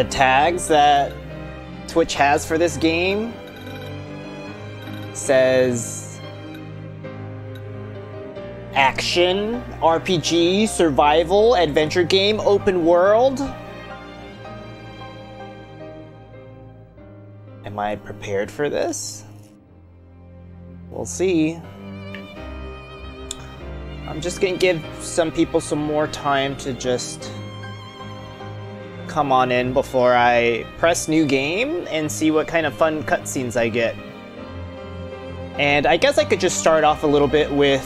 the tags that Twitch has for this game says action, RPG, survival, adventure game, open world. Am I prepared for this? We'll see. I'm just gonna give some people some more time to just come on in before I press new game and see what kind of fun cutscenes I get. And I guess I could just start off a little bit with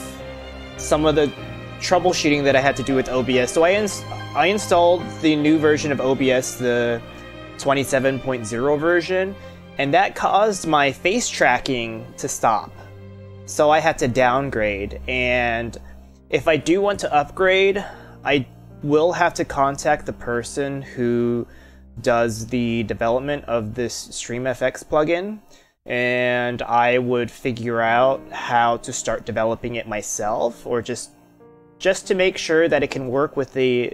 some of the troubleshooting that I had to do with OBS. So I, ins- I installed the new version of OBS, the 27.0 version, and that caused my face tracking to stop. So I had to downgrade. And if I do want to upgrade, I will have to contact the person who does the development of this StreamFX plugin. And I would figure out how to start developing it myself, or just just to make sure that it can work with the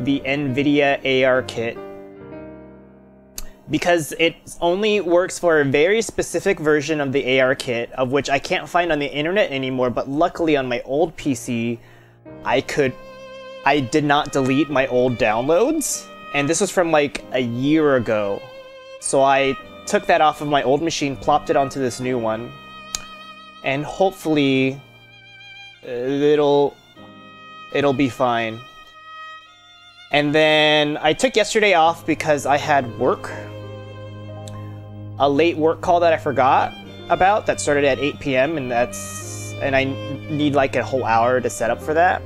the NVIDIA AR kit because it only works for a very specific version of the AR kit, of which I can't find on the internet anymore. But luckily, on my old PC, I could, I did not delete my old downloads, and this was from like a year ago. So I took that off of my old machine, plopped it onto this new one, and hopefully, it'll, it'll be fine. And then I took yesterday off because I had work a late work call that I forgot about that started at 8 p.m. and that's and I need like a whole hour to set up for that.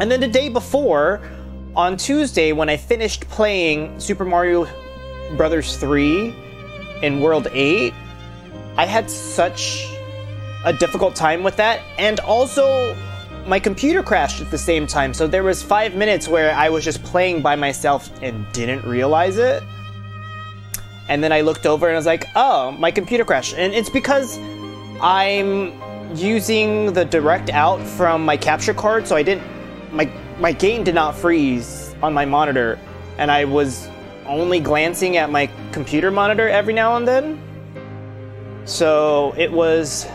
And then the day before, on Tuesday, when I finished playing Super Mario Brothers 3 in World 8, I had such a difficult time with that, and also my computer crashed at the same time. So there was five minutes where I was just playing by myself and didn't realize it. And then I looked over and I was like, oh, my computer crashed. And it's because I'm using the direct out from my capture card, so I didn't my my game did not freeze on my monitor, and I was only glancing at my computer monitor every now and then. So it was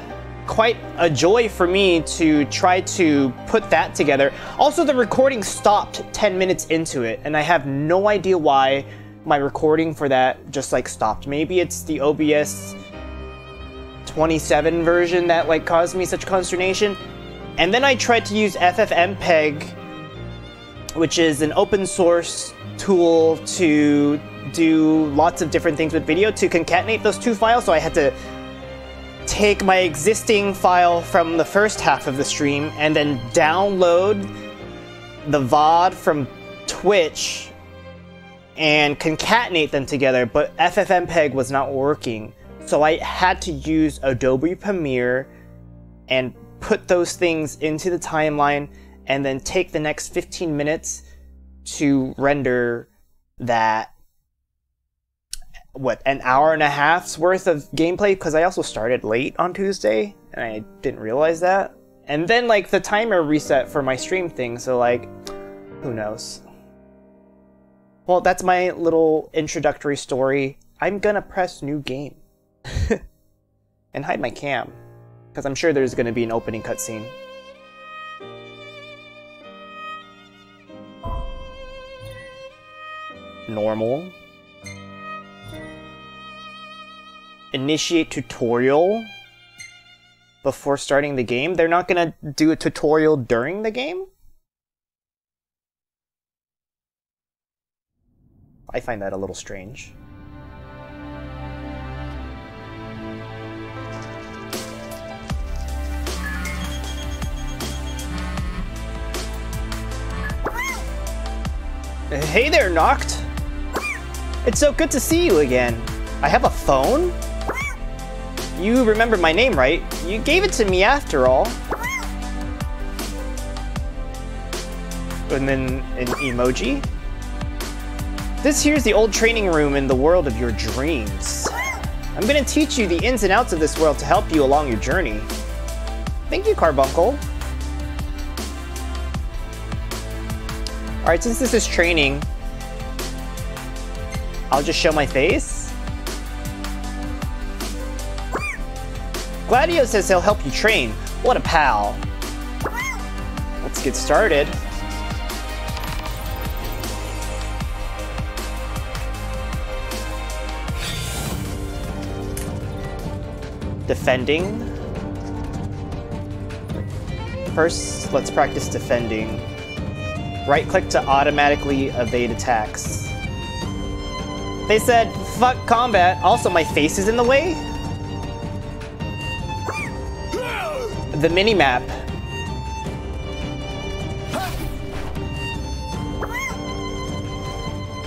quite a joy for me to try to put that together. Also, the recording stopped 10 minutes into it, and I have no idea why my recording for that just like stopped. Maybe it's the OBS 27 version that like caused me such consternation. And then I tried to use FFmpeg, which is an open source tool to do lots of different things with video to concatenate those two files. So I had to take my existing file from the first half of the stream and then download the VOD from Twitch and concatenate them together, but FFmpeg was not working. So I had to use Adobe Premiere and put those things into the timeline and then take the next 15 minutes to render that what an hour and a half's worth of gameplay because I also started late on Tuesday and I didn't realize that. And then like the timer reset for my stream thing, so like who knows. Well, that's my little introductory story. I'm gonna press new game. and hide my cam. Because I'm sure there's gonna be an opening cutscene. Normal. Initiate tutorial before starting the game. They're not gonna do a tutorial during the game? I find that a little strange. Hey there, Noct! It's so good to see you again. I have a phone? You remember my name, right? You gave it to me after all. And then an emoji? This here's the old training room in the world of your dreams. I'm gonna teach you the ins and outs of this world to help you along your journey. Thank you, Carbuncle. Alright, since this is training, I'll just show my face? Gladio says he'll help you train. What a pal. Let's get started. Defending. First, let's practice defending. Right click to automatically evade attacks. They said, fuck combat. Also, my face is in the way? The mini-map.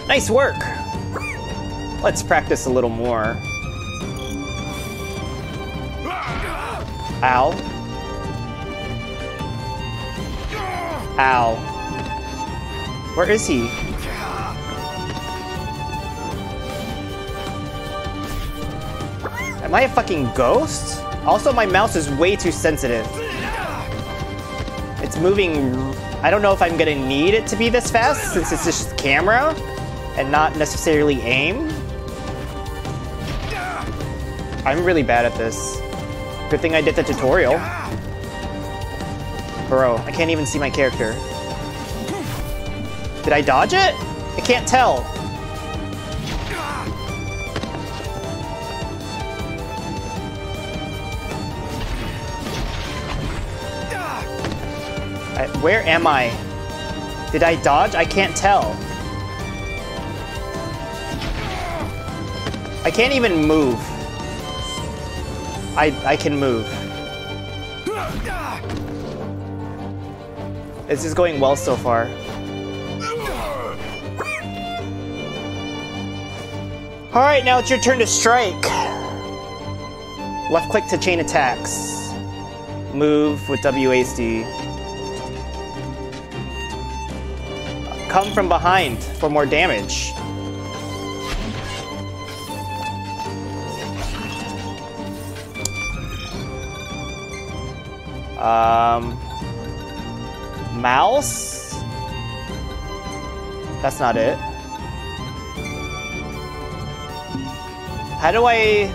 Nice work! Let's practice a little more. Ow. Ow. Where is he? Am I a fucking ghost? Also, my mouse is way too sensitive. It's moving... I don't know if I'm gonna need it to be this fast, since it's just camera, and not necessarily aim. I'm really bad at this. Good thing I did the tutorial. Bro, I can't even see my character. Did I dodge it? I can't tell. Where am I? Did I dodge? I can't tell. I can't even move. I, I can move. This is going well so far. Alright, now it's your turn to strike. Left click to chain attacks. Move with WASD. Come from behind for more damage. Um, mouse? That's not it. How do I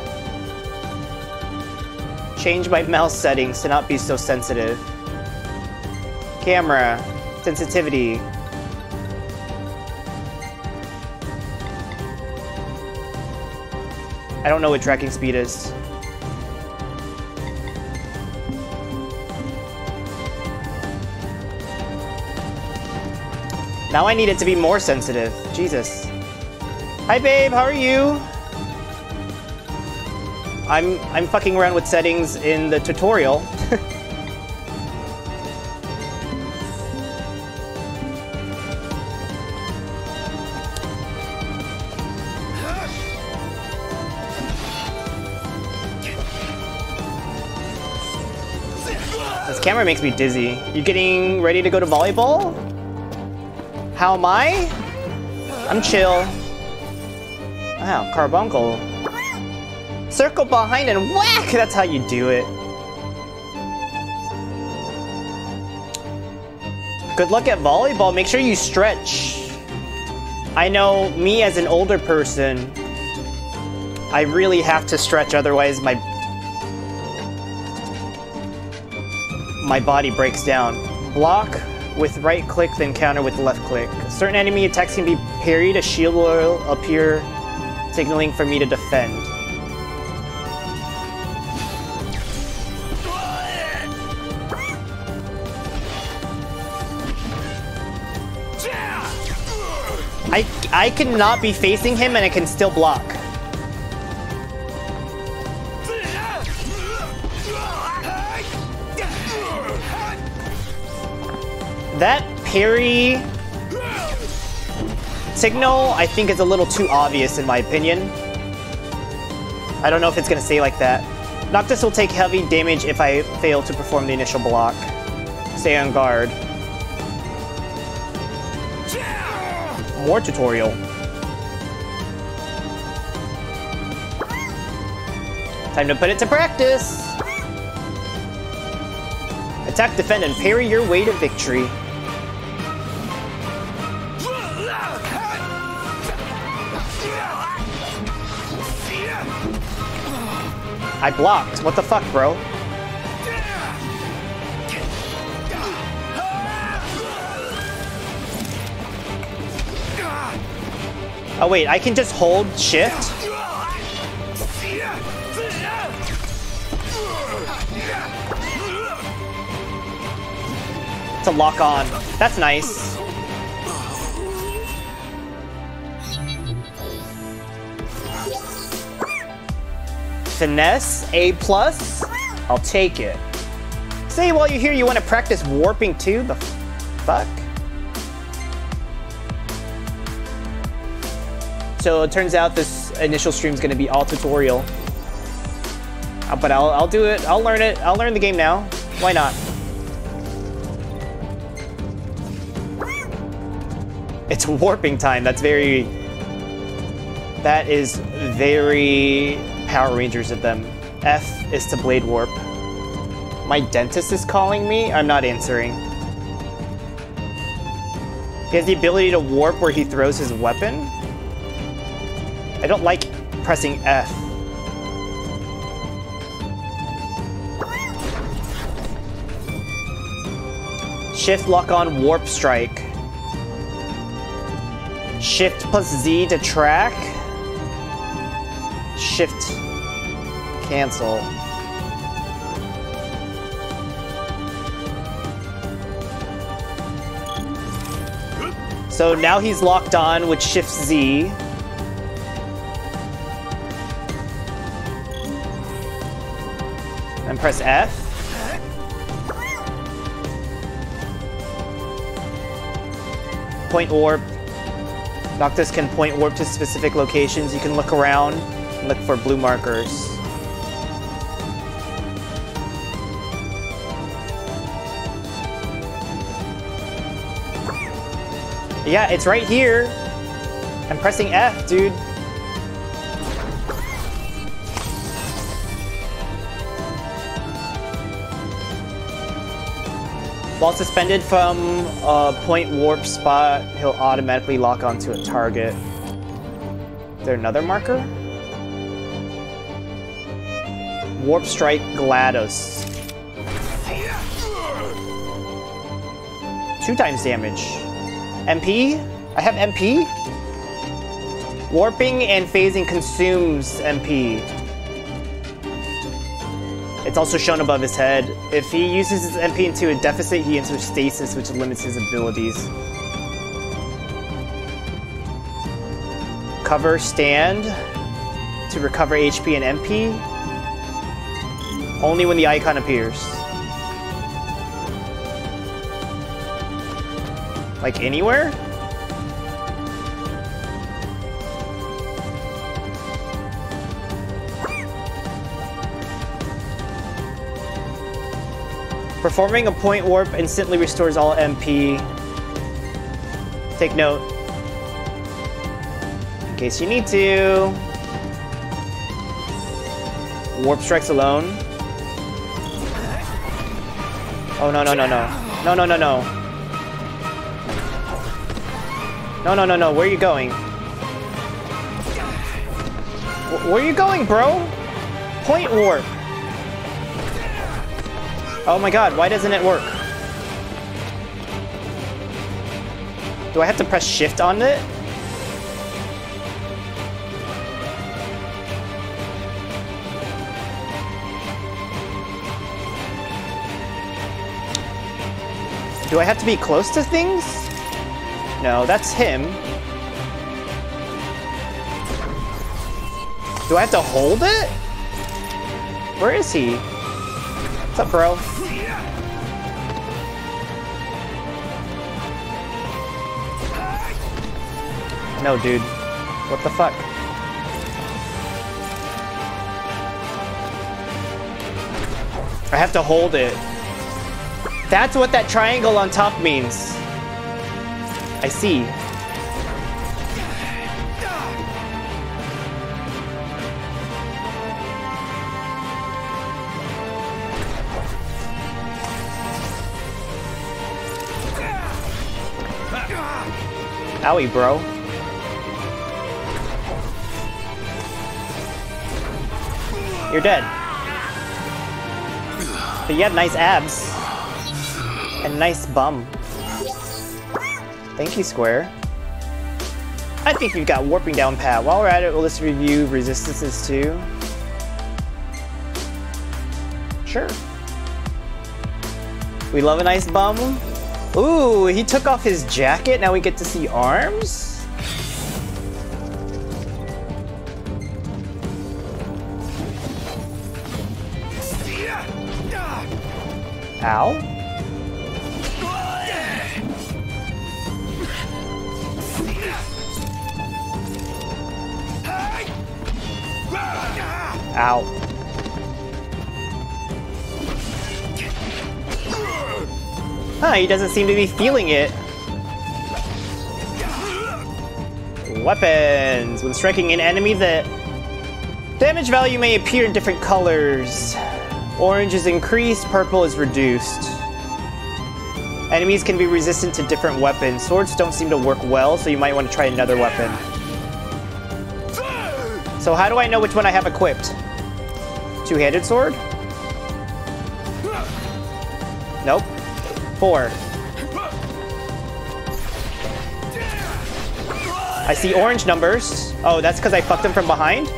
change my mouse settings to not be so sensitive? Camera, sensitivity. I don't know what tracking speed is. Now I need it to be more sensitive. Jesus. Hi babe, how are you? I'm I'm fucking around with settings in the tutorial. this camera makes me dizzy. You getting ready to go to volleyball? How am I? I'm chill. Wow, carbuncle. Circle behind and whack! That's how you do it. Good luck at volleyball. Make sure you stretch. I know me as an older person, I really have to stretch, otherwise my my body breaks down. Block with right click, then counter with left click. Certain enemy attacks can be parried, a shield will appear, signaling for me to defend. I, cannot be facing him and I can still block. That parry signal, I think is a little too obvious in my opinion. I don't know if it's gonna stay like that. Noctis will take heavy damage if I fail to perform the initial block. Stay on guard. more tutorial. Time to put it to practice! Attack, defend, and parry your way to victory. I blocked. What the fuck, bro? Oh wait, I can just hold shift? To lock on. That's nice. Finesse, A+. plus. I'll take it. Say while you're here you want to practice warping too? The fuck? So it turns out this initial stream is going to be all tutorial. Uh, but I'll, I'll do it. I'll learn it. I'll learn the game now. Why not? It's warping time. That's very... That is very Power Rangers of them. F is to Blade Warp. My dentist is calling me? I'm not answering. He has the ability to warp where he throws his weapon? I don't like pressing F. Shift lock on warp strike. Shift plus Z to track. Shift cancel. So now he's locked on with Shift Z. press F. Point warp. Noctis can point warp to specific locations. You can look around and look for blue markers. Yeah, it's right here. I'm pressing F, dude. While suspended from a point warp spot, he'll automatically lock onto a target. Is there another marker? Warp Strike GLaDOS. Two times damage. MP? I have MP? Warping and phasing consumes MP. It's also shown above his head. If he uses his MP into a deficit, he enters stasis, which limits his abilities. Cover stand to recover HP and MP. Only when the icon appears. Like anywhere? Performing a point warp instantly restores all MP. Take note. In case you need to. Warp strikes alone. Oh, no, no, no, no. No, no, no, no. No, no, no, no. Where are you going? Where are you going, bro? Point warp. Oh my god, why doesn't it work? Do I have to press shift on it? Do I have to be close to things? No, that's him. Do I have to hold it? Where is he? What's up, bro? No, dude. What the fuck? I have to hold it. That's what that triangle on top means. I see. Owie, bro. You're dead. But you have nice abs. And nice bum. Thank you, Square. I think you've got warping down pat. While we're at it, let's review resistances too. Sure. We love a nice bum. Ooh, he took off his jacket. Now we get to see arms? Ow. Ow. Huh, he doesn't seem to be feeling it. Weapons. When striking an enemy, the damage value may appear in different colors. Orange is increased, purple is reduced. Enemies can be resistant to different weapons. Swords don't seem to work well, so you might want to try another weapon. So how do I know which one I have equipped? Two-handed sword? Nope. Four. I see orange numbers. Oh, that's because I fucked them from behind?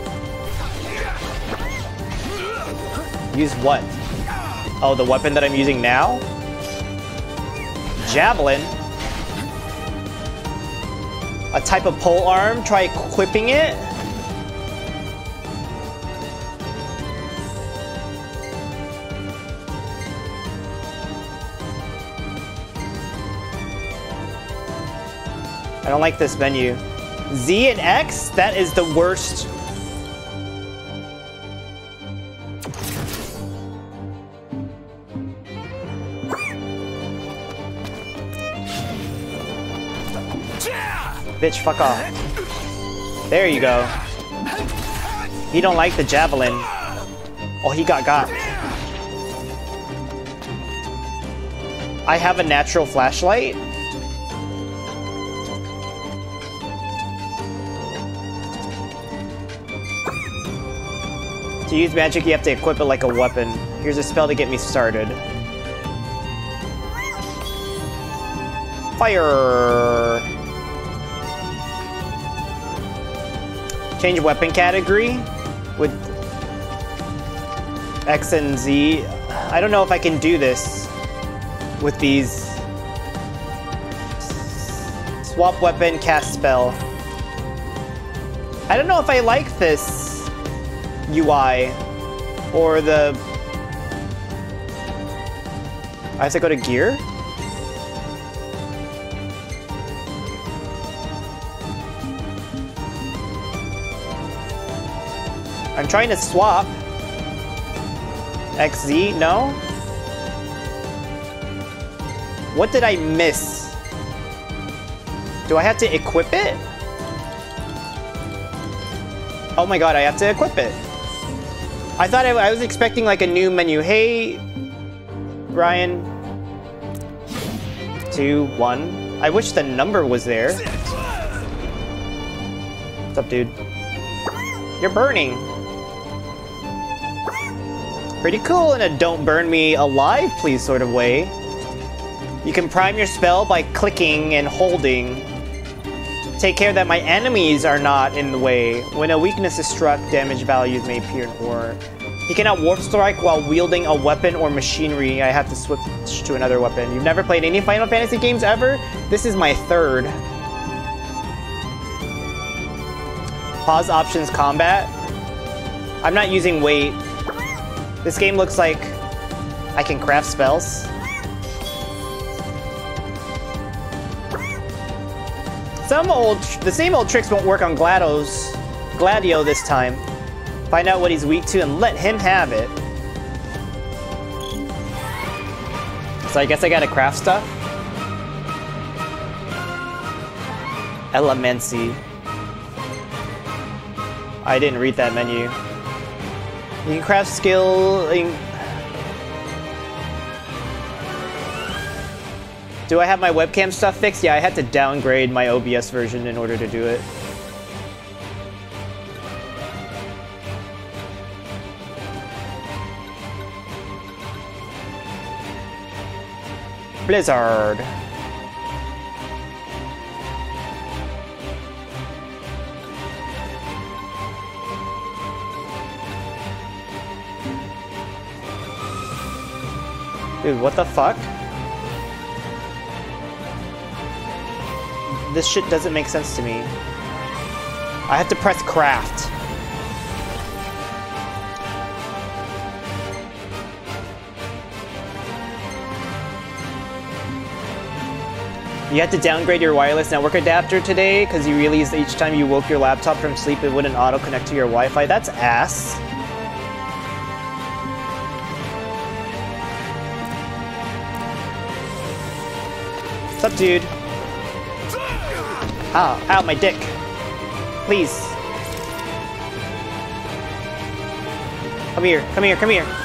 Use what? Oh, the weapon that I'm using now? Javelin? A type of pole arm? Try equipping it? I don't like this menu. Z and X? That is the worst. Bitch, fuck off. There you go. He don't like the javelin. Oh, he got got. I have a natural flashlight. To use magic, you have to equip it like a weapon. Here's a spell to get me started. Fire! Change weapon category with X and Z. I don't know if I can do this with these. Swap weapon, cast spell. I don't know if I like this. UI or the... I have to go to gear? I'm trying to swap. XZ, no? What did I miss? Do I have to equip it? Oh my god, I have to equip it. I thought I, I was expecting like a new menu. Hey, Ryan. Two, one. I wish the number was there. What's up, dude? You're burning. Pretty cool in a don't burn me alive, please sort of way. You can prime your spell by clicking and holding. Take care that my enemies are not in the way. When a weakness is struck, damage values may appear in horror. He cannot warp strike while wielding a weapon or machinery. I have to switch to another weapon. You've never played any Final Fantasy games ever? This is my third. Pause options combat. I'm not using wait. This game looks like I can craft spells. Some old, the same old tricks won't work on GLaDOS, Gladio this time. Find out what he's weak to and let him have it. So I guess I gotta craft stuff. Elemancy. I didn't read that menu. You can craft skill. Do I have my webcam stuff fixed? Yeah, I had to downgrade my OBS version in order to do it. Blizzard. Dude, what the fuck? This shit doesn't make sense to me. I have to press craft. You had to downgrade your wireless network adapter today because you realized each time you woke your laptop from sleep it wouldn't auto-connect to your Wi-Fi. That's ass. What's up, dude? Ow, ow, my dick. Please. Come here, come here, come here.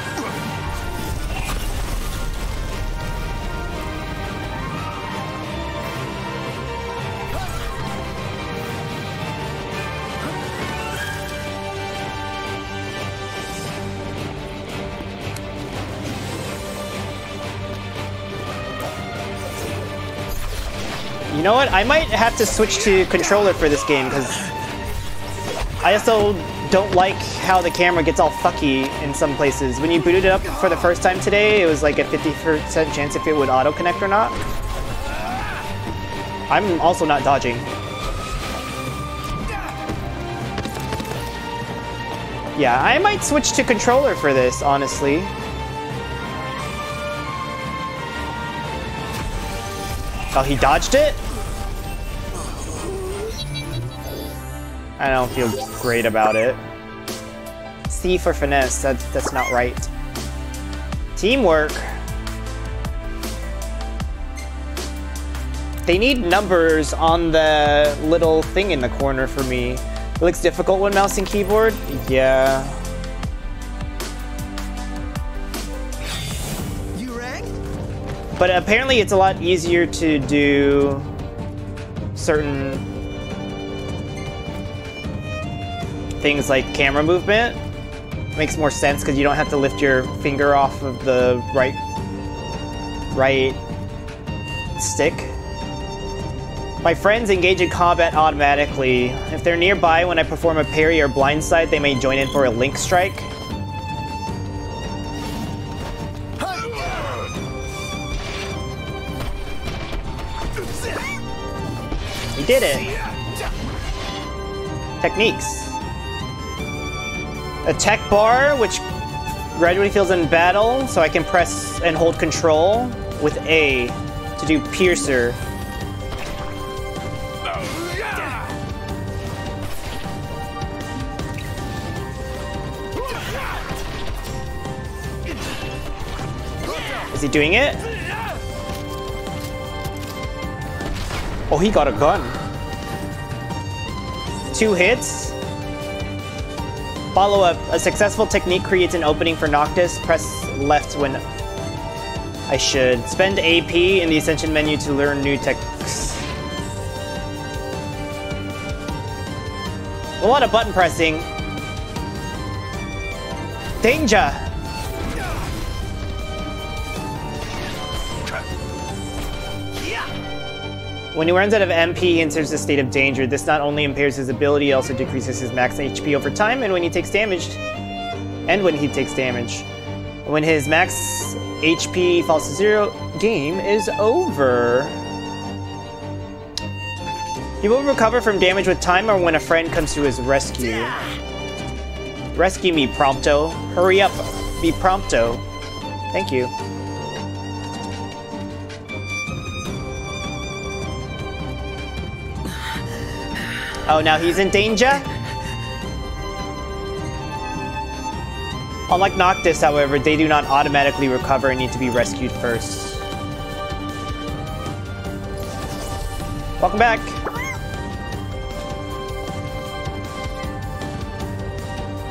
Know what? I might have to switch to controller for this game because I also don't like how the camera gets all fucky in some places. When you booted it up for the first time today, it was like a 50% chance if it would auto-connect or not. I'm also not dodging. Yeah, I might switch to controller for this, honestly. Oh, he dodged it? I don't feel great about it. C for finesse, that, that's not right. Teamwork. They need numbers on the little thing in the corner for me. It looks difficult when mouse and keyboard? Yeah. You? But apparently it's a lot easier to do certain things like camera movement. Makes more sense because you don't have to lift your finger off of the right right stick. My friends engage in combat automatically. If they're nearby when I perform a parry or blindside, they may join in for a link strike. He did it. Techniques. Attack bar, which gradually fills in battle, so I can press and hold control with A to do piercer. Is he doing it? Oh, he got a gun. Two hits. Follow up. A successful technique creates an opening for Noctis. Press left when I should. Spend AP in the Ascension menu to learn new techniques. A lot of button pressing. Danger! When he runs out of MP, he enters a state of danger. This not only impairs his ability, it also decreases his max HP over time, and when he takes damage, and when he takes damage. When his max HP falls to zero, game is over. He will recover from damage with time or when a friend comes to his rescue. Rescue me, Prompto. Hurry up, be Prompto. Thank you. Oh, now he's in danger? Unlike Noctis, however, they do not automatically recover and need to be rescued first. Welcome back!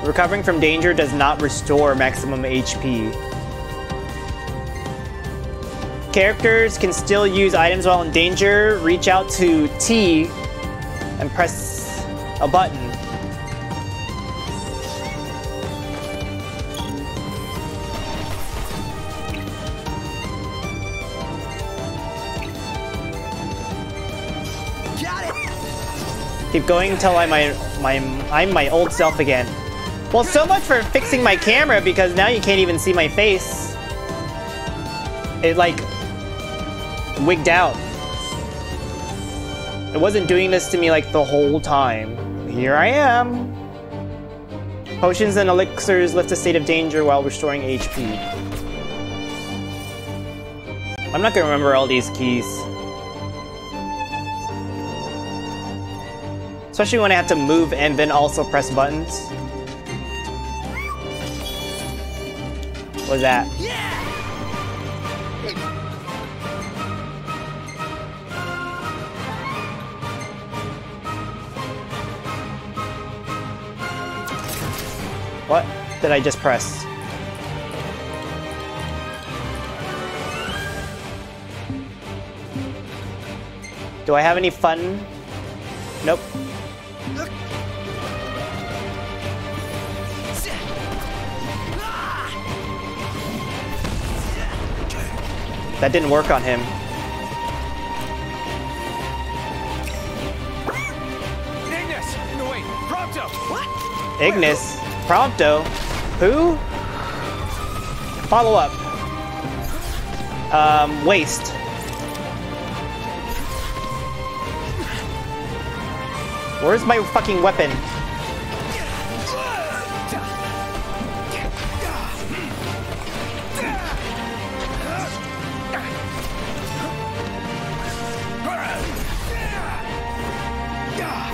Recovering from danger does not restore maximum HP. Characters can still use items while in danger. Reach out to T and press a button. Keep going until I'm my, my I'm my old self again. Well, so much for fixing my camera because now you can't even see my face. It like wigged out. It wasn't doing this to me like the whole time. Here I am. Potions and elixirs lift a state of danger while restoring HP. I'm not gonna remember all these keys. Especially when I have to move and then also press buttons. What was that? What did I just pressed. Do I have any fun? Nope. That didn't work on him. Ignis! No, wait, Prompto! What? Ignis? Prompto? Who? Follow up. Um, waste. Where's my fucking weapon?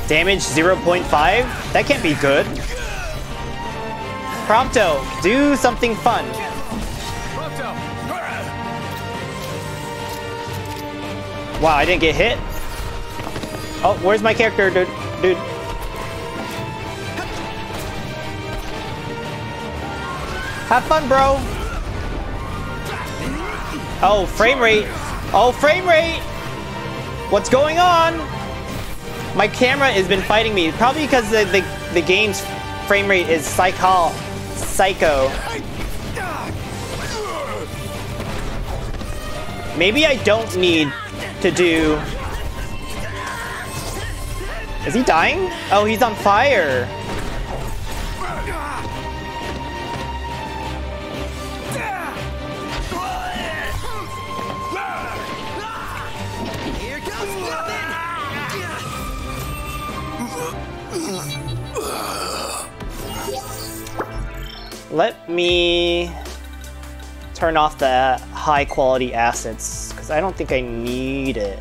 Damage 0.5? That can't be good. Prompto, do something fun. Wow, I didn't get hit? Oh, where's my character, dude? Dude. Have fun, bro. Oh, frame rate. Oh, frame rate. What's going on? My camera has been fighting me. Probably because the, the, the game's frame rate is psycho. Psycho. Maybe I don't need to do... Is he dying? Oh, he's on fire. Let me turn off the high quality assets because I don't think I need it.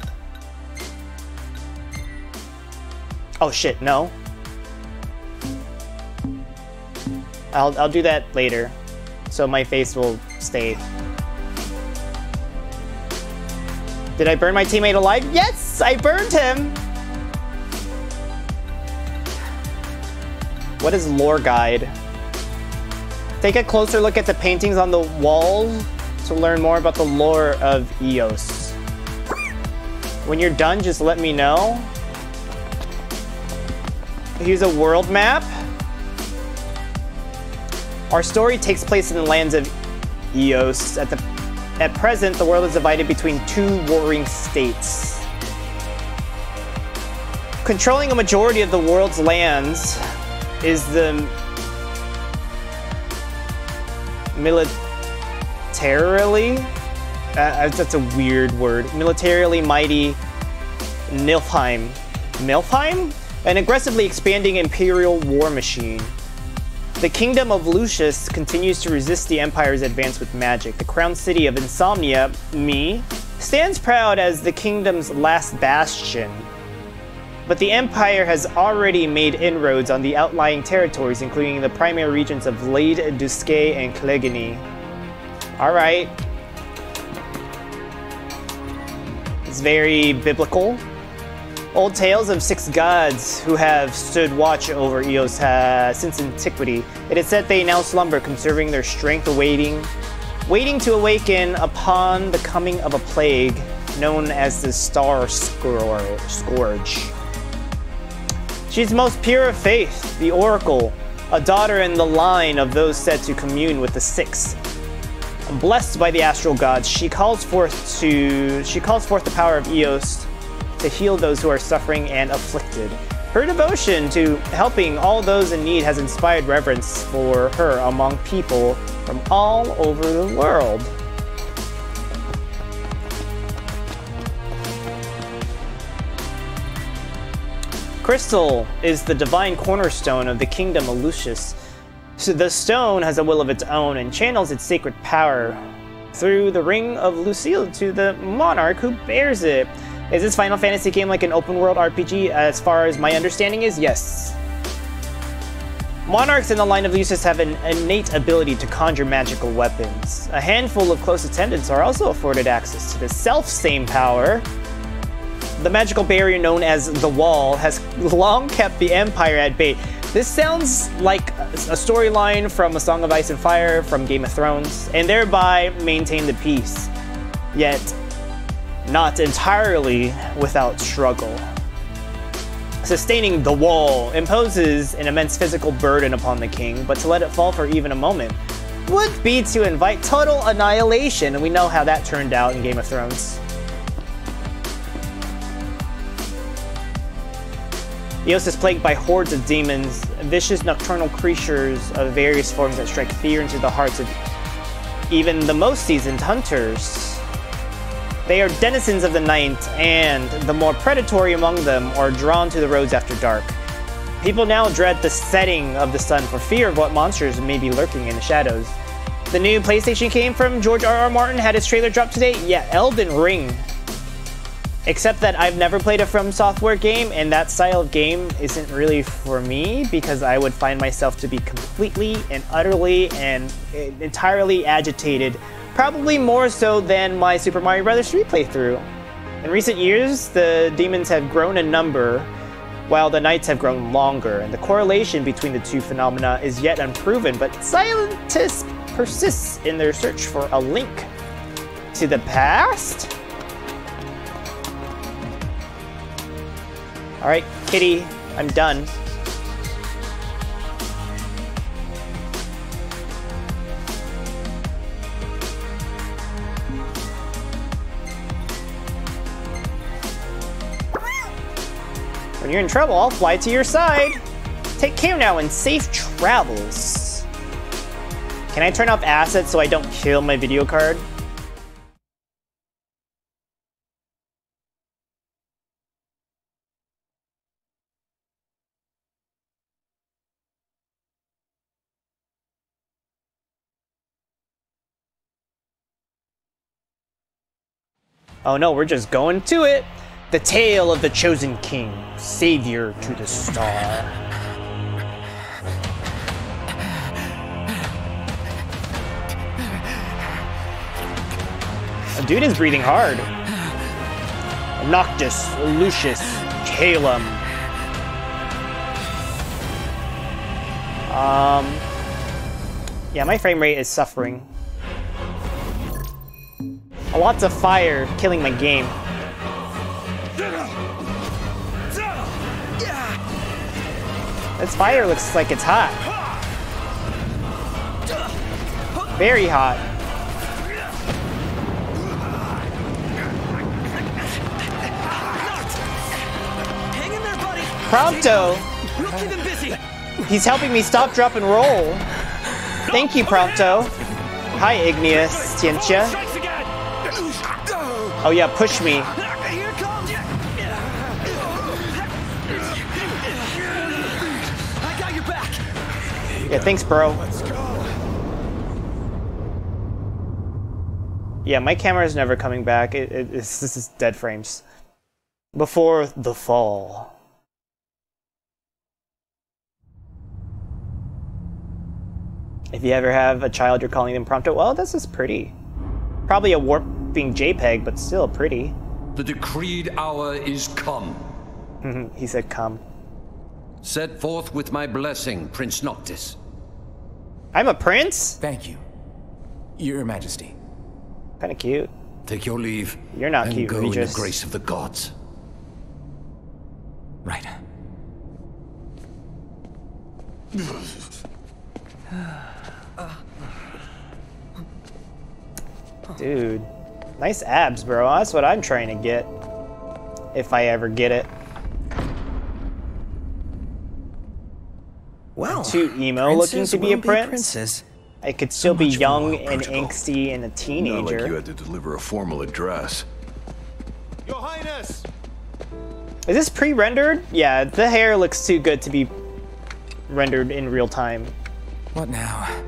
Oh shit, no. I'll, I'll do that later so my face will stay. Did I burn my teammate alive? Yes, I burned him. What is lore guide? Take a closer look at the paintings on the walls to learn more about the lore of Eos. When you're done, just let me know. Here's a world map. Our story takes place in the lands of Eos. At the at present, the world is divided between two warring states. Controlling a majority of the world's lands is the militarily uh, that's a weird word militarily mighty nilfheim. Nilfheim? An aggressively expanding imperial war machine. The kingdom of Lucis continues to resist the empire's advance with magic. The crown city of insomnia me stands proud as the kingdom's last bastion but the Empire has already made inroads on the outlying territories, including the primary regions of Leide, Duscae, and Cleigne. Alright. It's very biblical. Old tales of six gods who have stood watch over Eos uh, since antiquity. It is said they now slumber, conserving their strength, awaiting, waiting to awaken upon the coming of a plague known as the Star Scourge. She's most pure of faith, the Oracle, a daughter in the line of those said to commune with the Six. Blessed by the astral gods, she calls forth to she calls forth the power of Eos to heal those who are suffering and afflicted. Her devotion to helping all those in need has inspired reverence for her among people from all over the world. Crystal is the divine cornerstone of the kingdom of Lucis. So the stone has a will of its own and channels its sacred power through the ring of Lucille to the monarch who bears it. Is this Final Fantasy game like an open world RPG? As far as my understanding is, yes. Monarchs in the line of Lucis have an innate ability to conjure magical weapons. A handful of close attendants are also afforded access to the self-same power. The magical barrier known as the Wall has long kept the Empire at bay. This sounds like a storyline from A Song of Ice and Fire from Game of Thrones, and thereby maintain the peace. Yet, not entirely without struggle. Sustaining the wall imposes an immense physical burden upon the king, but to let it fall for even a moment would be to invite total annihilation, and we know how that turned out in Game of Thrones. Eos is plagued by hordes of demons, vicious nocturnal creatures of various forms that strike fear into the hearts of even the most seasoned hunters. They are denizens of the night, and the more predatory among them are drawn to the roads after dark. People now dread the setting of the sun for fear of what monsters may be lurking in the shadows. The new PlayStation game from George R.R. Martin had its trailer dropped today. Yeah, Elden Ring. Except that I've never played a From Software game, and that style of game isn't really for me because I would find myself to be completely and utterly and entirely agitated probably more so than my Super Mario Bros. 3 playthrough. In recent years, the demons have grown in number, while the nights have grown longer, and the correlation between the two phenomena is yet unproven, but scientists persist in their search for a link to the past? Alright, kitty, I'm done. When you're in trouble, I'll fly to your side. Take care now and safe travels. Can I turn off assets so I don't kill my video card? Oh no, we're just going to it. The tale of the chosen king, savior to the star. A dude is breathing hard. Noctis, Lucis, Caelum. Um, yeah, my frame rate is suffering. Lots of fire killing my game. This fire looks like it's hot. Very hot. Prompto! He's helping me stop, drop, and roll. Thank you, Prompto. Hi, Ignis Scientia. Oh yeah, push me. Yeah, thanks, bro. Yeah, my camera is never coming back. It, it, this is dead frames. Before the fall. If you ever have a child you're calling them Prompto, well, this is pretty. Probably a warping JPEG, but still pretty. The decreed hour is come. Mm-hmm. he said come. Set forth with my blessing, Prince Noctis. I'm a prince? Thank you. Your Majesty. Kinda cute. Take your leave. You're not and cute, go Regis. in the grace of the gods. Right. Dude. Nice abs, bro. That's what I'm trying to get. If I ever get it. Well, too emo looking to be a will prince. princess. I could still be young and angsty and a teenager. Not like teenager. you had to deliver a formal address. Your Highness! Is this pre-rendered? Yeah, the hair looks too good to be rendered in real time. What now?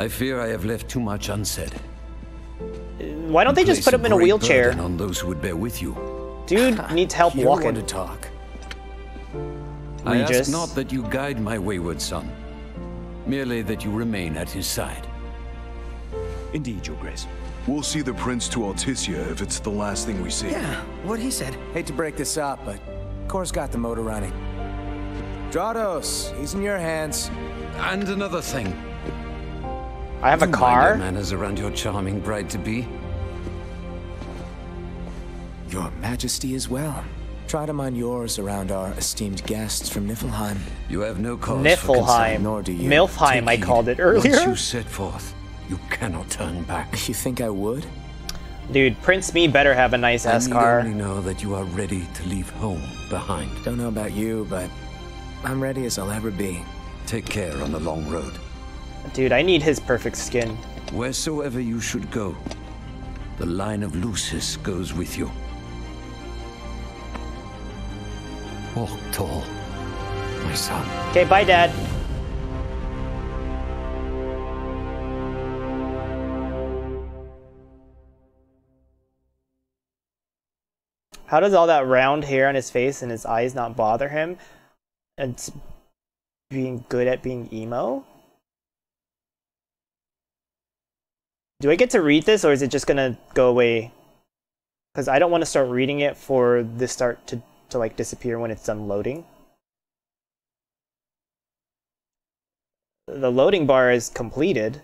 I fear I have left too much unsaid. Why don't they just put him in a wheelchair? burden on those who would bear with you. Dude needs help You're one to walking. talk. I Regis. ask not that you guide my wayward son, merely that you remain at his side. Indeed, Your Grace. We'll see the prince to Altissia if it's the last thing we see. Yeah, what he said. Hate to break this up, but Cor's got the motor running. Drautos, he's in your hands. And another thing. I have a Do mind car. our manners around your charming bride-to-be. Your Majesty as well. Try to mind yours around our esteemed guests from Niflheim. You have no cause for concern. Niflheim. nor do you. Milfheim, I called it earlier. Once you set forth, you cannot turn back. You think I would? Dude, Prince Me better have a nice I ass need car. only know that you are ready to leave home behind. Don't know about you, but I'm ready as I'll ever be. Take care on the long road. Dude, I need his perfect skin. Wheresoever you should go, the line of Lucis goes with you. Walk tall, my son. Okay, bye, Dad. How does all that round hair on his face and his eyes not bother him? And being good at being emo? Do I get to read this or is it just gonna go away? Because I don't want to start reading it for this start to, to like disappear when it's done loading. The loading bar is completed.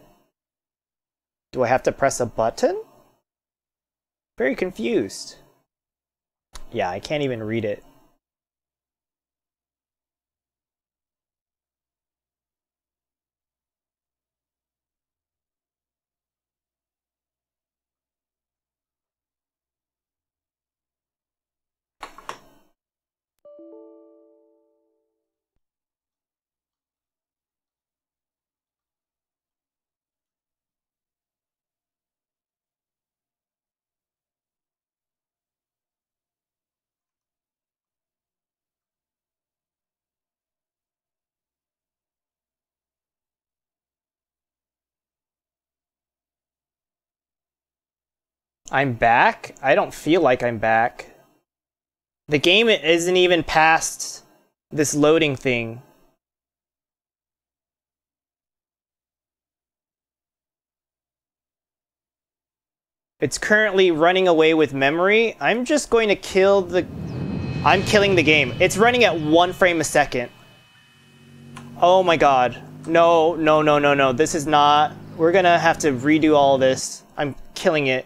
Do I have to press a button? Very confused. Yeah, I can't even read it. I'm back? I don't feel like I'm back. The game isn't even past this loading thing. It's currently running away with memory. I'm just going to kill the... I'm killing the game. It's running at one frame a second. Oh my god. No, no, no, no, no. This is not... We're gonna have to redo all this. I'm killing it.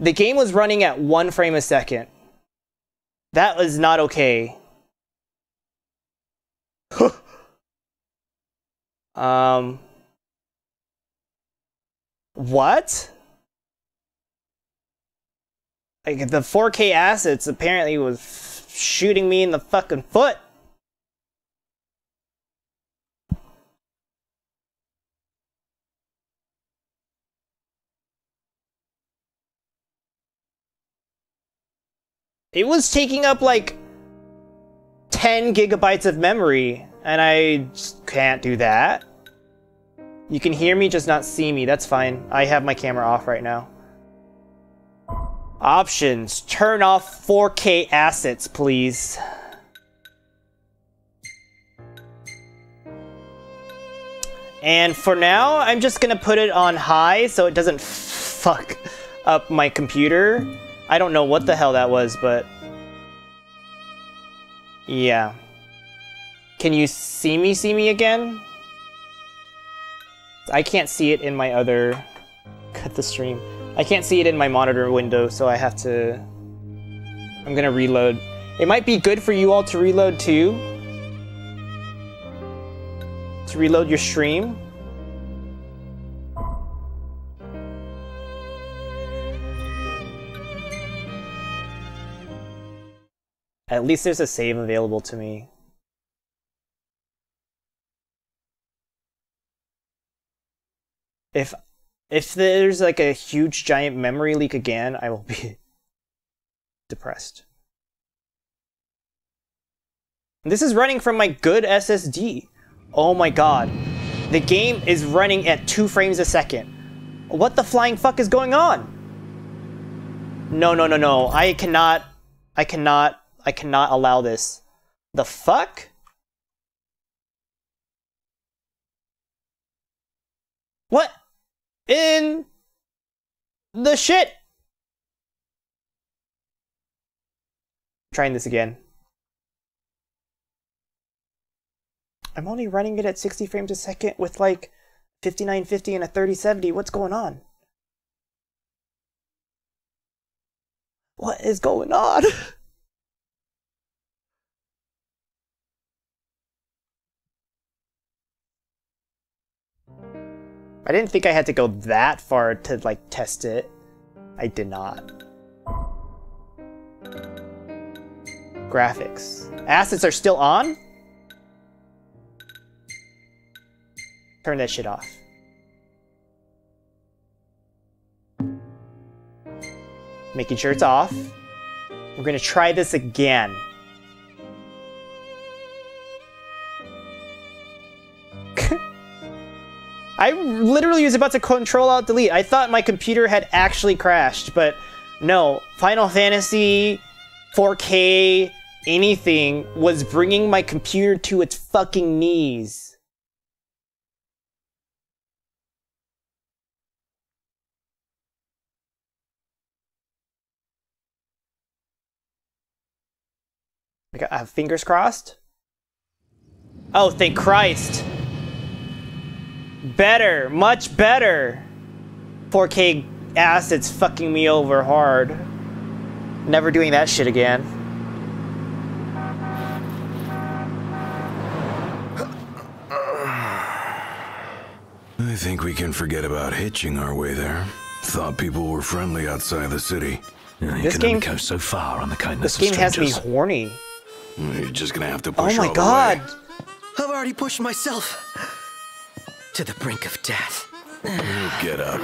The game was running at one frame a second. That was not okay. um. What? Like the 4K assets apparently was shooting me in the fucking foot. It was taking up like 10 gigabytes of memory, and I can't do that. You can hear me, just not see me. That's fine. I have my camera off right now. Options. Turn off 4K assets, please. And for now, I'm just gonna put it on high so it doesn't fuck up my computer. I don't know what the hell that was, but. Yeah. Can you see me see me again? I can't see it in my other. Cut the stream. I can't see it in my monitor window, so I have to. I'm gonna reload. It might be good for you all to reload too. To reload your stream. At least there's a save available to me. If if there's like a huge giant memory leak again, I will be depressed. This is running from my good SSD. Oh my god. The game is running at 2 frames a second. What the flying fuck is going on? No, no, no, no. I cannot I cannot I cannot allow this. The fuck? What? In the shit? Trying this again. I'm only running it at 60 frames a second with like 5950 and a 3070. What's going on? What is going on? I didn't think I had to go that far to like test it. I did not. Graphics. Assets are still on? Turn that shit off. Making sure it's off. We're gonna try this again. I literally was about to control out delete. I thought my computer had actually crashed, but no. Final Fantasy 4K anything was bringing my computer to its fucking knees. I uh, fingers crossed. Oh, thank Christ. Better, much better. 4K acid's fucking me over hard. Never doing that shit again. I think we can forget about hitching our way there. Thought people were friendly outside the city. Yeah, you This can game- only go so far on the kindness This game of has me horny. You're just gonna have to oh push. Oh my all god. the way. I've already pushed myself to the brink of death. Get up.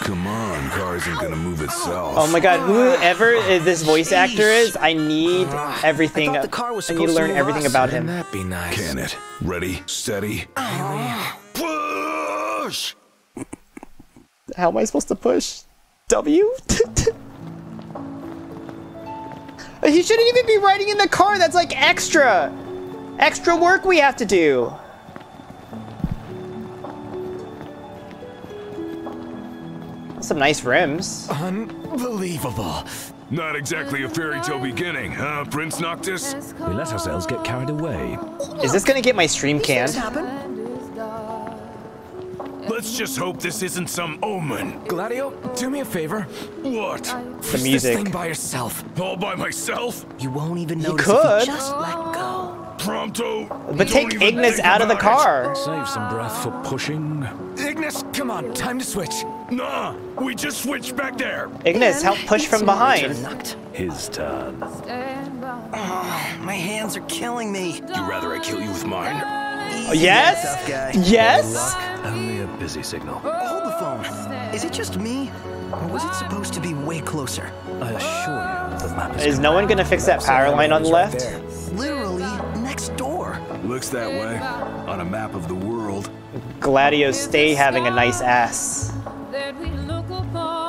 Come on, car isn't gonna move itself. Oh my god, whoever this voice actor is, I need everything. I the car was I need to supposed to learn everything about him. that be nice? Can it? Ready, steady. Push! How am I supposed to push? W? he shouldn't even be riding in the car. That's like extra. Extra work we have to do. Some nice rims. Unbelievable. Not exactly a fairy tale beginning, huh, Prince Noctis? We let ourselves get carried away. Is this gonna get my stream canned? Let's just hope this isn't some omen. Gladio, do me a favor. What? The music. This thing by yourself. All by myself? You won't even notice could. if you just let go. Prompto? But take Ignis out of the car. Save some breath for pushing. Ignis, come on, time to switch. Nah, we just switched back there. Ignis, help push from behind. Noct. His turn. Ah, my hands are killing me. You rather I kill you with mine? Yes? Yes? Only a busy signal. Hold the phone. Is it just me? Or was it supposed to be way closer? I assure you, the map is Is no one gonna fix that power line on the left? Literally next door. Looks that way. On a map of the world. Gladio stay having a nice ass. that we look upon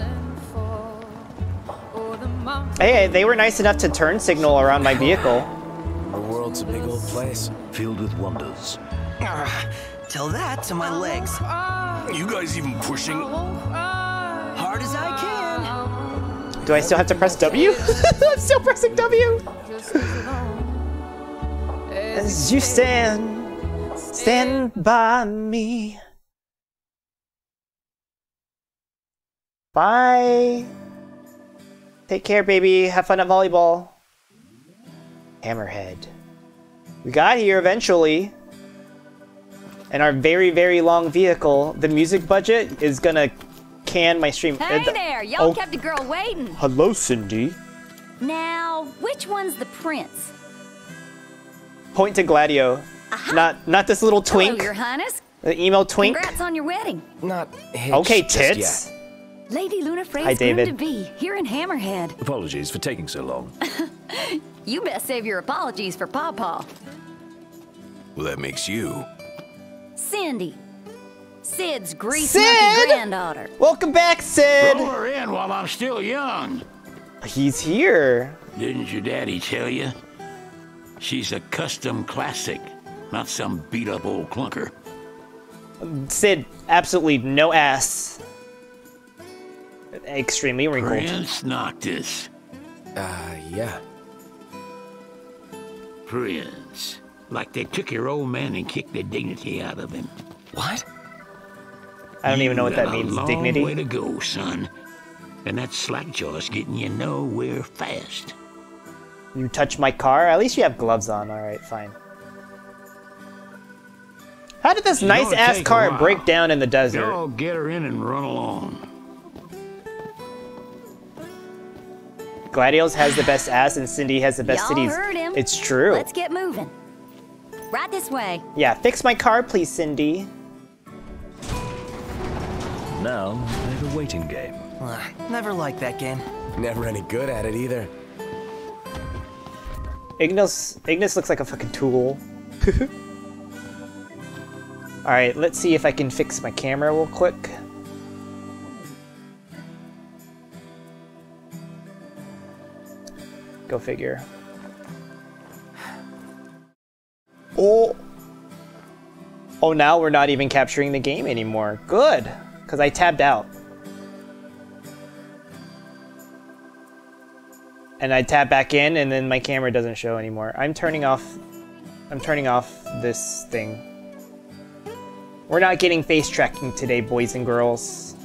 and fall. Oh, the Hey, they were nice enough to turn signal around my vehicle. The world's a big old place. filled with wonders. Ah, Tell that to my legs. You guys even pushing? Hard as I can. Do I still have to press W? I'm still pressing W. as you stand, stand by me. Bye. Take care, baby. Have fun at volleyball. Hammerhead. We got here eventually. And our very, very long vehicle, the music budget is gonna can my stream. Hey uh, there, y'all oh, kept a girl waiting. Hello, Cindy. Now, which one's the prince? Point to Gladio. Uh-huh. Not not this little twink. Hello, Your Highness. the emo twink. Congrats on your wedding. Not hitched Okay, just tits. yet. Lady Luna Hi, Frey's groom David. to be here in Hammerhead. Apologies for taking so long. You best save your apologies for Pawpaw. Well, that makes you. Cindy. Cid's grease Cid? monkey granddaughter. Welcome back, Cid. Throw her in while I'm still young. He's here. Didn't your daddy tell you? She's a custom classic, not some beat up old clunker. Cid, absolutely no ass. Extremely wrinkled. Prince Noctis. Uh, yeah. Prince. Like they took your old man and kicked the dignity out of him. What? I don't even know what You that got means. A long Dignity. way to go, son. And that slackjaw's getting you nowhere fast. You touch my car? At least you have gloves on. All right, fine. How did this nice-ass car break down in the desert? Y'all get her in and run along. Gladios has the best ass and Cindy has the best Y'all heard him. It's true. Let's get moving. Right this way. Yeah, fix my car, please, Cindy. Now, play a waiting game. Uh, never liked that game. Never any good at it either. Ignis Ignis looks like a fucking tool. Alright, let's see if I can fix my camera real quick. Go figure. Oh! Oh, now we're not even capturing the game anymore. Good! Because I tabbed out. And I tap back in and then my camera doesn't show anymore. I'm turning off I'm turning off this thing. We're not getting face tracking today, boys and girls.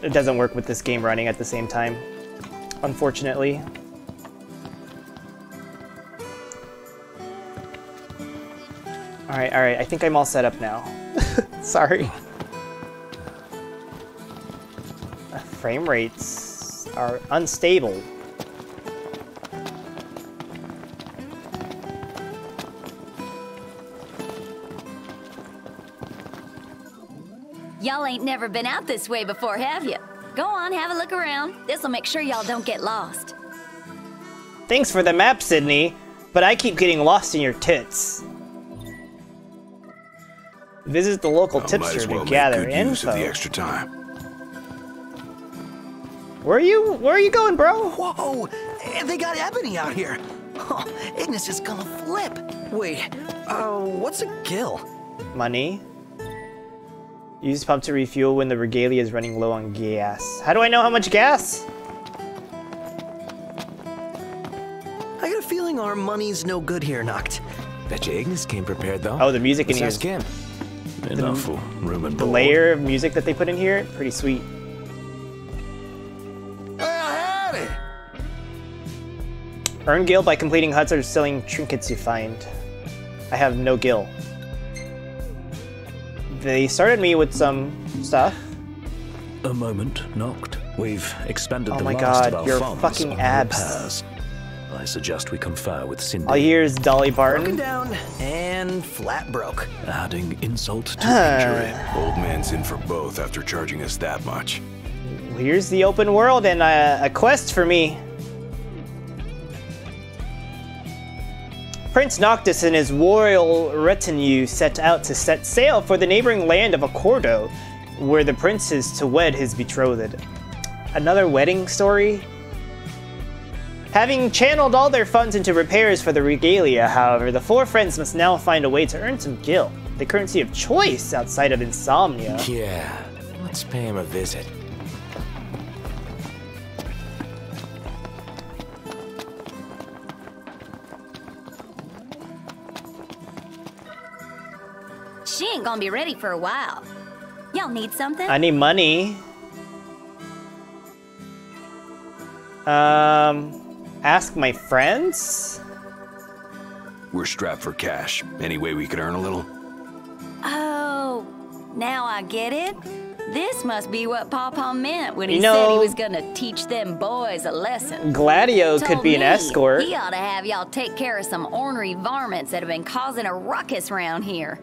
It doesn't work with this game running at the same time, unfortunately. Alright, alright, I think I'm all set up now. Sorry. Uh, Frame rates are unstable. Y'all ain't never been out this way before, have you? Go on, have a look around. This'll make sure y'all don't get lost. Thanks for the map, Sydney, but I keep getting lost in your tits. Visit the local I tipster as well to gather good use info. of the extra time. Where are you? Where are you going, bro? Whoa! eh, They got Ebony out here. Oh, Ignis is gonna flip. Wait, uh, what's a gil? Money. Use pump to refuel when the regalia is running low on gas. How do I know how much gas? I got a feeling our money's no good here, Noct. Bet you Ignis came prepared though. Oh, the music in Let's here. ask him. Enough for room and The board. layer of music that they put in here, pretty sweet. Well, howdy. Earn gil by completing huts or selling trinkets you find. I have no gil. They started me with some stuff. A moment, Noct. We've expended Oh the my last God, of our your fucking on abs. Repairs. I suggest we confer with Cindy, All I hear is Dolly Broken down and flat broke. adding insult to injury. Old man's in for both after charging us that much. Here's the open world and a, a quest for me. Prince Noctis and his royal retinue set out to set sail for the neighboring land of Accordo, where the prince is to wed his betrothed. Another wedding story? Having channeled all their funds into repairs for the regalia, however, the four friends must now find a way to earn some gil, the currency of choice outside of insomnia. Yeah, let's pay him a visit. She ain't gonna be ready for a while. Y'all need something? I need money. Um, ask my friends? We're strapped for cash. Any way we could earn a little? Oh, now I get it. This must be what Pawpaw meant when he You said he was gonna teach them boys a lesson. Gladio could be an escort. He ought to have y'all take care of some ornery varmints that have been causing a ruckus round here.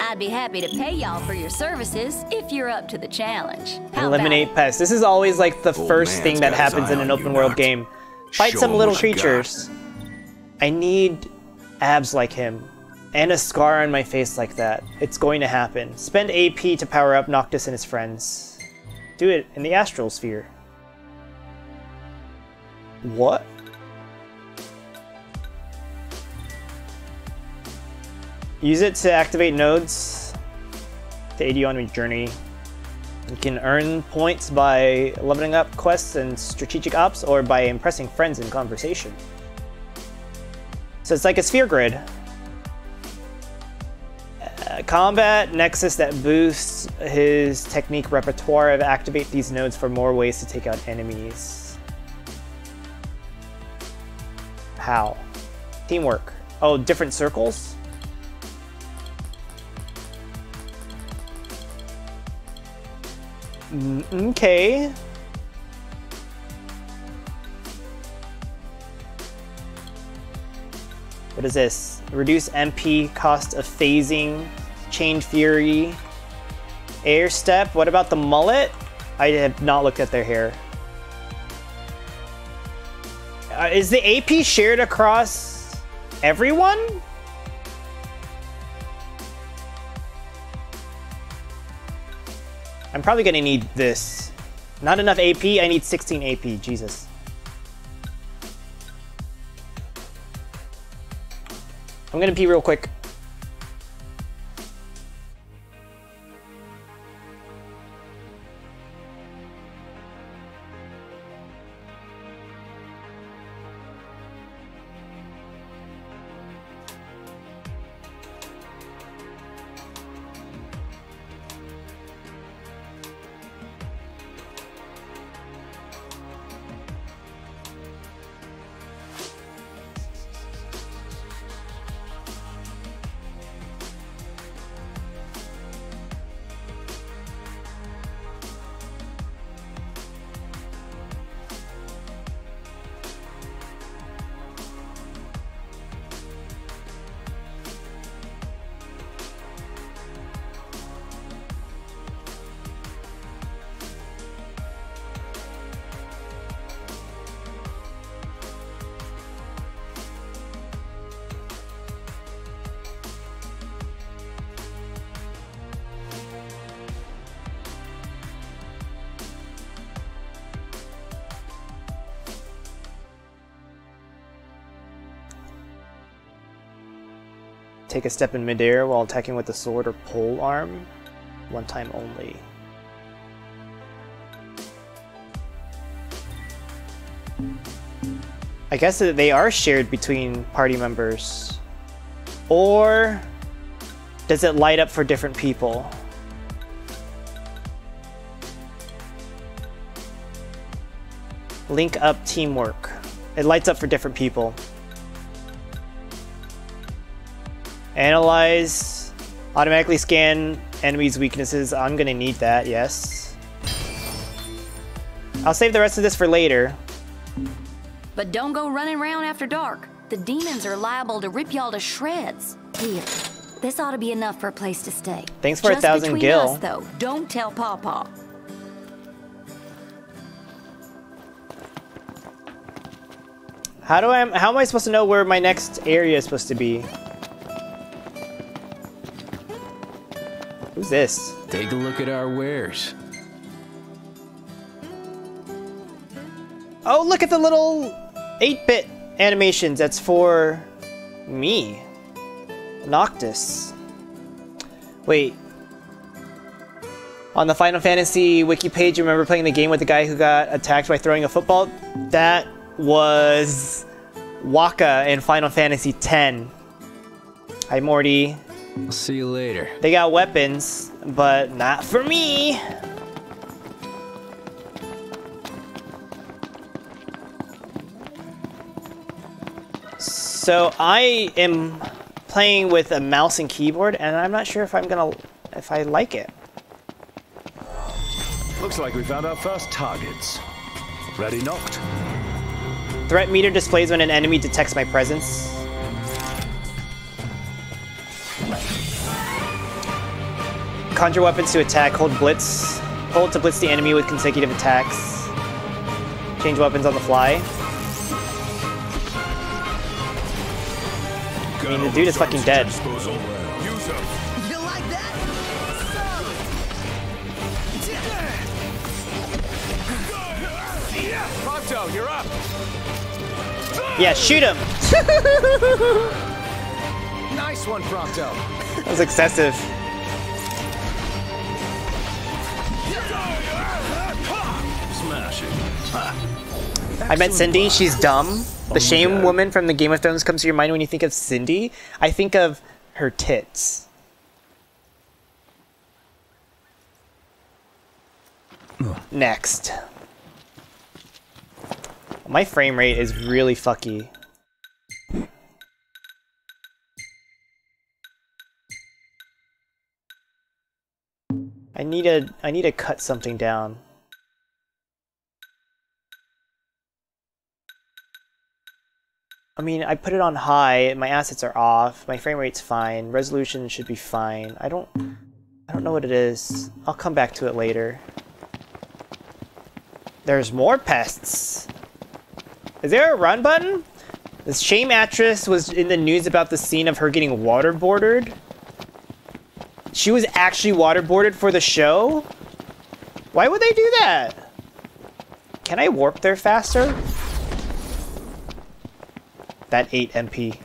I'd be happy to pay y'all for your services if you're up to the challenge. How Eliminate pests. This is always like the Old first thing that happens in an open world Noct. game. Fight some little creatures. I need abs like him. And a scar on my face like that. It's going to happen. Spend AP to power up Noctis and his friends. Do it in the astral sphere. What? Use it to activate nodes to aid you on your journey. You can earn points by leveling up quests and strategic ops or by impressing friends in conversation. So it's like a sphere grid. Uh, combat Nexus that boosts his technique repertoire. Of activate these nodes for more ways to take out enemies. How? Teamwork. Oh, different circles? Okay. What is this? Reduce MP, cost of phasing, chain fury, air step. What about the mullet? I have not looked at their hair. Uh, is the AP shared across everyone? I'm probably gonna need this. Not enough AP, I need 16 AP, Jesus. I'm gonna pee real quick. Take a step in midair while attacking with the sword or pole arm. One time only. I guess that they are shared between party members. Or does it light up for different people? Link up teamwork. It lights up for different people. Analyze. Automatically scan enemies' weaknesses. I'm gonna need that, yes. I'll save the rest of this for later. But don't go running around after dark. The demons are liable to rip y'all to shreds. Here, this ought to be enough for a place to stay. Thanks for a Just thousand between gil. Us, though, don't tell Papa. How do I? How am I supposed to know where my next area is supposed to be? Who's this? Take a look at our wares. Oh, look at the little 8-bit animations. That's for me. Noctis. Wait. On the Final Fantasy wiki page, you remember playing the game with the guy who got attacked by throwing a football? That was Wakka in Final Fantasy X. Hi, Morty. I'll see you later. They got weapons, but not for me. So I am playing with a mouse and keyboard, and I'm not sure if I'm gonna if I like it. Looks like we found our first targets. Ready, Noct? Threat meter displays when an enemy detects my presence. Conjure weapons to attack. Hold blitz. Hold to blitz the enemy with consecutive attacks. Change weapons on the fly. I mean, the dude is fucking dead. Use them. You like that? Prompto, you're up. Yeah, shoot him! Nice one, Prompto. That was excessive. I met Cindy. She's dumb. The shame woman from the Game of Thrones comes to your mind when you think of Cindy. I think of her tits. Next. My frame rate is really fucky. I need to I need to cut something down. I mean, I put it on high, my assets are off, my frame rate's fine, resolution should be fine. I don't I don't know what it is. I'll come back to it later. There's more pests. Is there a run button? This shame actress was in the news about the scene of her getting waterboarded. She was actually waterboarded for the show? Why would they do that? Can I warp there faster? That 8 MP.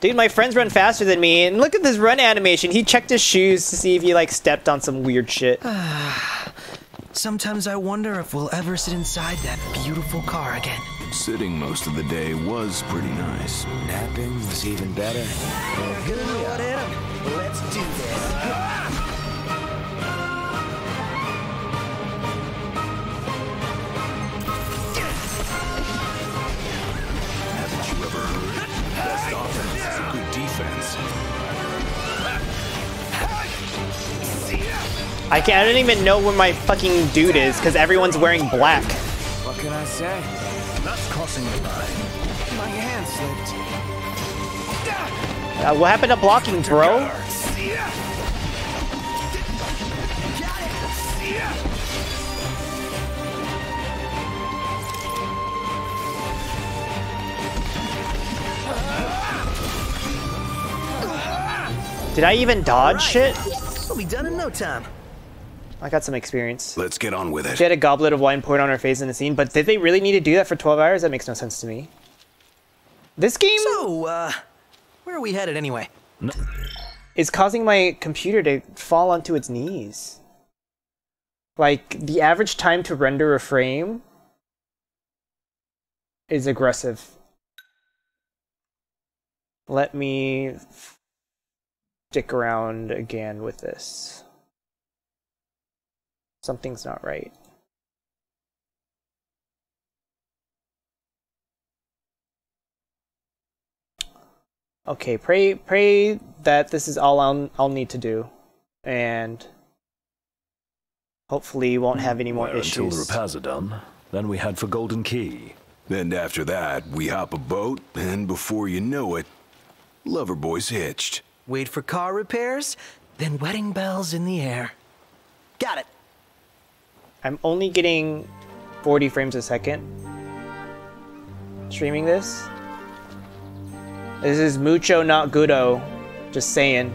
Dude, my friends run faster than me, and look at this run animation. He checked his shoes to see if he, like, stepped on some weird shit. Sometimes I wonder if we'll ever sit inside that beautiful car again. Sitting most of the day was pretty nice. Napping was even better. What hit him? Let's do this. I, can't, I don't even know where my fucking dude is, because everyone's wearing black. What can I say? Not crossing the line. My hand slipped. Uh, what happened to blocking, bro? Did I even dodge shit? We'll be done in no time. I got some experience. Let's get on with it. She had a goblet of wine poured on her face in the scene, but did they really need to do that for 12 hours? That makes no sense to me. This game So, uh, where are we headed anyway? is causing my computer to fall onto its knees. Like, the average time to render a frame is aggressive. Let me stick around again with this. Something's not right. Okay, pray pray that this is all I'll, I'll need to do. And hopefully won't have any more Well, Until the issues. repairs are done, then we head for Galdin Quay. And after that, we hop a boat, and before you know it, Loverboy's hitched. Wait for car repairs, then wedding bells in the air. Got it. I'm only getting 40 frames a second streaming this. This is mucho not goodo. Just saying.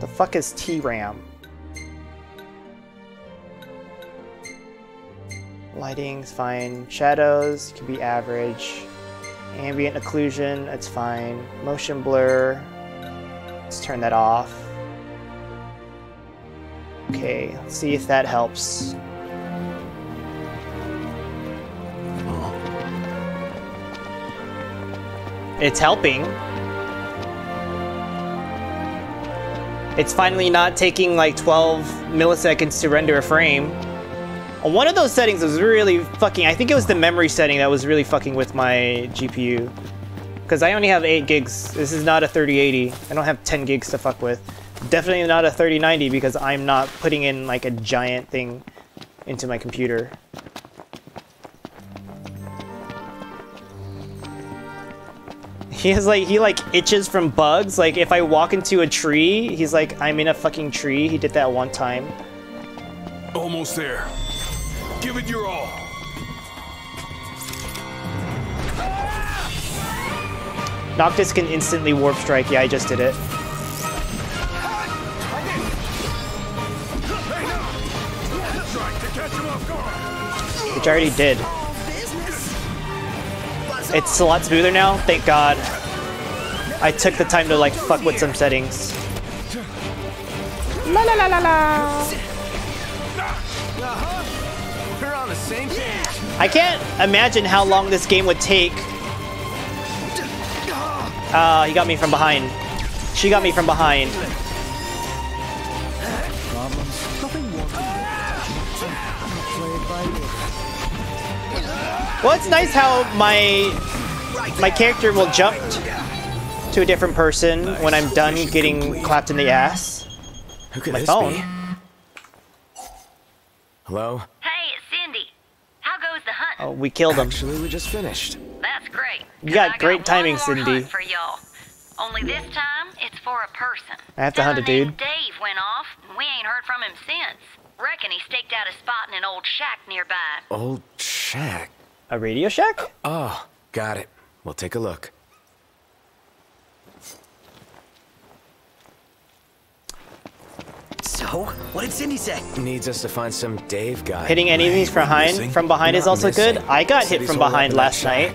The fuck is T-RAM? Lighting's fine. Shadows can be average. Ambient occlusion, that's fine. Motion blur, let's turn that off. Okay, let's see if that helps. It's helping. It's finally not taking like 12 milliseconds to render a frame. One of those settings was really fucking, I think it was the memory setting that was really fucking with my GPU. Because I only have 8 gigs. This is not a 3080. I don't have 10 gigs to fuck with. Definitely not a 3090 because I'm not putting in like a giant thing into my computer. He has like he like itches from bugs. Like if I walk into a tree, he's like I'm in a fucking tree. He did that one time. Almost there. Give it your all. Noctis can instantly warp strike. Yeah, I just did it. Which I already did. It's a lot smoother now, thank god. I took the time to like fuck with some settings. La la la la la. I can't imagine how long this game would take. Ah, uh, he got me from behind. She got me from behind. Well, it's nice how my my character will jump to a different person when I'm done getting clapped in the ass. Who could my this phone. be? Hello? Hey, it's Cindy. How goes the hunt? Oh, we killed him. Actually, we just finished. That's great. You got, I great timing, Cindy. for y'all. Only this time, it's for a person. I have to hunt a dude. Dave went off, and we ain't heard from him since. Reckon he staked out a spot in an old shack nearby. Old shack. A Radio Shack? Oh, got it. We'll take a look. So, what did Cindy say? Needs us to find some Dave guy. Hitting enemies from behind from behind is Not also good. I got Said hit from behind last shack.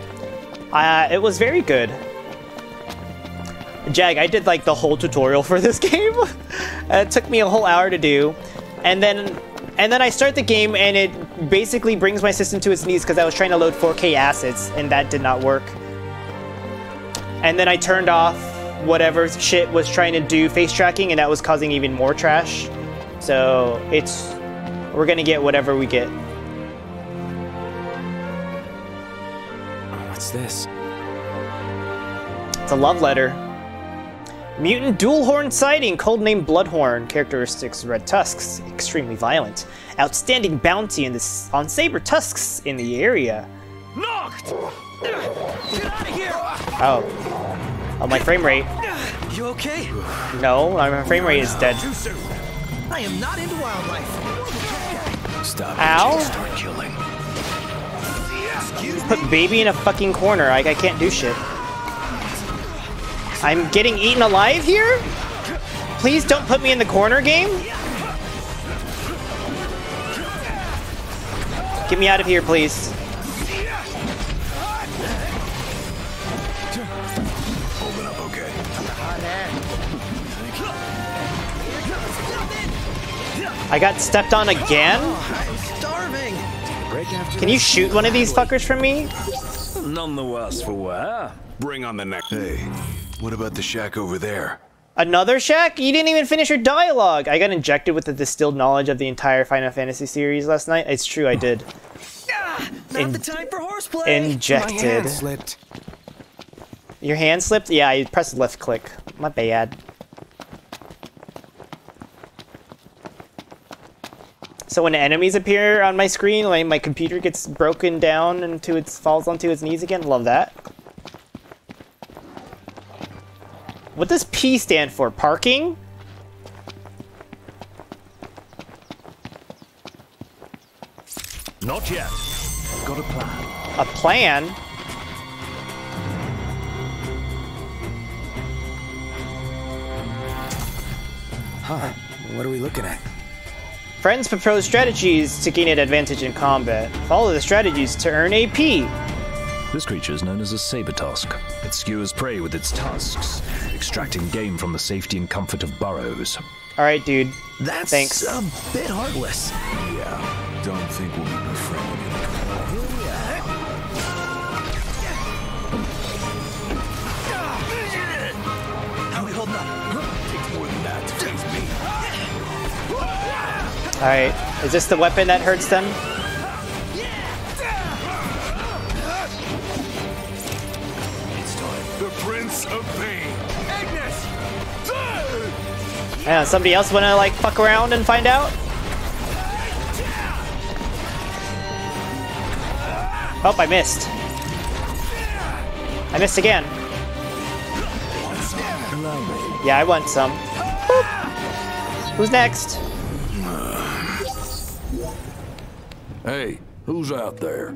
night. Uh, it was very good. Jag, I did like the whole tutorial for this game. it took me a whole hour to do, and then and then I start the game and it basically brings my system to its knees because I was trying to load 4K assets and that did not work. And then I turned off whatever shit was trying to do face tracking and that was causing even more trash. So it's we're gonna get whatever we get. Oh, what's this? It's a love letter. Mutant dual horn sighting, codename Bloodhorn. Characteristics: red tusks, extremely violent. Outstanding bounty in this on saber tusks in the area. Knocked! Get out of here! Oh, oh, my frame rate. You okay? No, my frame rate is dead. Too soon. I am not into wildlife. Stop. Ow. Start killing. Excuse. Put baby in a fucking corner. Like I can't do shit. I'm getting eaten alive here. Please don't put me in the corner game. Get me out of here, please. I got stepped on again. I'm starving. Break after Can you shoot one of these fuckers from me? None the worse for wear. Bring on the next. Hey, what about the shack over there? Another shack? You didn't even finish your dialogue. I got injected with the distilled knowledge of the entire Final Fantasy series last night. It's true, I did. Ah, not In- the time for horseplay. My Injected. hand slipped. Your hand slipped? Yeah, I pressed left click. My bad. So when enemies appear on my screen, like my computer gets broken down into its falls onto its knees again. Love that. What does P stand for? Parking? Not yet. Got a plan. A plan? Huh. What are we looking at? Friends propose strategies to gain an advantage in combat. Follow the strategies to earn AP. This creature is known as a saber tusk. It skewers prey with its tusks, extracting game from the safety and comfort of burrows. All right, dude. That's Thanks. a bit heartless. Yeah, don't think we'll be All right. Is this the weapon that hurts them? It's time. The Prince of Pain. Agnes! Yeah, somebody else want to like fuck around and find out? Oh, I missed. I missed again. Yeah, I want some. Boop. Who's next? Hey, who's out there?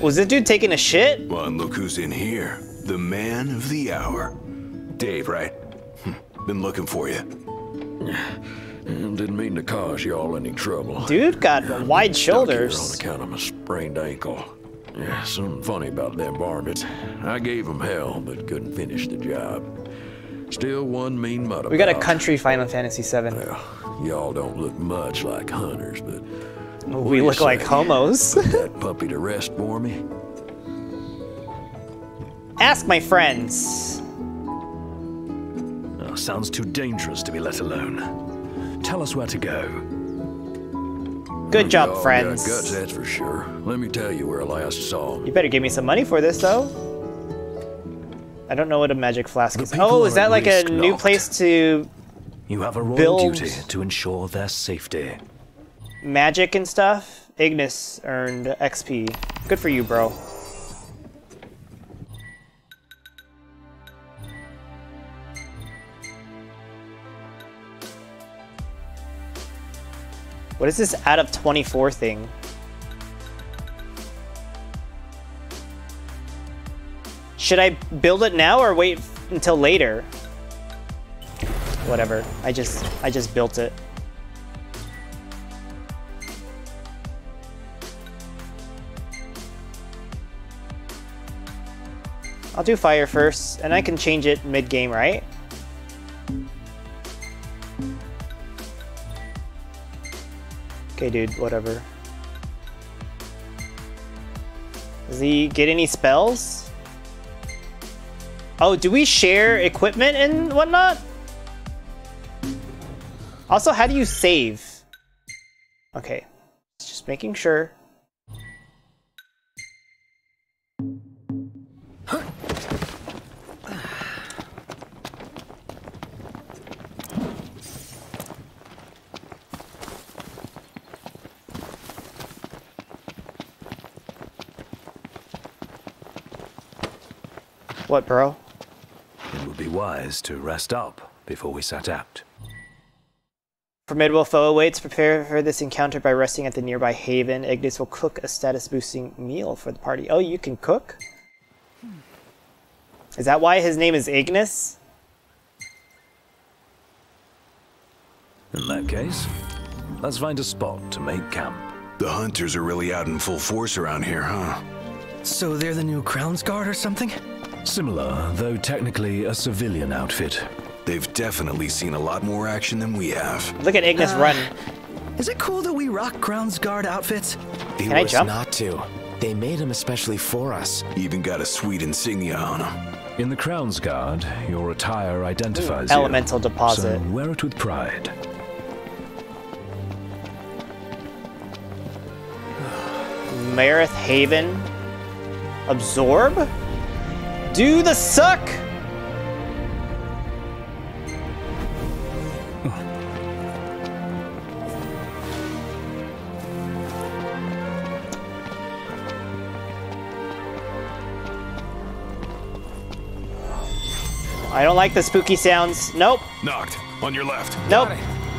Was this dude taking a shit? Well, and look who's in here. The man of the hour. Dave, right? Hm, Been looking for you. Didn't mean to cause y'all any trouble. Dude got wide Stuck here on shoulders. account of my sprained ankle. Yeah, something funny about them varmints. I gave them hell, but couldn't finish the job. Still one mean mutt We got a country Final Fantasy VII. Well, y'all don't look much like hunters, but We look like homos. Put that puppy to rest for me. Ask my friends. Oh, sounds too dangerous to be let alone. Tell us where to go. Good oh, job, Y'all friends. Got guts, that's for sure. Let me tell you where I last saw 'em. You better give me some money for this, though. I don't know what a magic flask is. Oh, is that like a risk, new place to You have a royal Build- duty to ensure their safety. Magic and stuff? Ignis earned XP. Good for you, bro. What is this out of 24 thing? Should I build it now or wait until later? Whatever. I just I just built it. I'll do fire first, and I can change it mid-game, right? Okay, dude, whatever. Does he get any spells? Oh, do we share equipment and whatnot? Also, how do you save? Okay, just making sure. What, bro? It would be wise to rest up before we set out. Formidable foe awaits. Prepare for this encounter by resting at the nearby haven. Ignis will cook a status boosting meal for the party. Oh, you can cook? Is that why his name is Ignis? In that case, let's find a spot to make camp. The hunters are really out in full force around here, huh? So they're the new Crownsguard or something? Similar, though technically a civilian outfit. They've definitely seen a lot more action than we have. Look at Ignis Uh, run. Is it cool that we rock Crownsguard outfits? They Can I jump? not to. They made them especially for us. Even got a sweet insignia on them. In the Crownsguard, your attire identifies Elemental you. deposit. So wear it with pride. Marith Haven. Absorb? Do the suck! I don't like the spooky sounds. Nope. Knocked. On your left. Nope.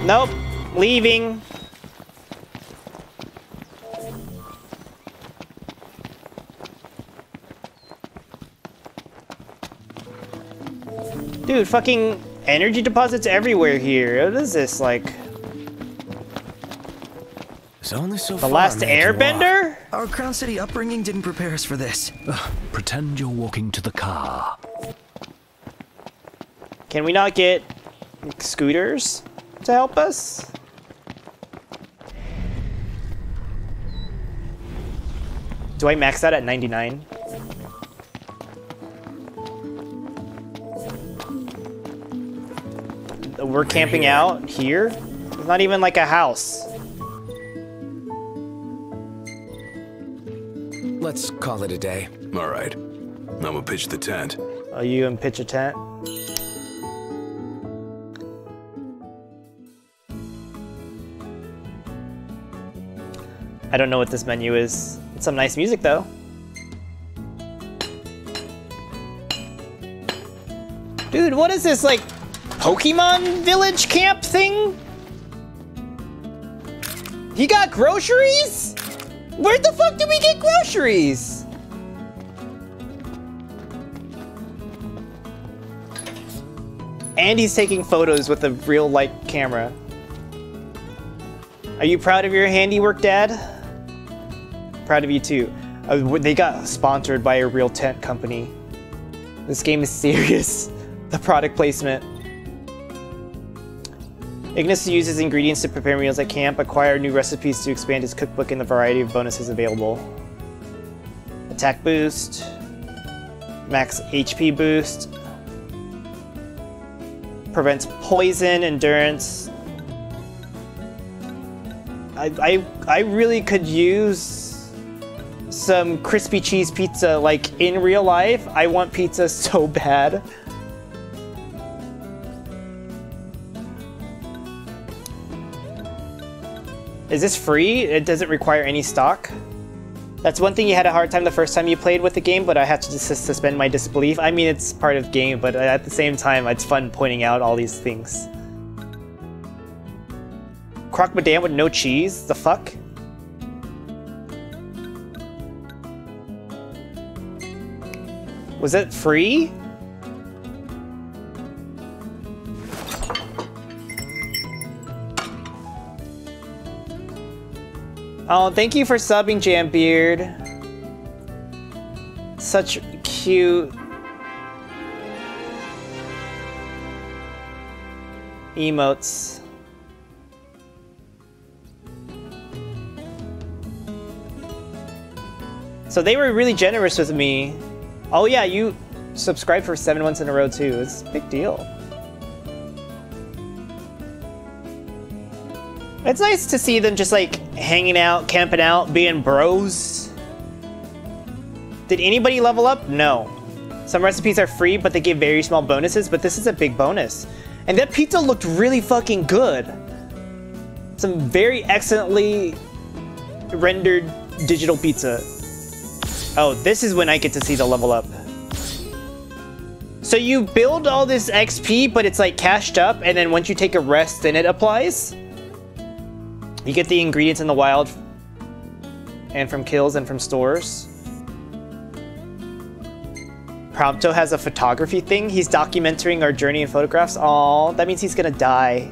Nope. Leaving. Dude, fucking energy deposits everywhere here. What is this, like, It's only so the far, last man can walk. airbender? Our Crown City upbringing didn't prepare us for this. Pretend you're walking to the car. Can we not get scooters to help us. Do I max that at 99? We're camping out here? It's not even like a house. Let's call it a day. All right. I'm gonna pitch the tent. Are you and pitch a tent? I don't know what this menu is. It's some nice music though. Dude, what is this, like, Pokemon Village camp thing? He got groceries? Where the fuck did we get groceries? And he's taking photos with a real light camera. Are you proud of your handiwork, Dad? Proud of you too. Uh, they got sponsored by a real tent company. This game is serious. the product placement. Ignis uses ingredients to prepare meals at camp, acquire new recipes to expand his cookbook and the variety of bonuses available. Attack boost, max HP boost, prevents poison, endurance. I, I, I really could use some crispy cheese pizza like in real life. I want pizza so bad. Is this free? It doesn't require any stock? That's one thing you had a hard time the first time you played with the game, but I had to just suspend my disbelief. I mean, it's part of game, but at the same time, it's fun pointing out all these things. Croque Madame with no cheese? The fuck? Was it free? Oh, thank you for subbing, Jambeard. Such cute emotes. So they were really generous with me. Oh yeah, you subscribed for seven months in a row too. It's a big deal. It's nice to see them just like hanging out, camping out, being bros. Did anybody level up? No. Some recipes are free, but they give very small bonuses, but this is a big bonus. And that pizza looked really fucking good. Some very excellently rendered digital pizza. Oh, this is when I get to see the level up. So you build all this XP, but it's like cashed up, and then once you take a rest, then it applies? You get the ingredients in the wild and from kills and from stores. Prompto has a photography thing. He's documenting our journey in photographs. Oh, that means he's gonna die.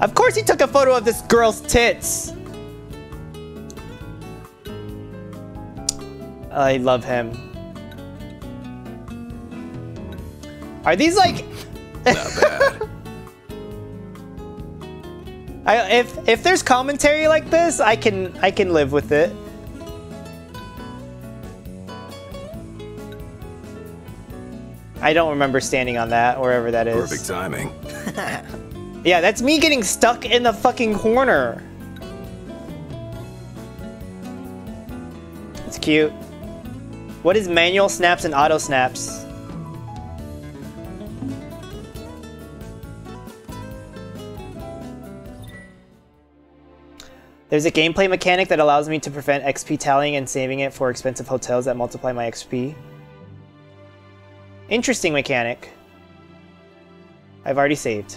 Of course he took a photo of this girl's tits. I love him. Are these like... Not bad. I, if if there's commentary like this, I can I can live with it. I don't remember standing on that, wherever that is. Perfect timing. yeah, that's me getting stuck in the fucking corner. It's cute. What is manual snaps and auto snaps? There's a gameplay mechanic that allows me to prevent XP tallying and saving it for expensive hotels that multiply my XP. Interesting mechanic. I've already saved.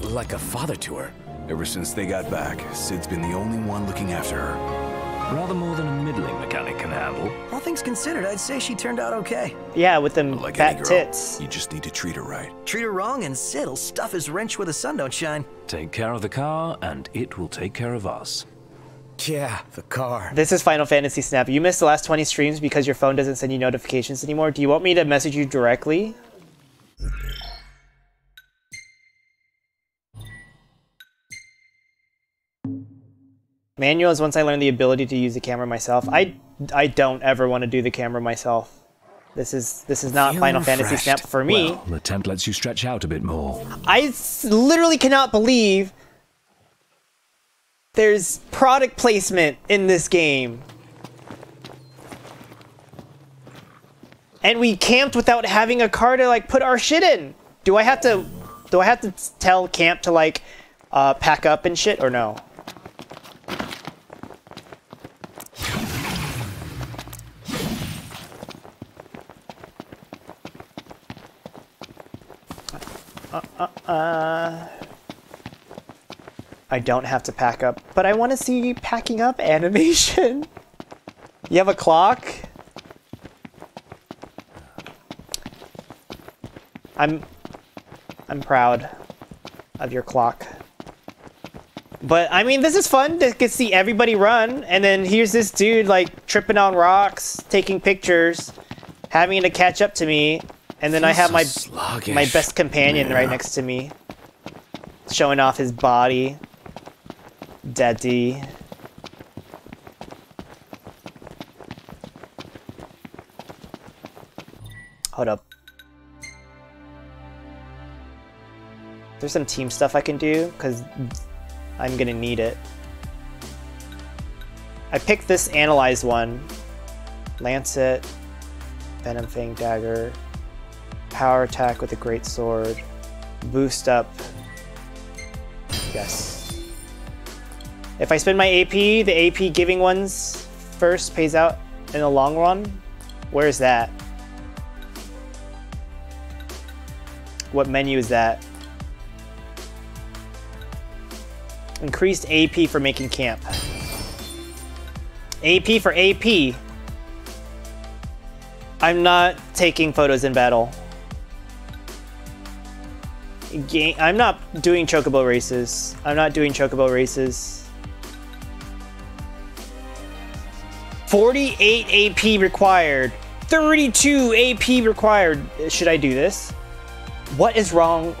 Like a father to her. Ever since they got back, Cid's been the only one looking after her. Rather more than a middling mechanic can handle. All things considered, I'd say she turned out okay. Yeah, with them Like fat any girl, tits. you just need to treat her right. Treat her wrong and Cid'll stuff his wrench where the sun don't shine. Take care of the car, and it will take care of us. Yeah, the car. This is Final Fantasy Snap. You missed the last 20 streams because your phone doesn't send you notifications anymore. Do you want me to message you directly? Manual is once I learn the ability to use the camera myself. I I don't ever want to do the camera myself. This is this is not Feeling Final Fantasy. Snap for me. Well, the temp lets you stretch out a bit more. I literally cannot believe there's product placement in this game. And we camped without having a car to like put our shit in. Do I have to do I have to tell camp to like uh, pack up and shit or no? I don't have to pack up, but I want to see packing up animation. You have a clock? I'm I'm proud of your clock. But I mean, this is fun to get see everybody run, and then here's this dude like tripping on rocks, taking pictures, having to catch up to me, and then I have so my sluggish. my best companion Yeah. right next to me, showing off his body. Daddy. Hold up. There's some team stuff I can do, because I'm gonna need it. I picked this analyze one. Lancet, Venom Fang Dagger, Power Attack with a Great Sword, Boost Up. Yes. If I spend my AP, the AP giving ones first pays out in the long run. Where's that? What menu is that? Increased AP for making camp. AP for AP. I'm not taking photos in battle. Ga- I'm not doing chocobo races. I'm not doing chocobo races. 48 AP required. 32 AP required. Should I do this? What is wrong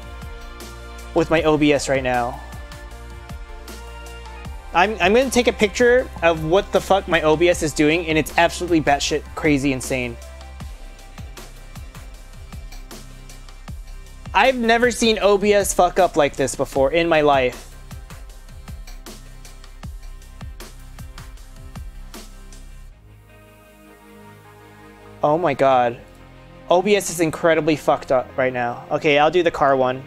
with my OBS right now? I'm, I'm gonna take a picture of what the fuck my OBS is doing, and it's absolutely batshit crazy insane. I've never seen OBS fuck up like this before in my life. Oh my god. OBS is incredibly fucked up right now. Okay, I'll do the car one.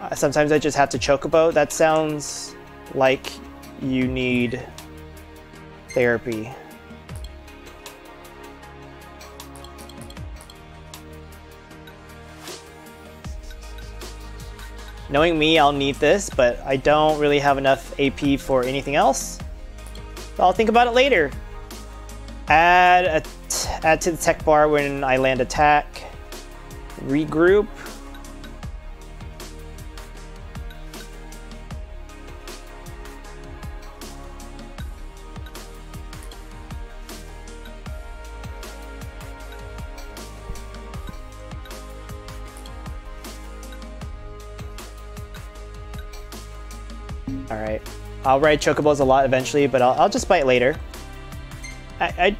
Uh, Sometimes I just have to chocobo. That sounds like you need therapy. Knowing me, I'll need this, but I don't really have enough AP for anything else. So I'll think about it later. Add a add to the tech bar when I land attack. Regroup. All right. I'll ride chocobos a lot eventually, but I'll, I'll just bite later. I, I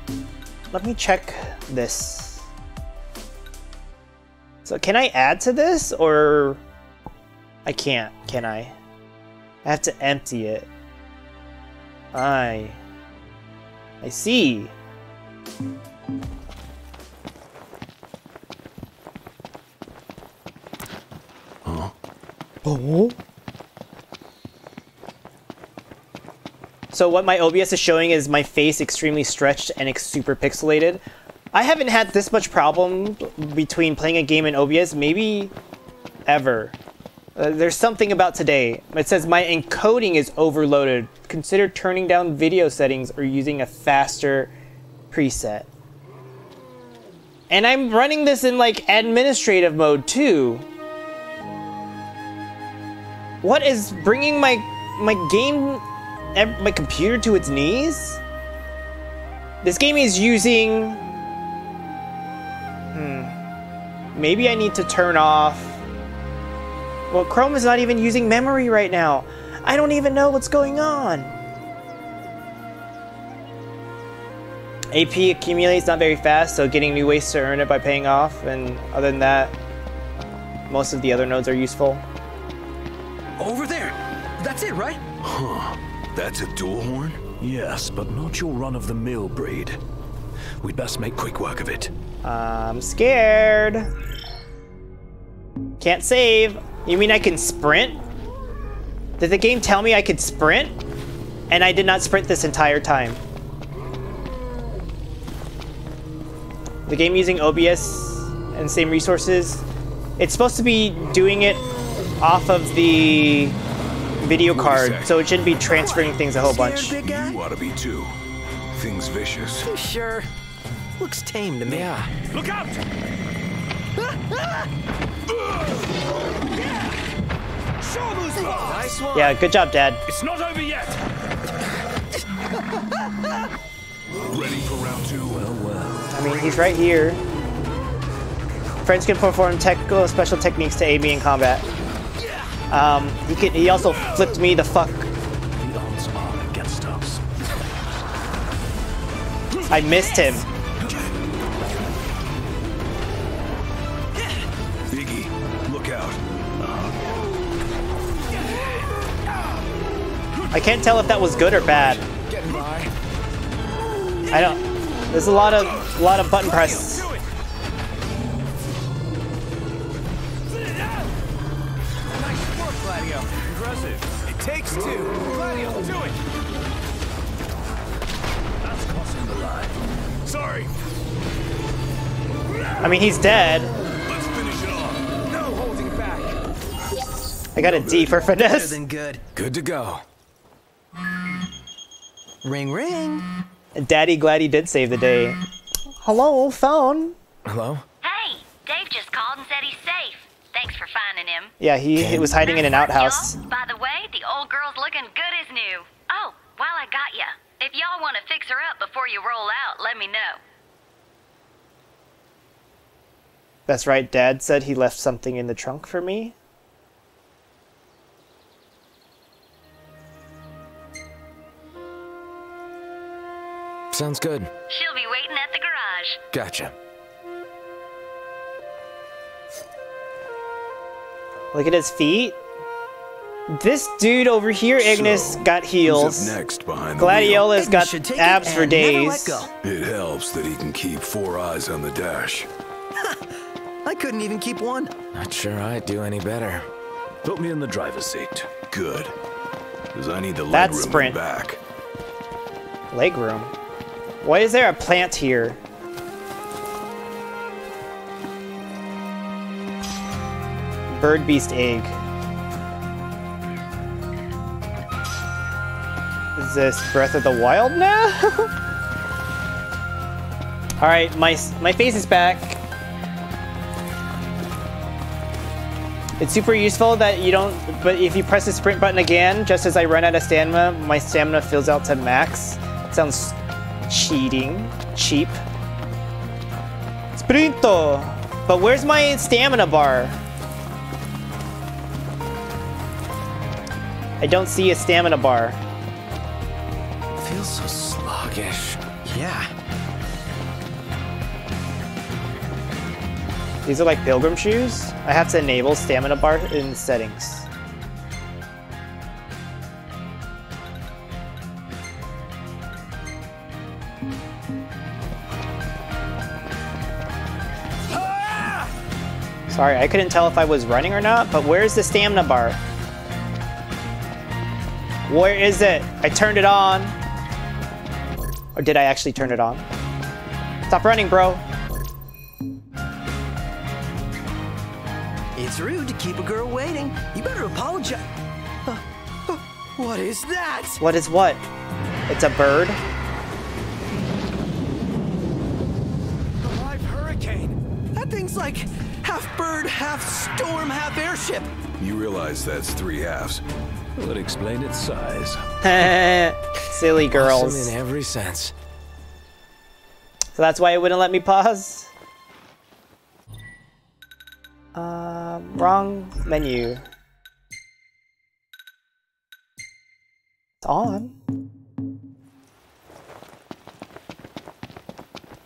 let me check this. So can I add to this or I can't, can I? I have to empty it. I I see. Huh? Oh. So what my OBS is showing is my face extremely stretched and super pixelated. I haven't had this much problem between playing a game in OBS, maybe ever. Uh, there's something about today. It says my encoding is overloaded. Consider turning down video settings or using a faster preset. And I'm running this in like administrative mode too. What is bringing my my game my computer to its knees? This game is using Hmm. Maybe I need to turn off Well, Chrome is not even using memory right now. I don't even know what's going on. AP accumulates not very fast, so getting new ways to earn it by paying off, and other than that, most of the other nodes are useful. Over there. That's it, right? Huh. That's a dual horn? Yes, but not your run-of-the-mill breed. We'd best make quick work of it. I'm scared. Can't save. You mean I can sprint? Did the game tell me I could sprint? And I did not sprint this entire time. The game using OBS and same resources. It's supposed to be doing it off of the video card, so it shouldn't be transferring things a whole bunch. You ought to be too. Thing's vicious. You sure? Looks tame to me. Yeah. Look out! Nice one. Yeah, good job, Dad. It's not over yet. Ready for round two? Well, well. I mean, he's right here. Friends can perform technical special techniques to aid me in combat. Um, he could. He also flipped me the fuck. The odds are against us. I missed him. Iggy, look out. I can't tell if that was good or bad. I don't. There's a lot of a lot of button press. Gladio, do it! That's the. Sorry! I mean, he's dead. Let's finish it off. No holding back. I got a D for finesse. Better than good. Good to go. Ring, ring. Daddy glad he did save the day. Hello, phone. Hello? Hey, Dave just called and said he's safe. Thanks for finding him. Yeah, he, he was hiding in an outhouse. Y'all, by the way, the old girl's looking good as new. Oh, while I got ya, if y'all want to fix her up before you roll out, let me know. That's right. Dad said he left something in the trunk for me. Sounds good. She'll be waiting at the garage. Gotcha. Look at his feet. This dude over here, Ignis, So, got Who's heels. next behind? Gladiolus got should take abs for days. It helps that he can keep four eyes on the dash. I couldn't even keep one. Not sure I'd do any better. Put me in the driver's seat. Good. Because I need the leg That's room sprint. back. Leg room. Why is there a plant here? Bird beast egg. Is this Breath of the Wild now? All right, my my face is back. It's super useful that you don't, but if you press the sprint button again, just as I run out of stamina, my stamina fills out to max. It Sounds cheating, cheap. Sprinto! But where's my stamina bar? I don't see a stamina bar. Feels so sluggish. Yeah. These are like pilgrim shoes. I have to enable stamina bar in settings. Sorry, I couldn't tell if I was running or not, but where's the stamina bar? Where is it? I turned it on. Or did I actually turn it on? Stop running, bro. It's rude to keep a girl waiting. You better apologize. Uh, uh, what is that? What is what? It's a bird? A live hurricane. That thing's like half bird, half storm, half airship. You realize that's three halves. Would explain its size. Silly girls. Awesome in every sense. So that's why it wouldn't let me pause. Um, wrong menu. It's on.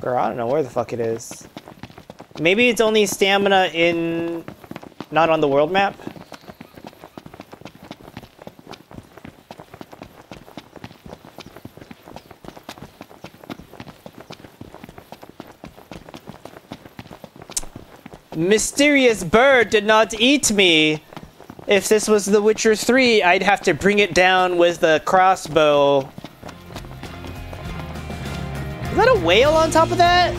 Girl, I don't know where the fuck it is. Maybe it's only stamina in... Not on the world map? Mysterious bird did not eat me. If this was The Witcher 3, I'd have to bring it down with a crossbow. Is that a whale on top of that?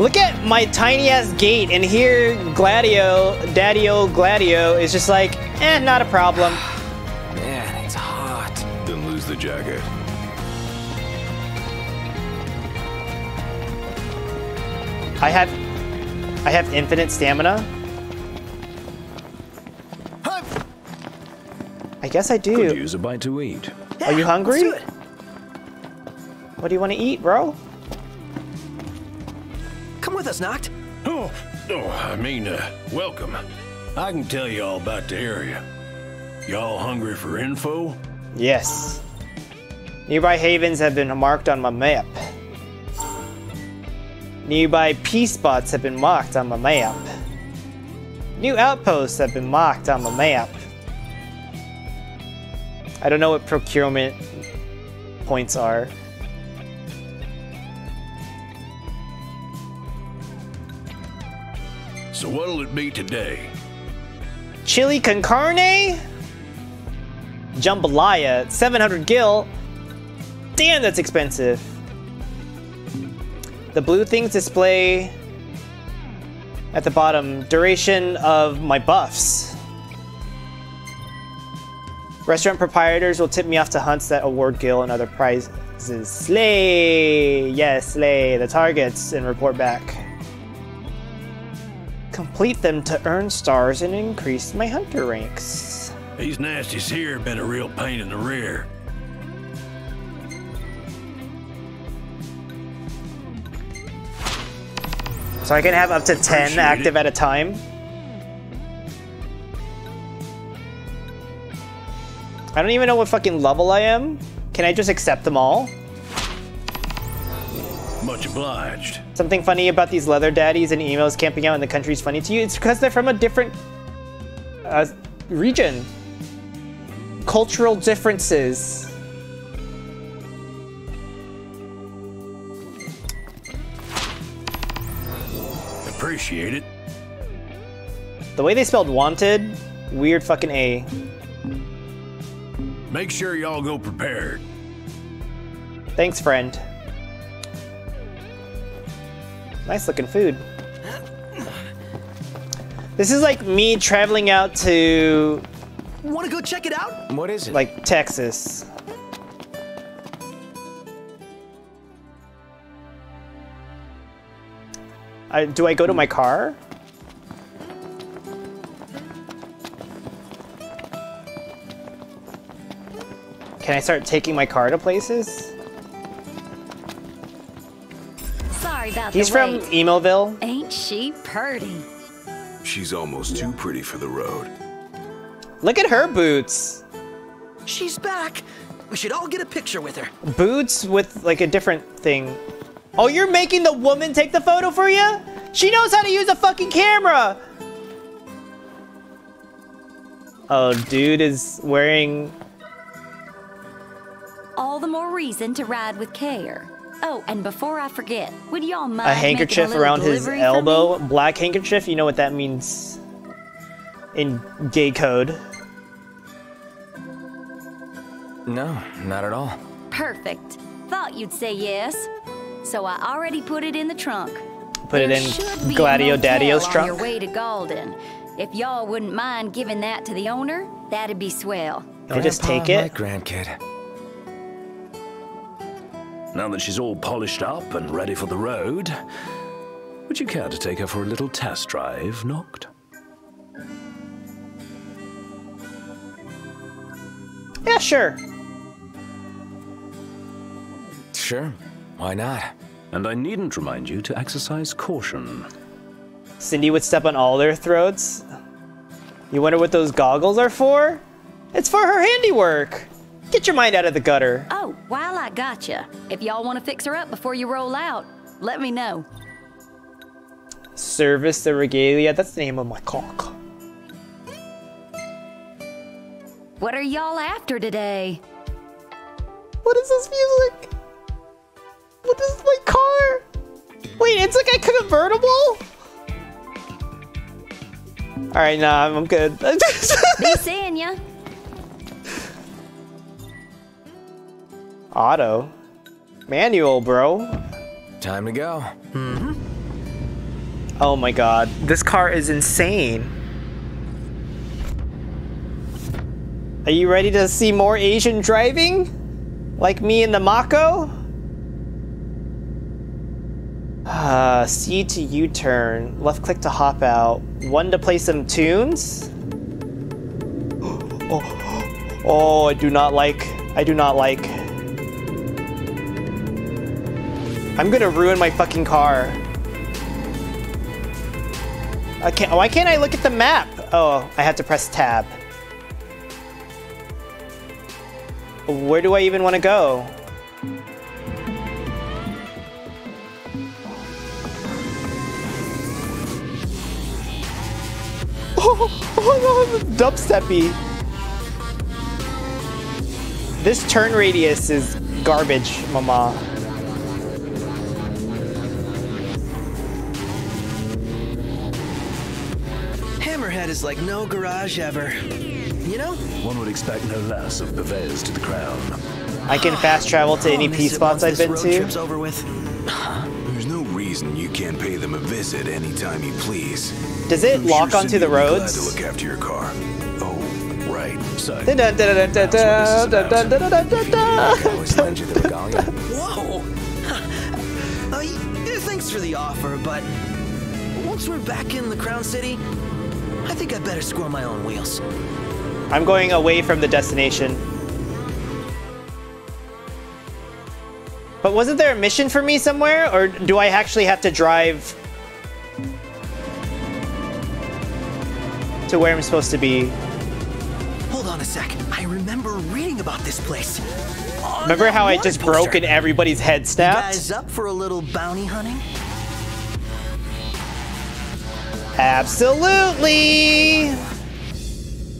Look at my tiny ass gate, and here Gladio, Daddy-O Gladio is just like, eh, not a problem. Man, it's hot. Then lose the jacket. I have, I have infinite stamina. I guess I do. Could do. use a bite to eat. Are you hungry? Do. What do you want to eat, bro? Come with us, Noct. Oh, oh, I mean, uh, welcome. I can tell you all about the area. Y'all hungry for info? Yes. Nearby havens have been marked on my map. Nearby P-spots have been marked on my map. New outposts have been marked on my map. I don't know what procurement points are. So what'll it be today? Chili con carne? Jambalaya, 700 gil. Damn, that's expensive. The blue things display at the bottom duration of my buffs. Restaurant proprietors will tip me off to hunts that award gil and other prizes. Slay! Yes, slay the targets and report back. Complete them to earn stars and increase my hunter ranks. These nasties here have been a real pain in the rear. So I can have up to 10 active at a time. I don't even know what fucking level I am. Can I just accept them all? Much obliged. Something funny about these leather daddies and emos camping out in the country is funny to you. It's because they're from a different uh, region. Cultural differences. Appreciate it. The way they spelled wanted, weird fucking A. Make sure y'all go prepared. Thanks, friend. Nice looking food. This is like me traveling out to Want to go check it out? What is it? like Texas. I, do I go to my hmm. car? Can I start taking my car to places? Sorry about He's the from wait. Emoville. Ain't she purty? She's almost too pretty for the road. Look at her boots. She's back. We should all get a picture with her. Boots with like a different thing. Oh, you're making the woman take the photo for you? She knows how to use a fucking camera. Oh, dude is wearing All the more reason to ride with care. Oh, and before I forget, would y'all mind a handkerchief little around his elbow. Black handkerchief. You know what that means in gay code. No, not at all. Perfect. Thought you'd say yes. So I already put it in the trunk. Put it in should be a Gladio motel Daddy-O's on trunk. your way to Galdin. If y'all wouldn't mind giving that to the owner, that'd be swell. Can I just Grandpa, take My it? grandkid. Now that she's all polished up and ready for the road, would you care to take her for a little test drive, Noct? Yeah, sure. Sure. Why not? And I needn't remind you to exercise caution. Cindy would step on all their throats. You wonder what those goggles are for? It's for her handiwork. Get your mind out of the gutter. Oh, while I gotcha, if y'all want to fix her up before you roll out, let me know. Service the regalia. That's the name of my cock. What are y'all after today? What is this music? What is my car? Wait, it's like a convertible? Alright, nah, I'm good. Be seeing ya. Auto. Manual, bro. Time to go. Mm-hmm. Oh my god. This car is insane. Are you ready to see more Asian driving? Like me in the Mako? Uh, C to U-turn. Left click to hop out. One to play some tunes. Oh, oh, I do not like. I do not like. I'm gonna ruin my fucking car. I can't, why can't I look at the map? Oh, I have to press tab. Where do I even want to go? Oh, oh, oh no, dubsteppy. This turn radius is garbage, mama. Hammerhead is like no garage ever. You know? One would expect no less of purveyors to the crown. I can fast travel to any I'll P spots I've this been road to. trip's over with reason, you can pay them a visit anytime you please. Does it I'm lock onto the roads? Glad to look after your car. Oh, right. So. Whoa. Uh, thanks for the offer, but once we're back in the Crown City, I think I better score my own wheels. I'm going away from the destination. But wasn't there a mission for me somewhere? Or do I actually have to drive to where I'm supposed to be? Hold on a sec. I remember reading about this place. On Remember how I just poster. broke and everybody's head You snapped? guys up for a little bounty hunting? Absolutely!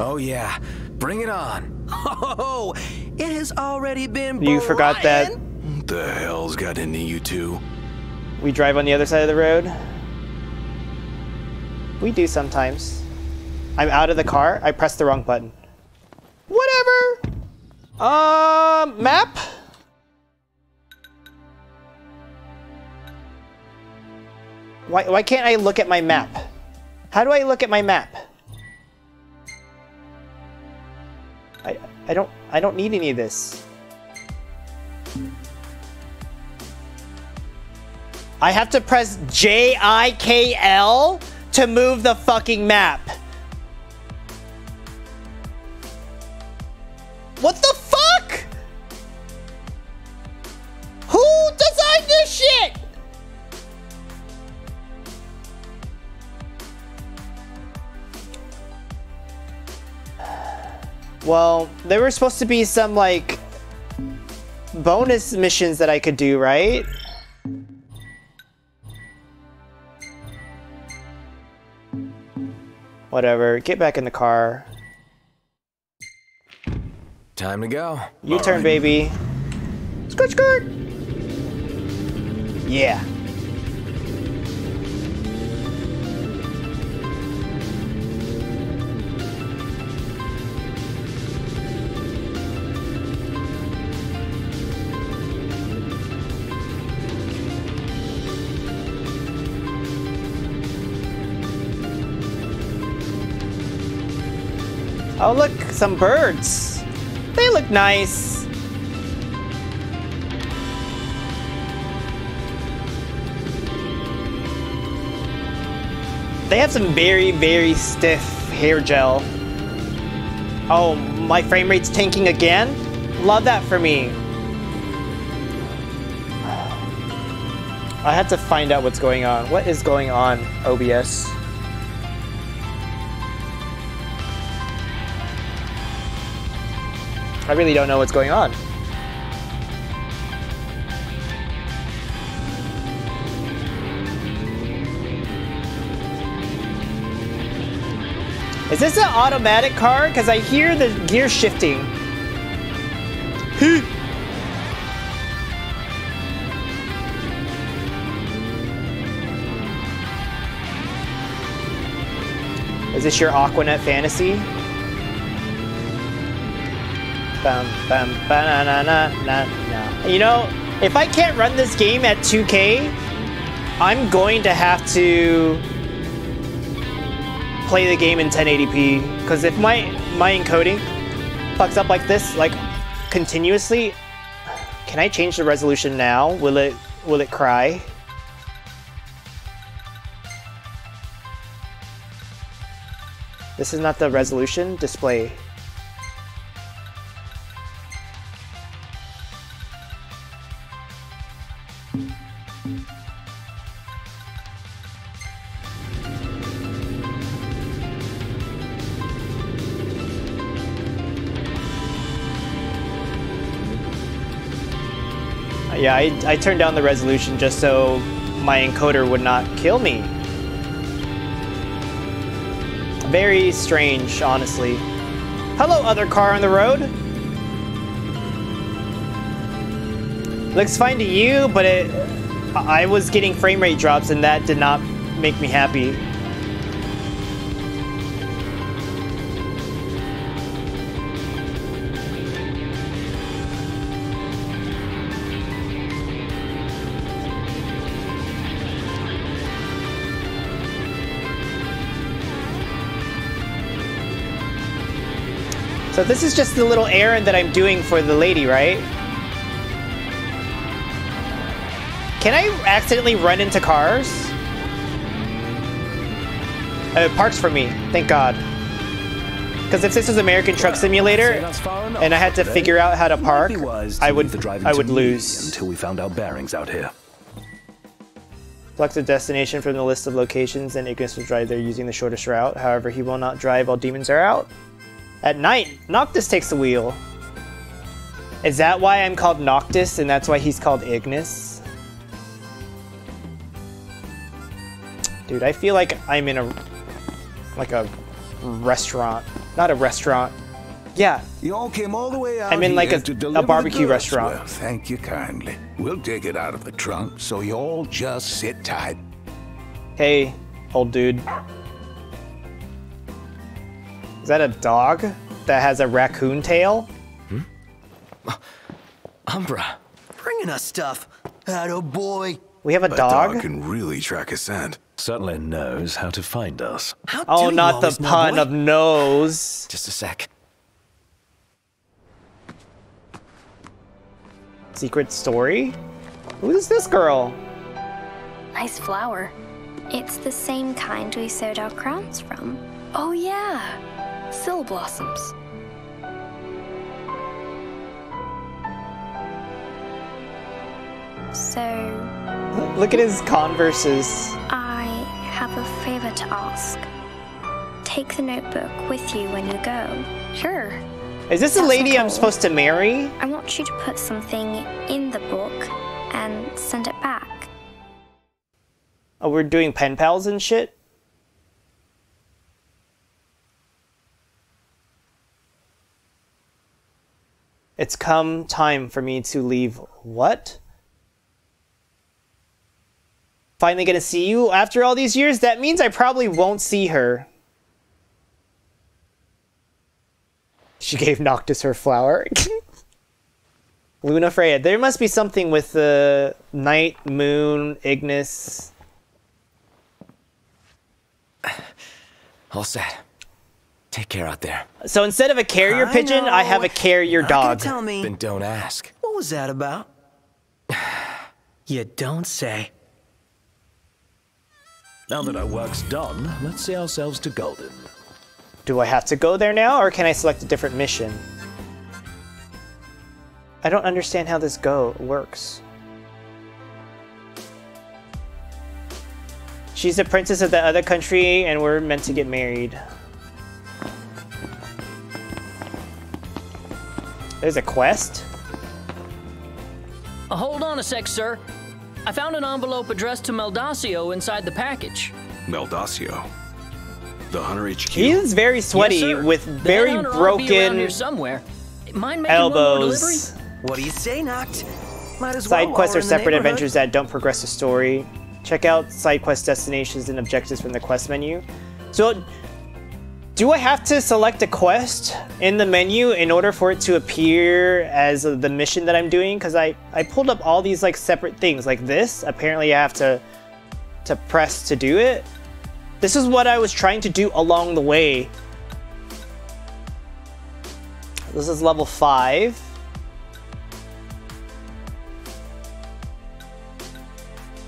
Oh yeah, bring it on. Oh, it has already been. You forgot that the hell's got into you two? we drive on the other side of the road. We do sometimes. I'm out of the car. I pressed the wrong button. Whatever. Um, map. Why, why can't I look at my map? How do I look at my map? I, I don't I don't need any of this. I have to press J I K L to move the fucking map. What the fuck? Who designed this shit? Well, there were supposed to be some like bonus missions that I could do, right? Whatever. Get back in the car. Time to go. You turn, baby. Skirt, skirt. Yeah. Oh, look, some birds. They look nice. They have some very, very stiff hair gel. Oh, my frame rate's tanking again? Love that for me. I had to find out what's going on. What is going on, OBS? I really don't know what's going on. Is this an automatic car? Because I hear the gear shifting. Is this your Aquanet fantasy? Na na na na. You know, if I can't run this game at 2K, I'm going to have to play the game in 1080p. Because if my my encoding fucks up like this, like continuously, can I change the resolution now? Will it will it cry? This is not the resolution display. I, I turned down the resolution just so my encoder would not kill me. Very strange, honestly. Hello, other car on the road. Looks fine to you, but it, I was getting frame rate drops and that did not make me happy. So this is just the little errand that I'm doing for the lady, right? Can I accidentally run into cars? Uh, it parks for me, thank God. Because if this was American Truck Simulator and I had to figure out how to park, I would I would lose. Until we found our bearings out here. Select a destination from the list of locations and Ignis will drive there using the shortest route. However, he will not drive while demons are out. At night, Noctis takes the wheel. Is that why I'm called Noctis and that's why he's called Ignis? Dude, I feel like I'm in a like a restaurant. Not a restaurant. Yeah. You all came all the way out I'm in like a- a barbecue restaurant. Well, thank you kindly. We'll take it out of the trunk, so you all just sit tight. Hey, old dude. Is that a dog that has a raccoon tail? Hmm? Umbra. Bringing us stuff. Atta boy. We have a That dog? dog can really track a scent. Certainly knows how to find us. How Oh, do you not the always know, pun of nose. Just a sec. Secret story? Who is this girl? Nice flower. It's the same kind we sewed our crowns from. Oh, yeah. Sylleblossoms. So, Look at his converses. I have a favor to ask. Take the notebook with you when you go. Sure. Is this That's lady I'm supposed to marry? I want you to put something in the book and send it back. Oh, we're doing pen pals and shit? It's come time for me to leave. What? Finally gonna see you after all these years? That means I probably won't see her. She gave Noctis her flower. Lunafreya. There must be something with the night, moon, Ignis. All set. Take care out there. So instead of a carrier I pigeon, I have a carrier How can you dog. tell me. Then don't ask. What was that about? You don't say. Now that our work's done, let's see ourselves to Galdin. Do I have to go there now, or can I select a different mission? I don't understand how this go works. She's a princess of the other country, and we're meant to get married. There's a quest? Uh, hold on a sec, sir. I found an envelope addressed to Meldacio inside the package. Meldacio. The Hunter HQ. He is very sweaty Yes, with The very headhunter be here broken somewhere. Mind making one more delivery? elbows. What do you say, Noct? Might as well Side while quests we're are in the separate adventures that don't progress the story. Check out side quest destinations and objectives from the quest menu. So, do I have to select a quest in the menu in order for it to appear as the mission that I'm doing? Because I, I pulled up all these like separate things, like this. Apparently, I have to to press to do it. This is what I was trying to do along the way. This is level five.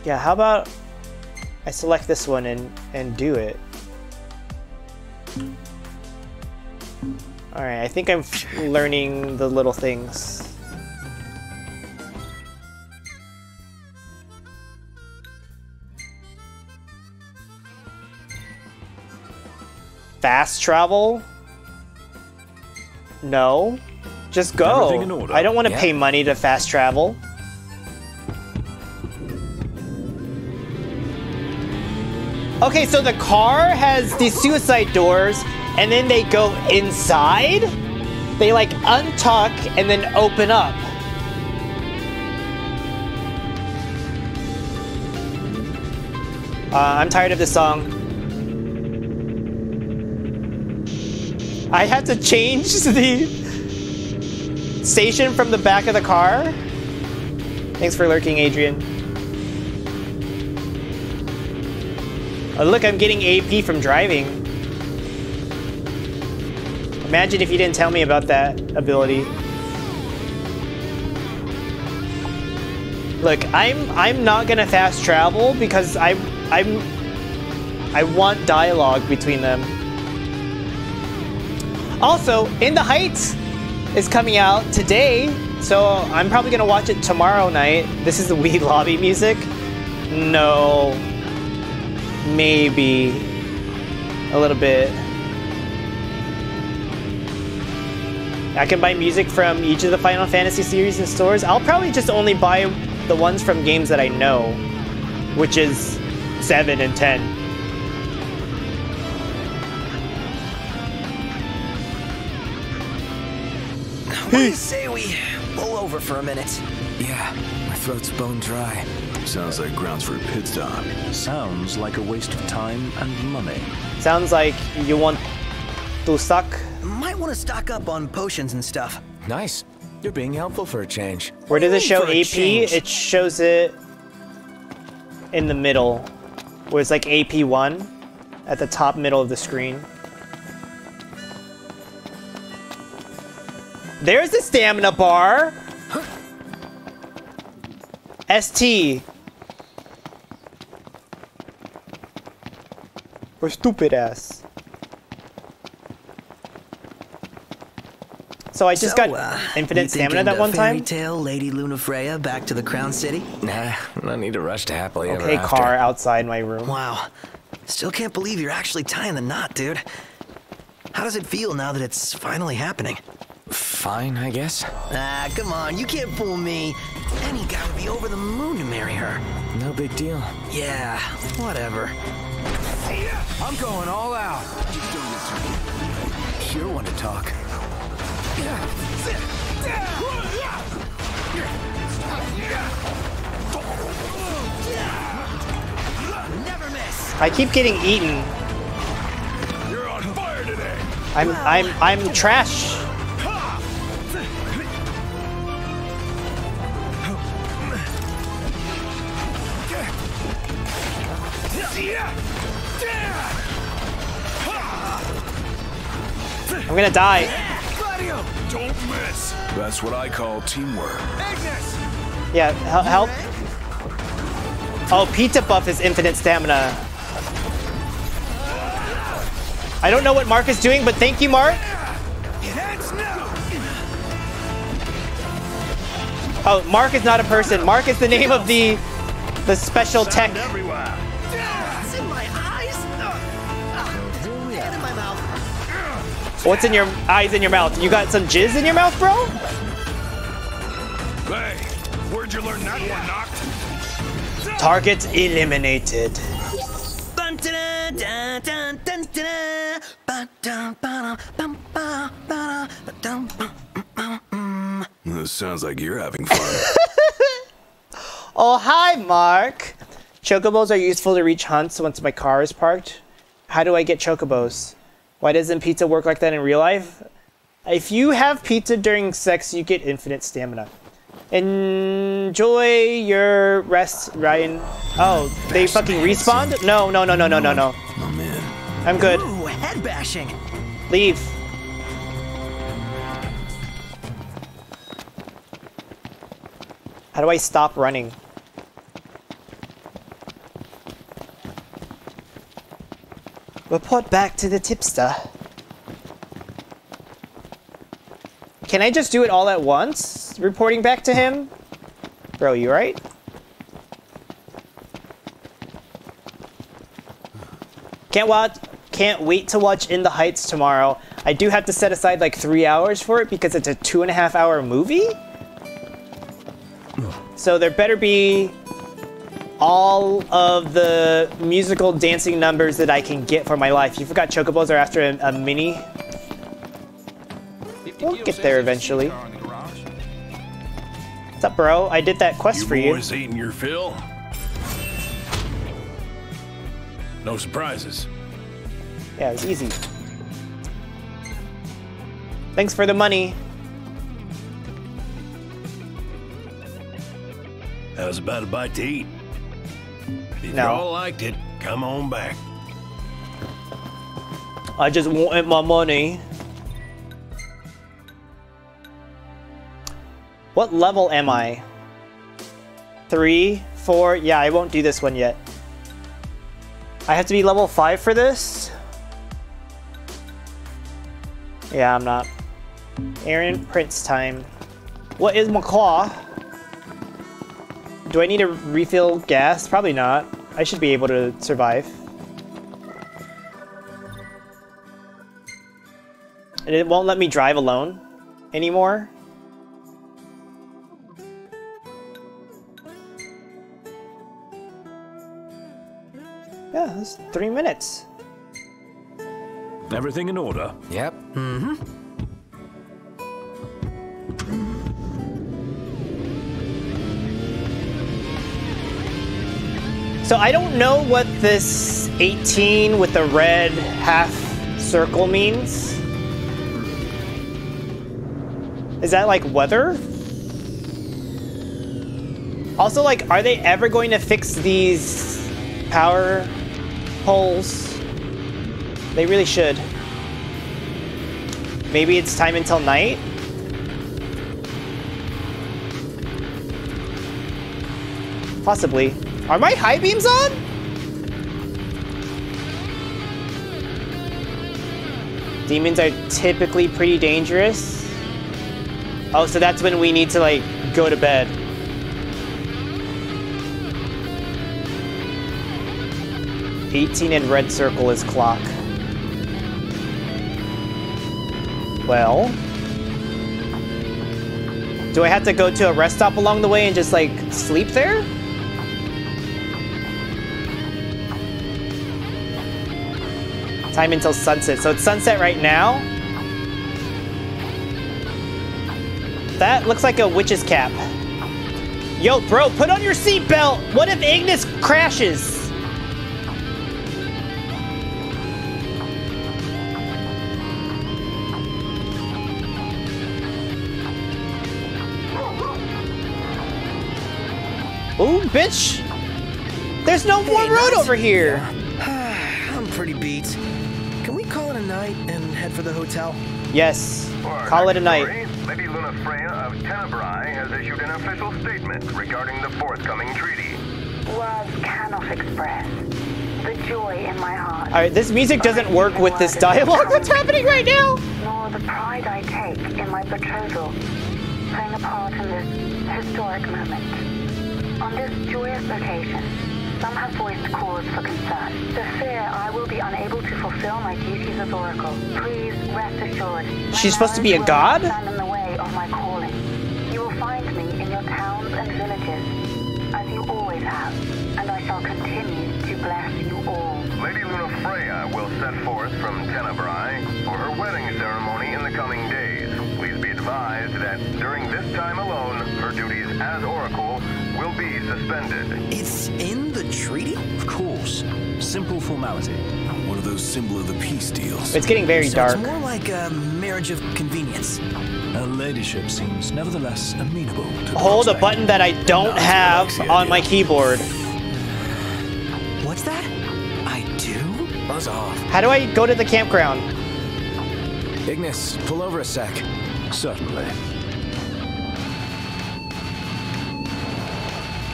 Yeah, how about I select this one and, and do it. Alright, I think I'm learning the little things. Fast travel? No. Just go. Everything in order. I don't want to Yeah. pay money to fast travel. Okay, so the car has these suicide doors, and then they go inside? They like untuck and then open up. Uh, I'm tired of this song. I had to change the station from the back of the car. Thanks for lurking, Adrian. Oh, look, I'm getting AP from driving. Imagine if you didn't tell me about that ability. Look, I'm I'm not gonna fast travel because I I'm I want dialogue between them. Also, In the Heights is coming out today, so I'm probably gonna watch it tomorrow night. This is the Wii lobby music. No, maybe a little bit. I can buy music from each of the Final Fantasy series in stores. I'll probably just only buy the ones from games that I know, which is 7 and 10. What do you say we pull over for a minute? Yeah, my throat's bone dry. Sounds like grounds for a pit stop. Sounds like a waste of time and money. Sounds like you want to suck. Might want to stock up on potions and stuff. Nice. You're being helpful for a change. Where does it show AP? change. It shows it in the middle, where it's like AP1 at the top middle of the screen. There's the stamina bar. ST. Or stupid ass. So I just So, got uh, infinite you stamina thinking that to one fairy time. tale Lady Lunafreya back to the Crown City? Nah, no need to rush to happily ever Okay, after. car outside my room. Wow. Still can't believe you're actually tying the knot, dude. How does it feel now that it's finally happening? Fine, I guess. Ah, come on, you can't fool me. Any guy would be over the moon to marry her. No big deal. Yeah, whatever. I'm going all out. Sure want to talk. I keep getting eaten. You're on fire today. I'm I'm I'm trash. I'm gonna die. That's what I call teamwork. Ignis! Yeah, hel help. Oh, pizza buff is infinite stamina. I don't know what Mark is doing, but thank you, Mark. Oh, Mark is not a person. Mark is the name of the the special tech What's in your eyes in your mouth? You got some jizz in your mouth, bro? Hey, where'd you learn that one, Noct? Target eliminated. This sounds like you're having fun. Oh, hi, Mark. Chocobos are useful to reach hunts once my car is parked. How do I get chocobos? Why doesn't pizza work like that in real life? If you have pizza during sex, you get infinite stamina. Enjoy your rest, Ryan. Oh, they fucking respawned? No, no, no, no, no, no, no. I'm good. Ooh, head bashing. Leave. How do I stop running? Report back to the tipster. Can I just do it all at once? Reporting back to him? Bro, you right? Can't watch. Can't wait to watch In the Heights tomorrow. I do have to set aside like three hours for it because it's a two and a half hour movie. So there better be all of the musical dancing numbers that I can get for my life. You forgot Chocobos are after a, a mini. We'll get there eventually. What's up, bro? I did that quest for you. boys eating your fill? No surprises. Yeah, it was easy. Thanks for the money. How's about a bite to eat? If No. you all liked it, come on back. I just wanted my money. What level am I? Three, four? Yeah, I won't do this one yet. I have to be level five for this? Yeah, I'm not. Aaron Prince time. What is my claw? Do I need to refill gas? Probably not. I should be able to survive. And it won't let me drive alone anymore. Yeah, that's three minutes. Everything in order? Yep. Mm-hmm. So I don't know what this 18 with the red half circle means. Is that like weather? Also, like, are they ever going to fix these power poles? They really should. Maybe it's time until night? Possibly. Are my high beams on? Demons are typically pretty dangerous. Oh, so that's when we need to, like, go to bed. Eighteen and red circle is clock. Well... Do I have to go to a rest stop along the way and just, like, sleep there? Time until sunset. So it's sunset right now. That looks like a witch's cap. Yo, bro, put on your seatbelt. What if Ignis crashes? Ooh, bitch. There's no more road over here. I'm pretty beat. Night and head for the hotel? Yes. Call it a night. Lady Luna Freya of Tenebrae has issued an official statement regarding the forthcoming treaty. Words cannot express the joy in my heart. Alright, this music doesn't work with this dialogue that's happening right now. Nor the pride I take in my betrothal, playing a part in this historic moment. On this joyous occasion, some have voiced cause for concern. The fear I will be unable to fulfill my duties as Oracle. Please rest assured. She's supposed to be a god? Stand in the way of my calling. You will find me in your towns and villages, as you always have, and I shall continue to bless you all. Lady Luna Freya will set forth from Tenebrae for her wedding ceremony in the coming days. Please be advised that during this time alone, her duties as Oracle will be suspended. It's in the treaty? Of course. Simple formality. One of those symbol of the peace deals. It's getting very so dark. It's more like a marriage of convenience. Her ladyship seems nevertheless amenable to Hold a button that I don't have on my keyboard. What's that? I do? Buzz off. How do I go to the campground? Ignis, pull over a sec. Certainly.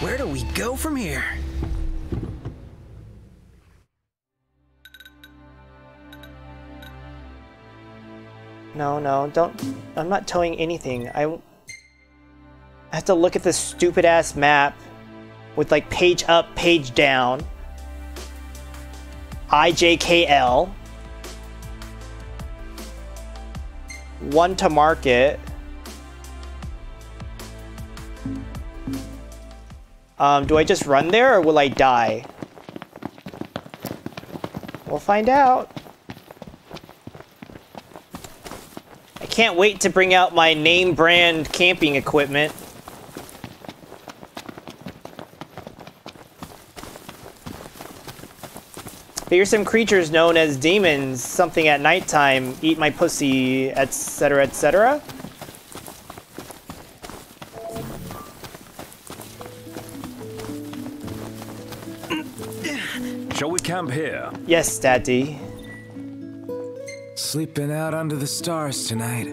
Where do we go from here? No, no, don't. I'm not towing anything. I, I have to look at this stupid ass map with like page up, page down. IJKL. One to market. Um, do I just run there or will I die? We'll find out. Can't wait to bring out my name brand camping equipment. Here's some creatures known as demons, something at nighttime, eat my pussy, etc., etc. Shall we camp here? Yes, Daddy. Sleeping out under the stars tonight.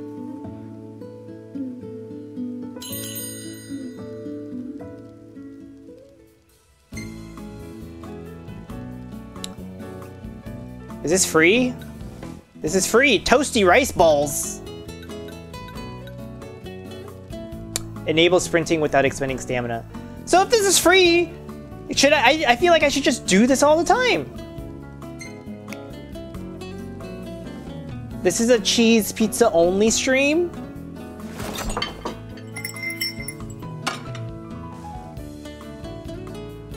Is this free? This is free. Toasty rice balls. Enable sprinting without expending stamina. So if this is free, should I, I? I feel like I should just do this all the time. This is a cheese pizza only stream.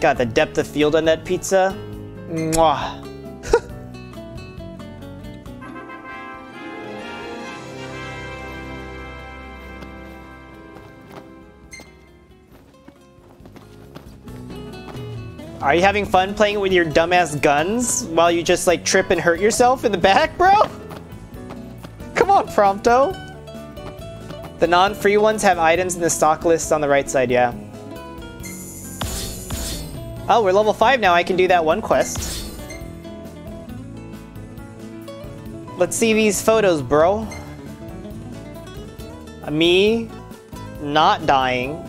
God, the depth of field on that pizza. Mwah. Are you having fun playing with your dumbass guns while you just like trip and hurt yourself in the back, bro? Come on, Prompto. The non-free ones have items in the stock list on the right side, yeah. Oh, we're level 5 now. I can do that one quest. Let's see these photos, bro. Me not dying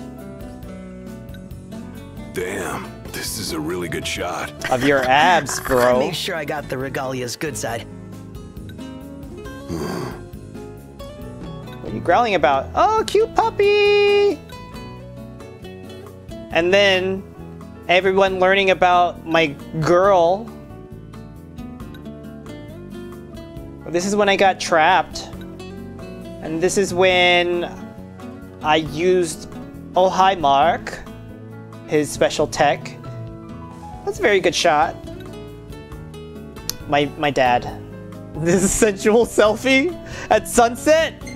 Damn, this is a really good shot. of your abs, bro. I bro. make sure I got the regalia's good side. Hmm. What are you growling about? Oh, cute puppy! And then everyone learning about my girl. This is when I got trapped. And this is when I used Oh Hi Mark, his special tech. That's a very good shot. My my dad. This is sensual selfie at sunset.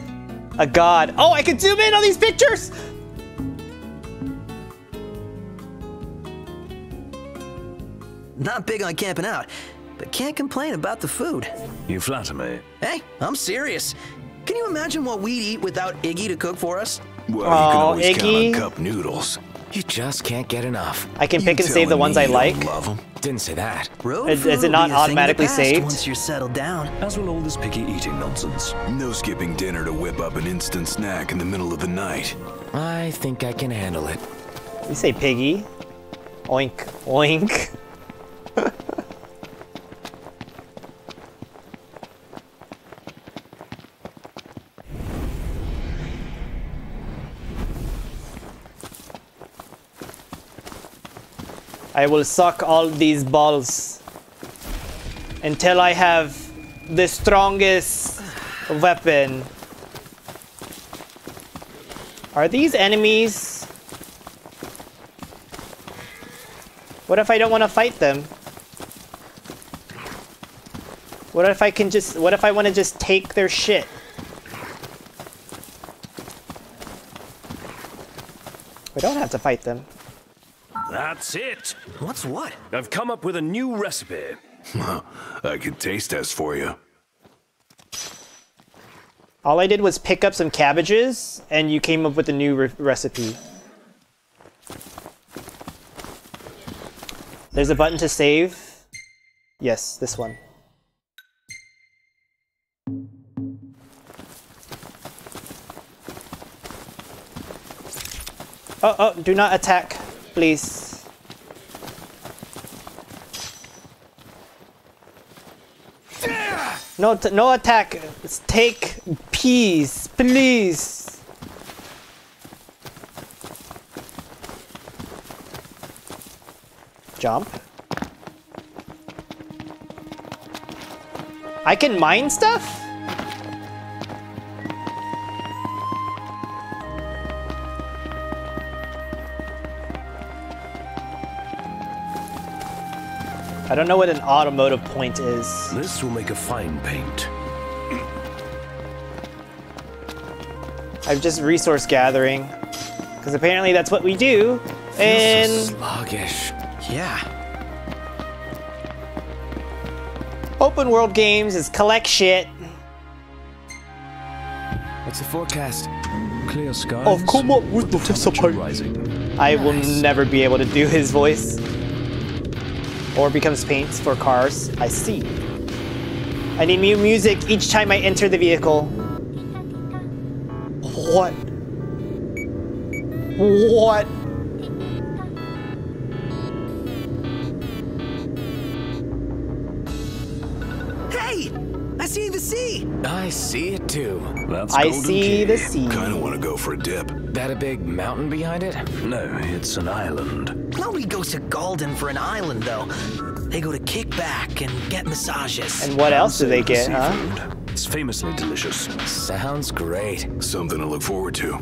A god. Oh, I can zoom in on these pictures. Not big on camping out, but can't complain about the food. You flatter me. Hey, I'm serious. Can you imagine what we'd eat without Iggy to cook for us? Well, you can Oh, always count Iggy. on cup noodles. You just can't get enough. I can You pick and save the ones I like. don't Love 'em? Didn't say that. Road Is- is it not be a thing of the automatically saved? Once you're settled down. As will all this picky eating nonsense. No skipping dinner to whip up an instant snack in the middle of the night. I think I can handle it. You say piggy. Oink, oink. I will suck all these balls until I have the strongest weapon. Are these enemies? What if I don't want to fight them? What if I can just, what if I want to just take their shit? We don't have to fight them. That's it. What's what? I've come up with a new recipe. I can taste test for you. All I did was pick up some cabbages, and you came up with a new re recipe. There's a button to save. Yes, this one. Oh, oh, do not attack, please. No, no attack. Take peace, please. Jump. I can mine stuff? I don't know what an automotive point is. This will make a fine paint. I'm just resource gathering. Because apparently that's what we do. And so sluggish. Yeah. Open world games is collect shit. What's the forecast? Clear skies. Oh, come up with the discipline. Rising. I will never be able to do his voice. Or becomes paints for cars. I see. I need new music each time I enter the vehicle. What? What? I see it too. That's I Galdin see Quay. the sea. Kinda wanna go for a dip. That a big mountain behind it? No, it's an island. Nobody goes to Galdin for an island, though. They go to kick back and get massages. And what else do they The get, huh? It's famously delicious. Sounds great. Something to look forward to.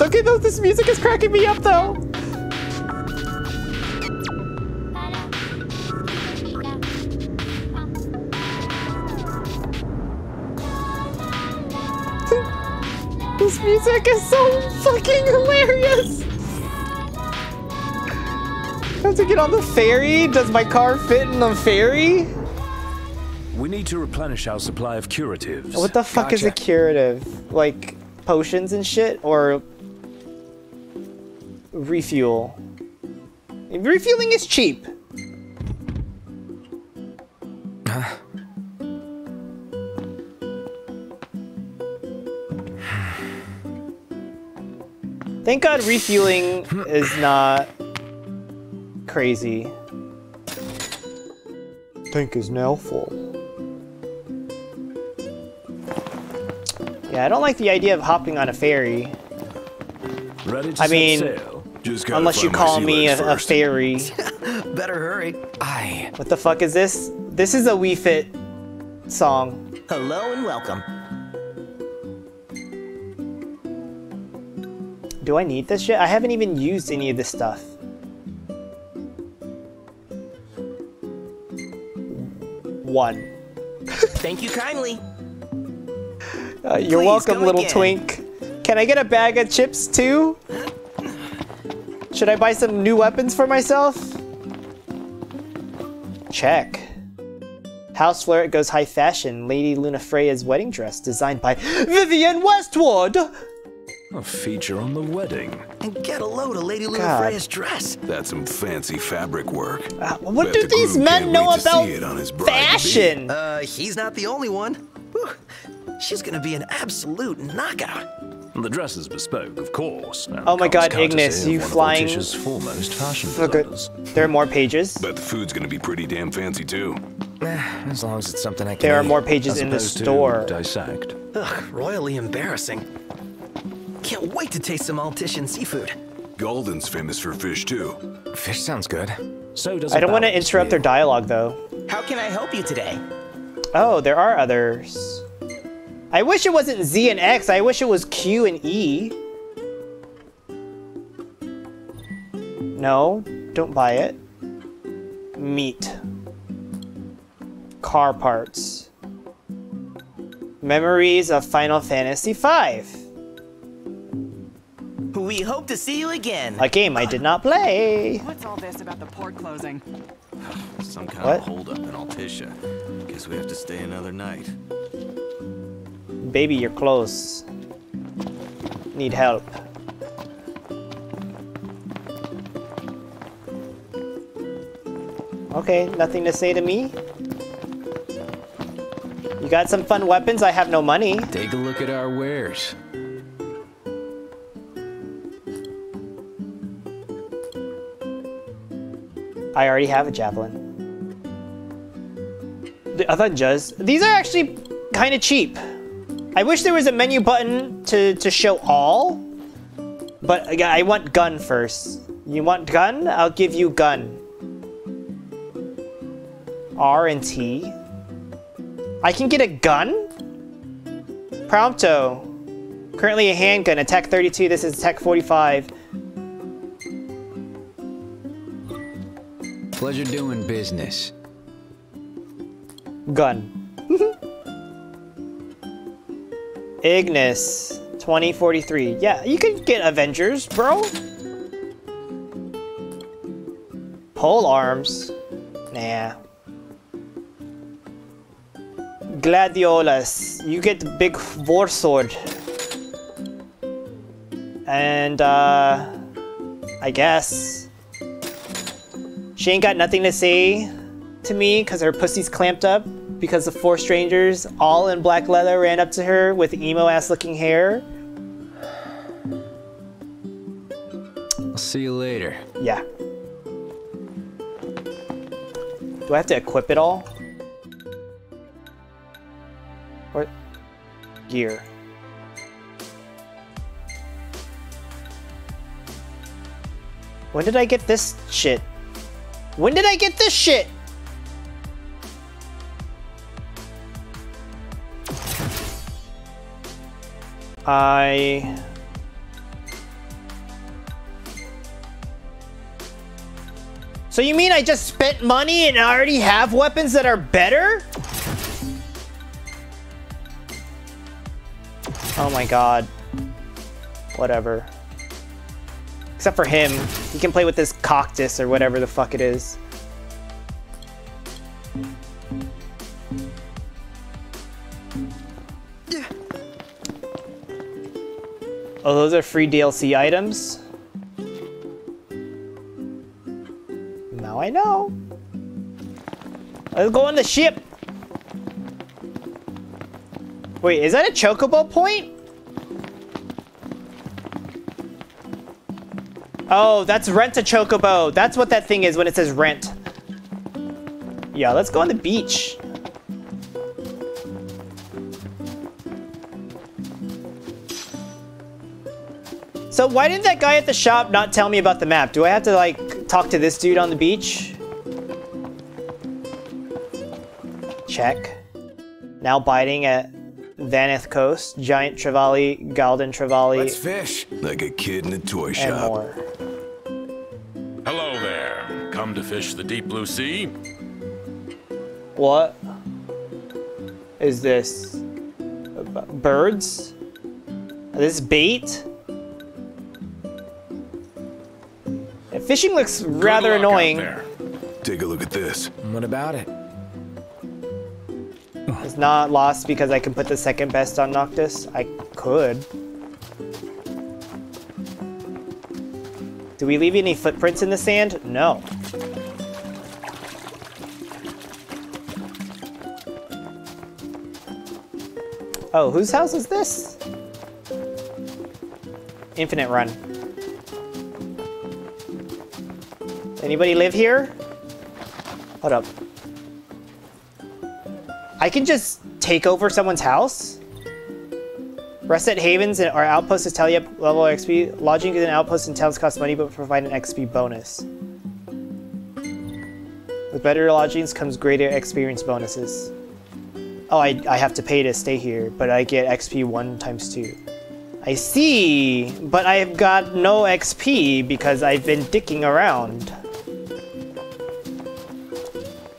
Okay, though, this music is cracking me up, though. This music is so fucking hilarious. I have to get on the ferry. Does my car fit in the ferry? We need to replenish our supply of curatives. What the fuck is a curative? Like potions and shit, or refuel? Refueling is cheap. Thank God refueling is not crazy. Tank is now full. Yeah, I don't like the idea of hopping on a ferry. Ready to I mean, sail? Just Unless you call me a, a first. fairy. Better hurry. Aye. What the fuck is this? This is a Wii Fit song. Hello and welcome. Do I need this shit? I haven't even used any of this stuff. One. Thank you kindly. Uh, you're Please, welcome, little again. twink. Can I get a bag of chips too? Should I buy some new weapons for myself? Check. House Flirt goes high fashion. Lady Lunafreya's wedding dress designed by Vivienne Westwood. A feature on the wedding. And get a load of Lady Lunafreya's dress. That's some fancy fabric work. Uh, what Bet do the these men know about it on his fashion? Uh, he's not the only one. Whew. She's gonna be an absolute knockout. The dress is bespoke, of course. and Oh my God, Ignis, you flying- Morticia's foremost fashion Okay, designers. there are more pages. But the food's gonna be pretty damn fancy too. As long as it's something I can There are eat. more pages As in the opposed to store. dissect. Ugh, royally embarrassing. Can't wait to taste some Altissian seafood. Galdin's famous for fish too. Fish sounds good. So does I don't want to interrupt their dialogue though. How can I help you today? Oh, there are others. I wish it wasn't Z and X. I wish it was Q and E. No, don't buy it. Meat. Car parts. Memories of Final Fantasy V. We hope to see you again. A game I did not play. What's all this about the port closing? Some kind What? of holdup in Altissia. Guess we have to stay another night. Baby, you're close. Need help. Okay, nothing to say to me? You got some fun weapons? I have no money. Take a look at our wares. I already have a javelin. The- I thought just these are actually kind of cheap. I wish there was a menu button to to show all, but I I want gun first. You want gun? I'll give you gun. R and T. I can get a gun? Prompto. Currently a handgun, attack 32, this is attack 45. Pleasure doing business. Gun. Ignis, 2043. Yeah, you could get Avengers, bro. Pole arms. Nah. Gladiolus. You get the big war sword. And, uh... I guess. She ain't got nothing to say to me because her pussy's clamped up because the four strangers, all in black leather, ran up to her with emo ass looking hair. I'll see you later. Yeah. Do I have to equip it all? What? Gear. When did I get this shit? When did I get this shit? I... So you mean I just spent money and I already have weapons that are better? Oh my god. Whatever. Except for him. He can play with this cactus or whatever the fuck it is. Oh, those are free DLC items? Now I know. Let's go on the ship. Wait, is that a chocobo point? Oh, that's rent a chocobo. That's what that thing is when it says rent. Yeah, let's go on the beach. So why didn't that guy at the shop not tell me about the map? Do I have to like talk to this dude on the beach? Check. Now biting at Vanith Coast, Giant Trevally, Galdin Trevally, Let's fish. Like a kid in a toy shop. more. Hello. Come to fish the deep blue sea? What is this? B- Birds? This bait? Yeah, Fishing looks rather annoying. Take a look at this. What about it? It's not lost because I can put the second best on Noctis. I could. Do we leave any footprints in the sand? No. Oh, whose house is this? Infinite run. Anybody live here? Hold up. I can just take over someone's house? Rest at havens and- or outposts to tally up level XP. Lodging in an outpost in towns cost money but provide an XP bonus. With better lodgings comes greater experience bonuses. Oh, I, I have to pay to stay here, but I get XP 1 times 2. I see, but I've got no XP because I've been dicking around.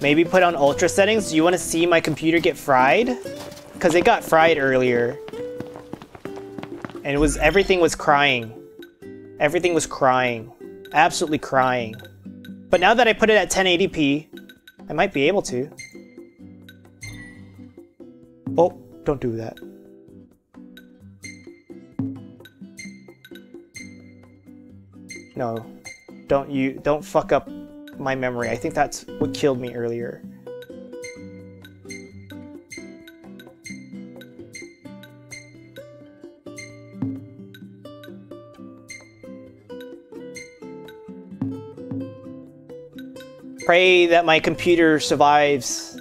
Maybe put on ultra settings? Do you want to see my computer get fried? Because it got fried earlier. And it was everything was crying. Everything was crying. Absolutely crying. But now that I put it at 1080p, I might be able to. Oh, don't do that. No. Don't you don't fuck up my memory. I think that's what killed me earlier. Pray that my computer survives.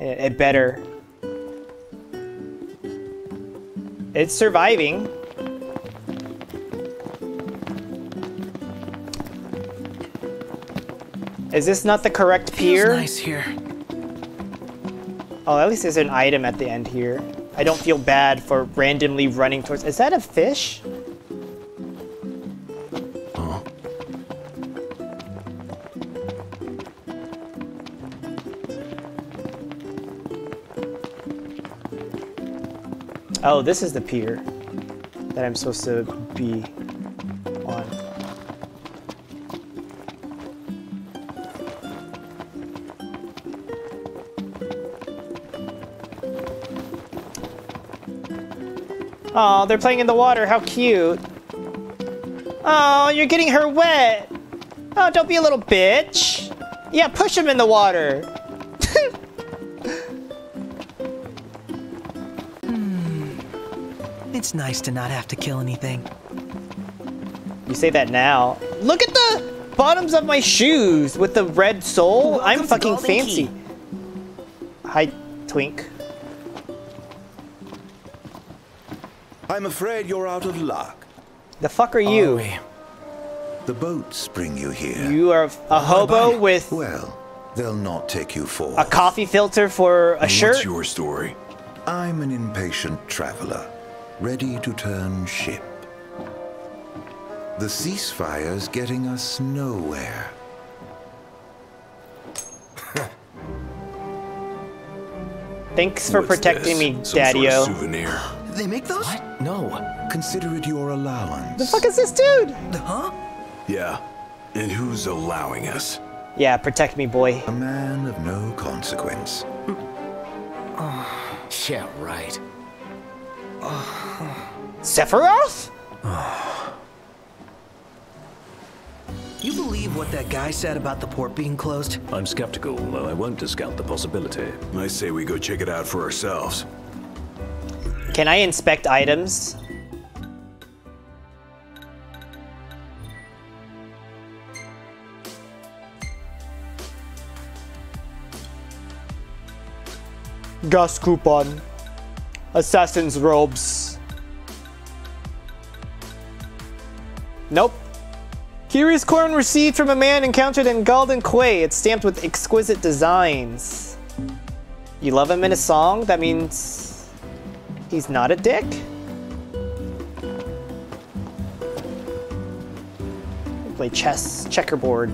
It, it better. It's surviving. Is this not the correct pier? nice here. Oh, at least there's an item at the end here. I don't feel bad for randomly running towards. Is that a fish? Oh, this is the pier that I'm supposed to be on. Oh, they're playing in the water. How cute. Oh, you're getting her wet. Oh, don't be a little bitch. Yeah, push him in the water. It's nice to not have to kill anything. You say that now. Look at the bottoms of my shoes with the red sole. I'm fucking fancy. Key. Hi, Twink. I'm afraid you're out of luck. The fuck are you? The boats bring you here. You are a hobo with Well, they'll not take you for. a coffee filter for a shirt. What's your story? I'm an impatient traveler, ready to turn ship. The ceasefire's getting us nowhere. Thanks for protecting me, Daddy-o. souvenir. They make those? What? No. Consider it your allowance. The fuck is this dude? Huh? Yeah. And who's allowing us? Yeah, protect me, boy. A man of no consequence. Yeah, right. Sephiroth? You believe what that guy said about the port being closed? I'm skeptical, though I won't discount the possibility. I say we go check it out for ourselves. Can I inspect items? Gas coupon. Assassin's robes. Nope. Curious corn received from a man encountered in Galdin Quay. It's stamped with exquisite designs. You love him in a song? That means he's not a dick? Play chess, checkerboard.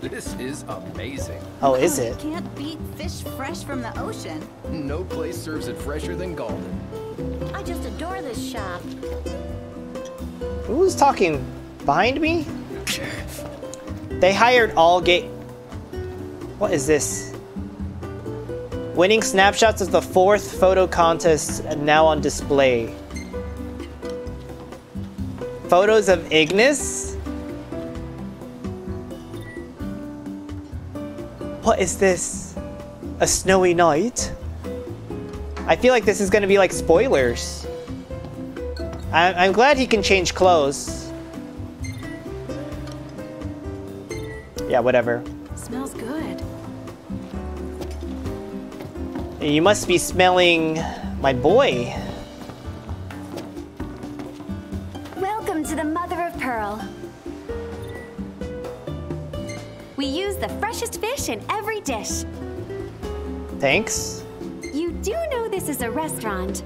This is amazing. Oh, is it? Can't beat fish fresh from the ocean. No place serves it fresher than Galdin. I just adore this shop. Who's talking behind me? They hired all gay. What is this? Winning snapshots of the fourth photo contest and now on display. Photos of Ignis? What is this? A snowy night? I feel like this is gonna be like spoilers. I I'm glad he can change clothes. Yeah, whatever. Smells good. You must be smelling My boy. Welcome to the Mother of Pearl. We use the freshest fish in every dish. Thanks. You do know this is a restaurant.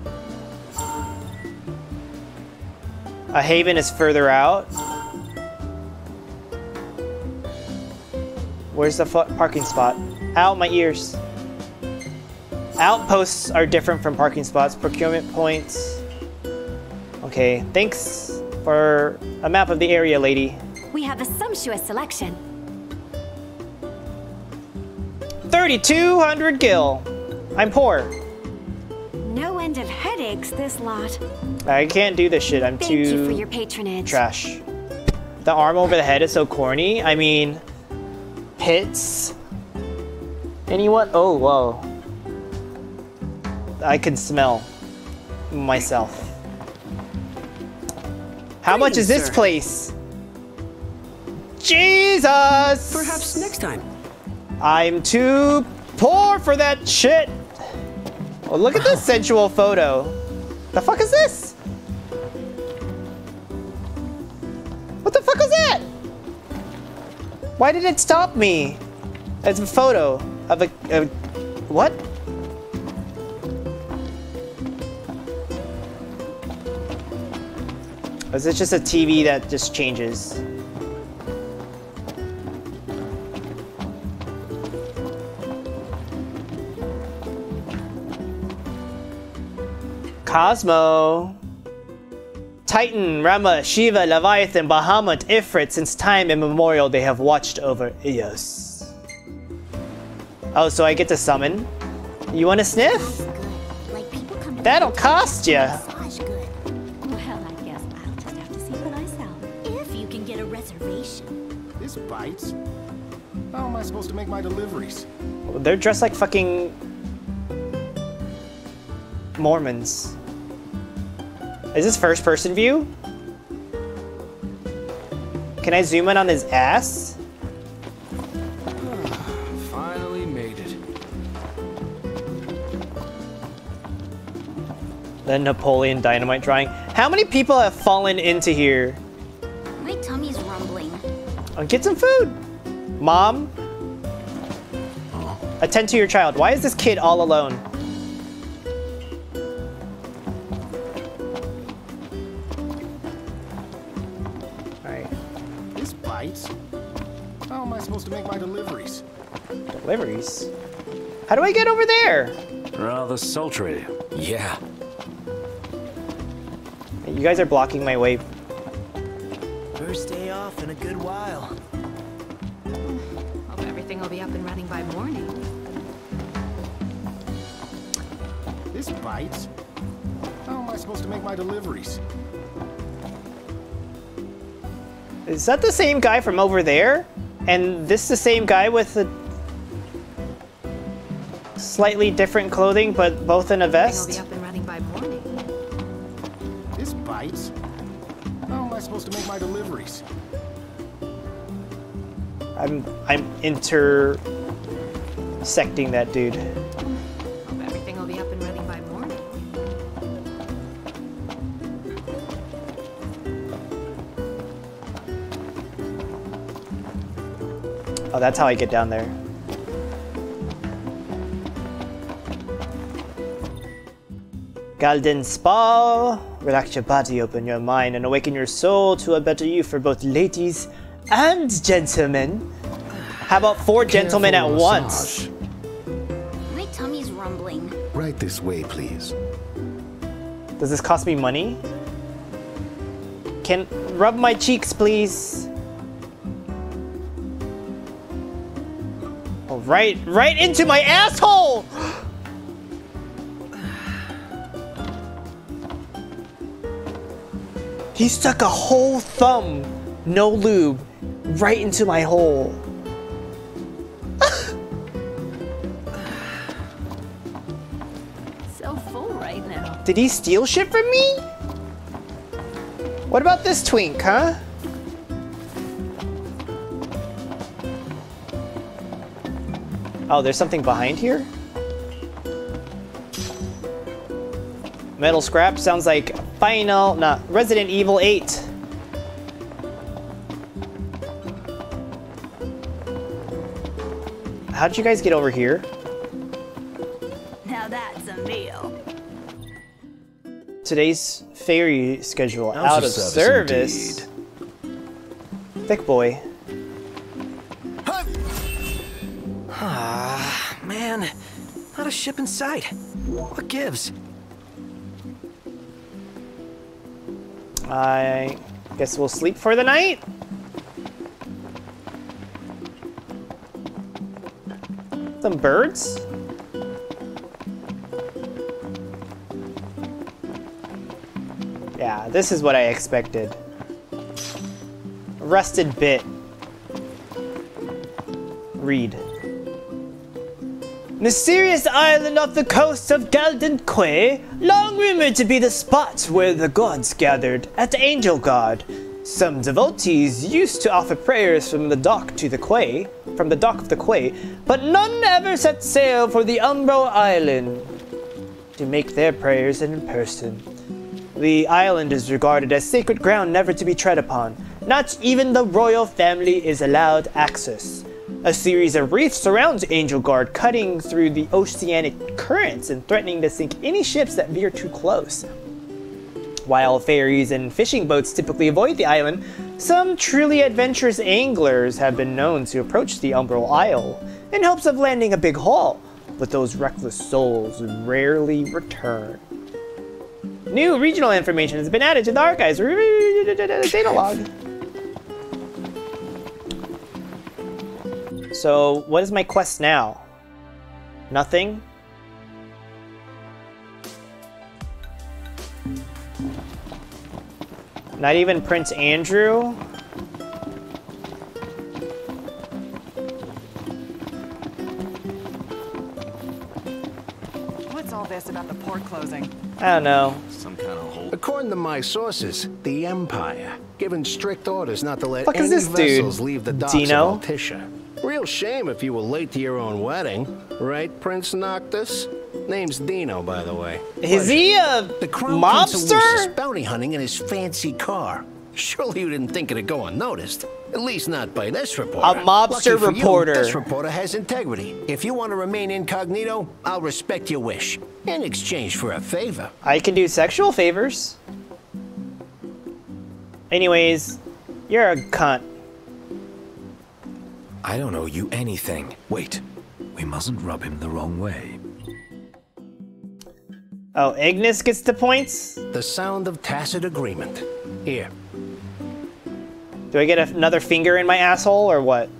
A haven is further out. Where's the parking spot? Out my ears. Outposts are different from parking spots. Procurement points. Okay, thanks for a map of the area, lady. We have a sumptuous selection. 3,200 gil. I'm poor. No end of headaches, this lot. I can't do this shit. I'm Thank too you for your patronage. trash. The arm over the head is so corny. I mean, hits. Anyone? Oh, whoa. I can smell myself. How much is this sir. place? Jesus! Perhaps next time. I'm too poor for that shit. Oh, look at this sensual photo. The fuck is this? What the fuck was that? Why did it stop me? It's a photo of a, a what? Is it just a TV that just changes? Cosmo. Titan, Ramuh, Shiva, Leviathan, Bahamut, Ifrit, since time immemorial they have watched over Eos. Oh, so I get to summon? You want to sniff? That'll cost ya. Well, I guess I'll just have to see for myself. If you can get a reservation. This bites. How am I supposed to make my deliveries? They're dressed like fucking Mormons. Is this first person view? Can I zoom in on his ass? Finally made it. The Napoleon Dynamite drawing. How many people have fallen into here? My tummy's rumbling. Oh, get some food. Mom? Attend to your child. Why is this kid all alone? Supposed to make my deliveries? Deliveries? How do I get over there? Rather sultry. Yeah. You guys are blocking my way. First day off in a good while. Hope everything will be up and running by morning. This bites. How am I supposed to make my deliveries? Is that the same guy from over there? And this is the same guy with the slightly different clothing, but both in a Everything will be vest? up and running by morning. This bites. How am I supposed to make my deliveries? I'm I'm intersecting that dude. Oh, that's how I get down there. Galdin Spa. Relax your body, open your mind, and awaken your soul to a better you for both ladies and gentlemen. How about four gentlemen at Careful once? My tummy's rumbling. Right this way, please. Does this cost me money? Can rub my cheeks, please? Right, right into my asshole! He stuck a whole thumb, no lube, right into my hole. So full right now. Did he steal shit from me? What about this twink, huh? Oh, there's something behind here? Metal scrap sounds like Final, not Resident Evil 8. How'd you guys get over here? Now that's a meal. Today's ferry schedule Out out of of service service. Thick boy. Not a ship in sight. What gives? I guess we'll sleep for the night. Some birds. Yeah, this is what I expected. Rusted bit. Read. Mysterious island off the coast of Galdin Quay, long rumored to be the spot where the gods gathered at Angelgard. Some devotees used to offer prayers from the dock to the quay, from the dock of the quay, but none ever set sail for the Umbro Island to make their prayers in person. The island is regarded as sacred ground never to be tread upon. Not even the royal family is allowed access. A series of reefs surrounds Angelgard, cutting through the oceanic currents and threatening to sink any ships that veer too close. While ferries and fishing boats typically avoid the island, some truly adventurous anglers have been known to approach the Umbral Isle in hopes of landing a big haul, but those reckless souls rarely return. New regional information has been added to the archives. Data log. So, what is my quest now? Nothing? Not even Prince Andrew? What's all this about the port closing? I don't know. Some kind of hold. According to my sources, the Empire given strict orders not to let Fuck any this dude? vessels leave the docks Dino? of Altissia. Real shame if you were late to your own wedding, right, Prince Noctis? Name's Dino, by the way. Is he a the Crown mobster? bounty hunting in his fancy car. Surely you didn't think it'd go unnoticed. At least not by this reporter. A mobster for you, reporter. this reporter has integrity. If you want to remain incognito, I'll respect your wish. In exchange for a favor. I can do sexual favors. Anyways, you're a cunt. I don't owe you anything. Wait, we mustn't rub him the wrong way. Oh, Ignis gets the points? The sound of tacit agreement. Here. Do I get another finger in my asshole or what?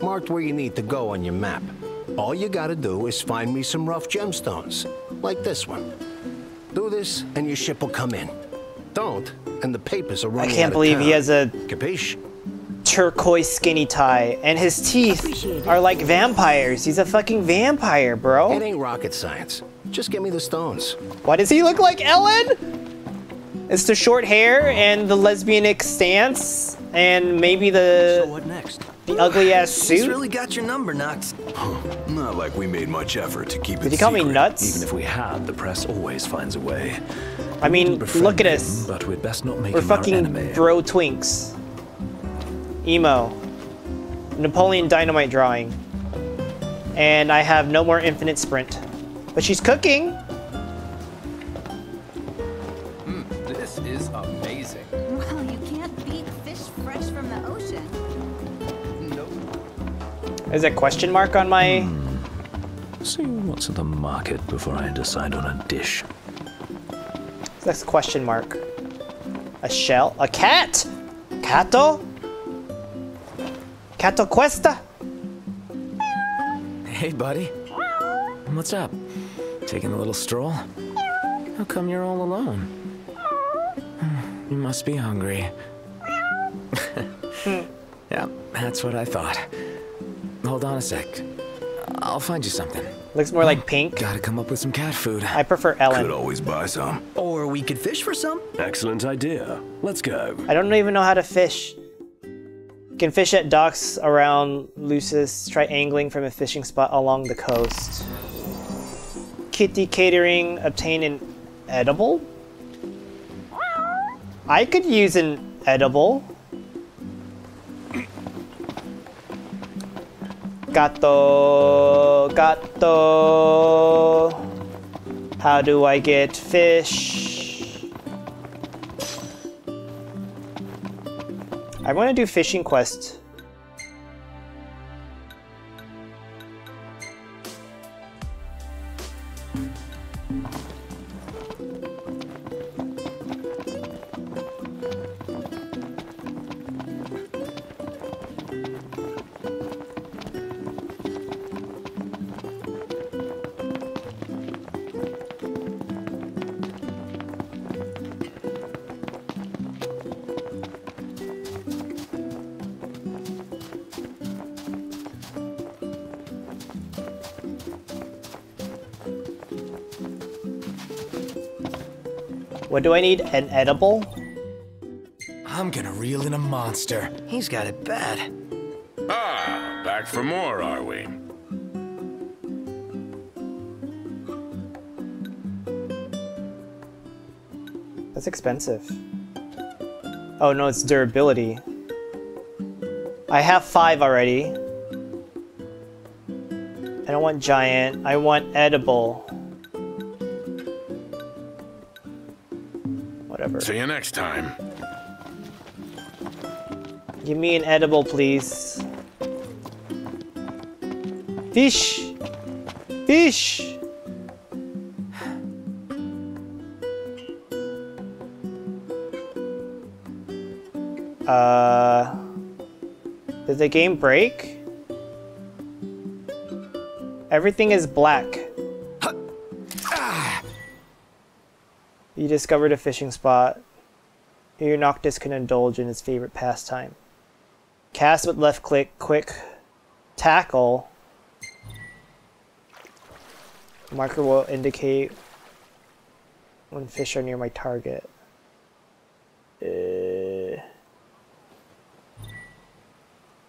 Marked where you need to go on your map. All you gotta do is find me some rough gemstones, like this one. Do this, and your ship will come in. Don't, and the papers are I running out can't of believe he town. has a Capiche? turquoise skinny tie and his teeth are like vampires. He's a fucking vampire, bro. It ain't rocket science. Just give me the stones. Why does he look like Ellen? It's the short hair and the lesbianic stance and maybe the So what next? the ugly ass He's suit. really got your number, Noct. Not like we made much effort to keep Did it he call me nuts? Even if we had, the press always finds a way. I mean, look at him, us. But we'd best not make We're him fucking enemy. bro twinks. Emo. Napoleon Dynamite drawing. And I have no more infinite sprint. But she's cooking. This is amazing. Well, you can't beat fish fresh from the ocean. There's a question mark on my. Hmm. See what's at the market before I decide on a dish. That's question mark. A shell? A cat? Cato? Cato Cuesta? Hey, buddy. What's up? Taking a little stroll? How come you're all alone? You must be hungry. yeah, that's what I thought. Hold on a sec. I'll find you something. Looks more like pink. Gotta come up with some cat food. I prefer Ellen. Could always buy some. Or we could fish for some. Excellent idea. Let's go. I don't even know how to fish. Can fish at docks around Lucis. Try angling from a fishing spot along the coast. Kitty Catering obtain an edible? I could use an edible. Gato, gato. How do I get fish? I want to do fishing quest. What do I need? An edible? I'm gonna reel in a monster. He's got it bad. Ah, back for more, are we? That's expensive. Oh no, it's durability. I have five already. I don't want giant. I want edible. Whatever. See you next time. Give me an edible, please. Fish! Fish! Uh... Did the game break? Everything is black. You discovered a fishing spot. Here Noctis can indulge in his favorite pastime. Cast with left click, quick tackle. Marker will indicate when fish are near my target. Uh,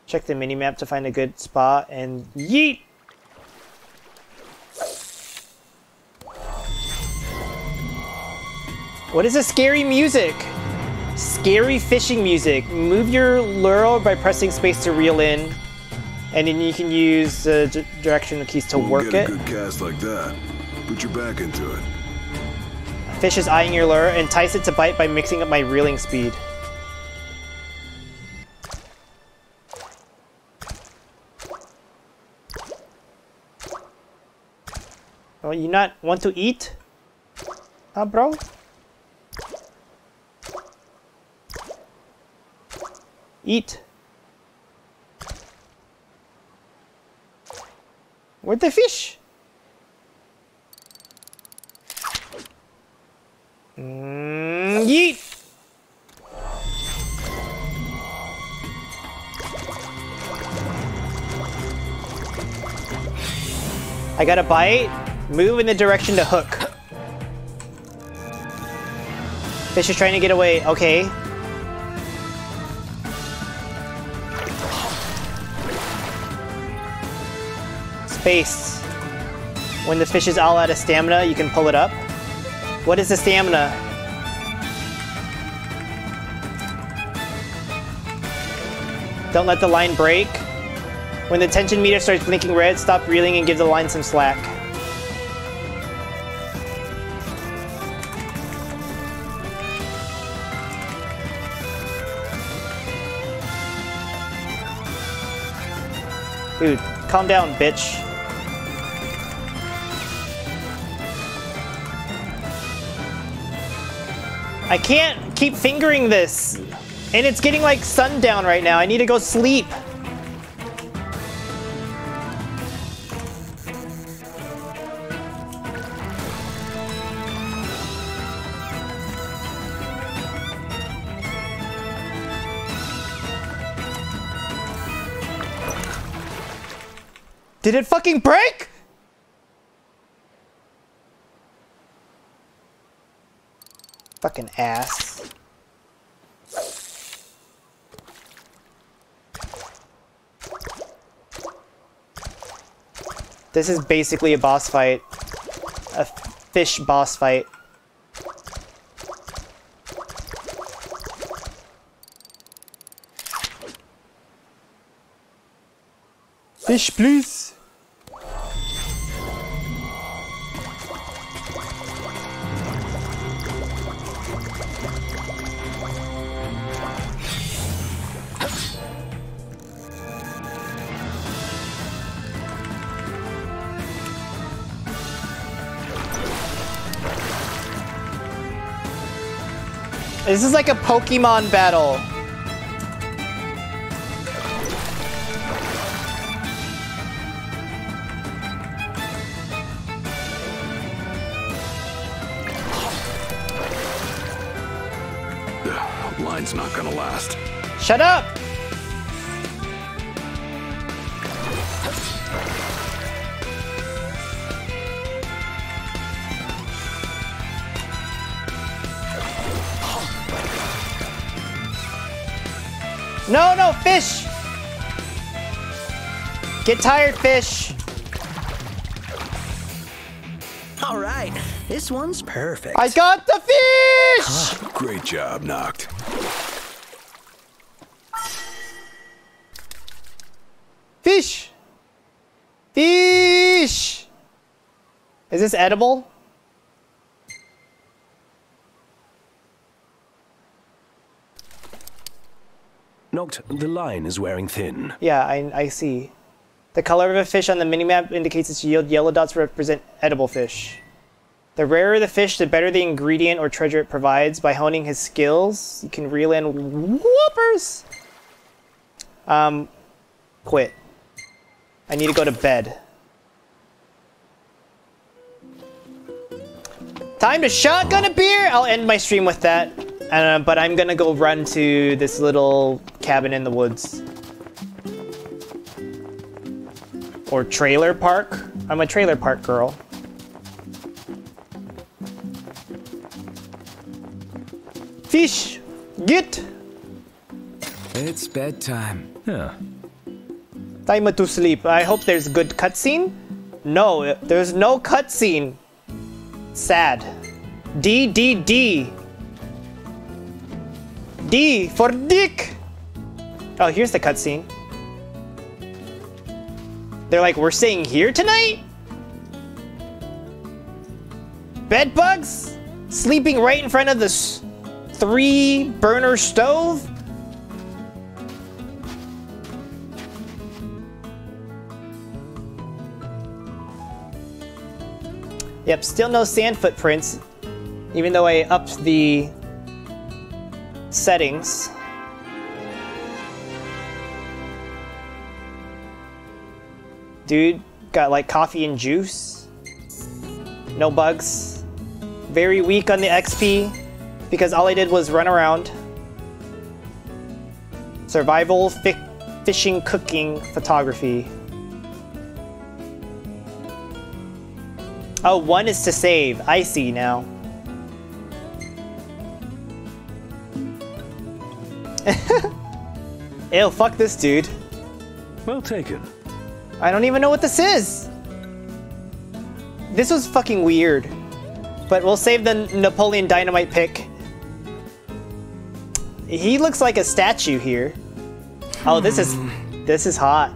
check the minimap to find a good spot and yeet! What is this scary music? Scary fishing music. Move your lure by pressing space to reel in, and then you can use the uh, directional keys to Won't work get it. a good cast like that. Put your back into it. Fish is eyeing your lure. Entice it to bite by mixing up my reeling speed. Oh, you not want to eat? Huh, bro? Eat. Where'd the fish? Mm, yeet! I got a bite. Move in the direction to hook. Fish is trying to get away. Okay. Space. When the fish is all out of stamina, you can pull it up. What is the stamina? Don't let the line break. When the tension meter starts blinking red, stop reeling and give the line some slack. Dude, calm down, bitch. I can't keep fingering this. And it's getting like sundown right now. I need to go sleep. Did it fucking break? Fucking ass. This is basically a boss fight. a fish boss fight. Fish, please. This is like a Pokemon battle. The line's not gonna last. Shut up! Get tired, fish! All right, this one's perfect. I got the fish! Great job, Noct. Fish! Fish! Is this edible? Noct, the line is wearing thin. Yeah, I, I see. The color of a fish on the minimap indicates its yield. Yellow dots represent edible fish. The rarer the fish, the better the ingredient or treasure it provides. By honing his skills, you can reel in whoopers. Um, quit. I need to go to bed. Time to shotgun a beer! I'll end my stream with that. Uh, but I'm gonna go run to this little cabin in the woods. Or trailer park. I'm a trailer park girl. Fish! Get! It's bedtime. Yeah. Time to sleep. I hope there's good cutscene. No, there's no cutscene. Sad. D D D. D for dick. Oh, here's the cutscene. They're like, we're staying here tonight? Bed bugs? Sleeping right in front of the three burner stove? Yep, still no sand footprints, even though I upped the settings. Dude, got like coffee and juice. No bugs. Very weak on the XP because all I did was run around. Survival, fi fishing, cooking, photography. Oh, one is to save. I see now. Ew, fuck this dude. Well taken. I don't even know what this is. This was fucking weird. But we'll save the Napoleon Dynamite pick. He looks like a statue here. Oh, this is this is hot.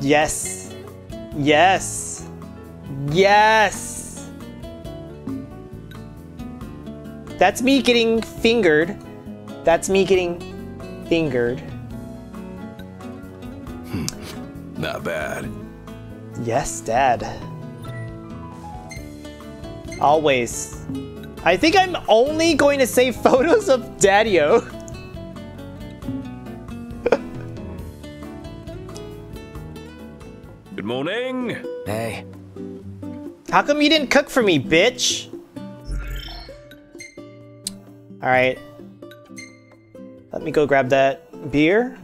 Yes. Yes. Yes. That's me getting fingered. That's me getting fingered. Not bad. Yes, Dad. Always. I think I'm only going to save photos of Daddy-O. Good morning. Hey. How come you didn't cook for me, bitch? Alright. Let me go grab that beer.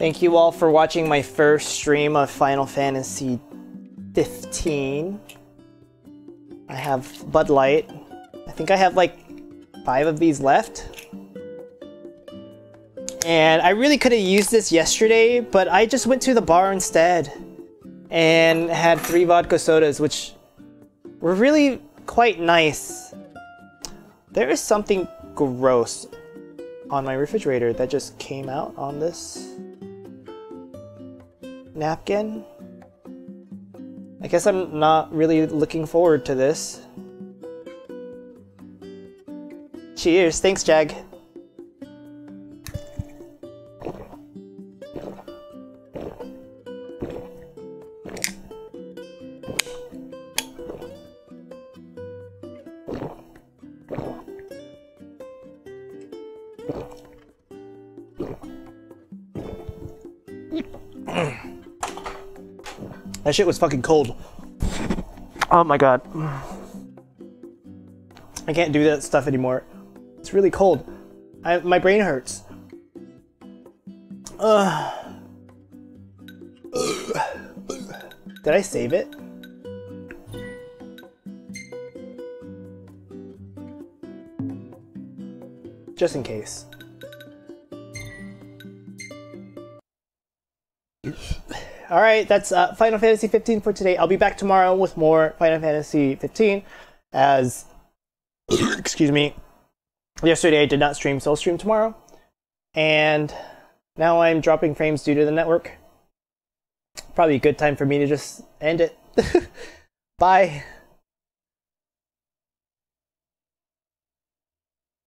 Thank you all for watching my first stream of Final Fantasy 15. I have Bud Light. I think I have like five of these left. And I really could have used this yesterday, but I just went to the bar instead and had three vodka sodas, which were really quite nice. There is something gross on my refrigerator that just came out on this napkin. I guess I'm not really looking forward to this. Cheers. Thanks, Jag. That shit was fucking cold. Oh my god. I can't do that stuff anymore. It's really cold. I, my brain hurts. Ugh. Did I save it? Just in case. All right, that's uh, Final Fantasy 15 for today. I'll be back tomorrow with more Final Fantasy 15. As, excuse me, yesterday I did not stream, so I'll stream tomorrow. And now I'm dropping frames due to the network. Probably a good time for me to just end it. Bye.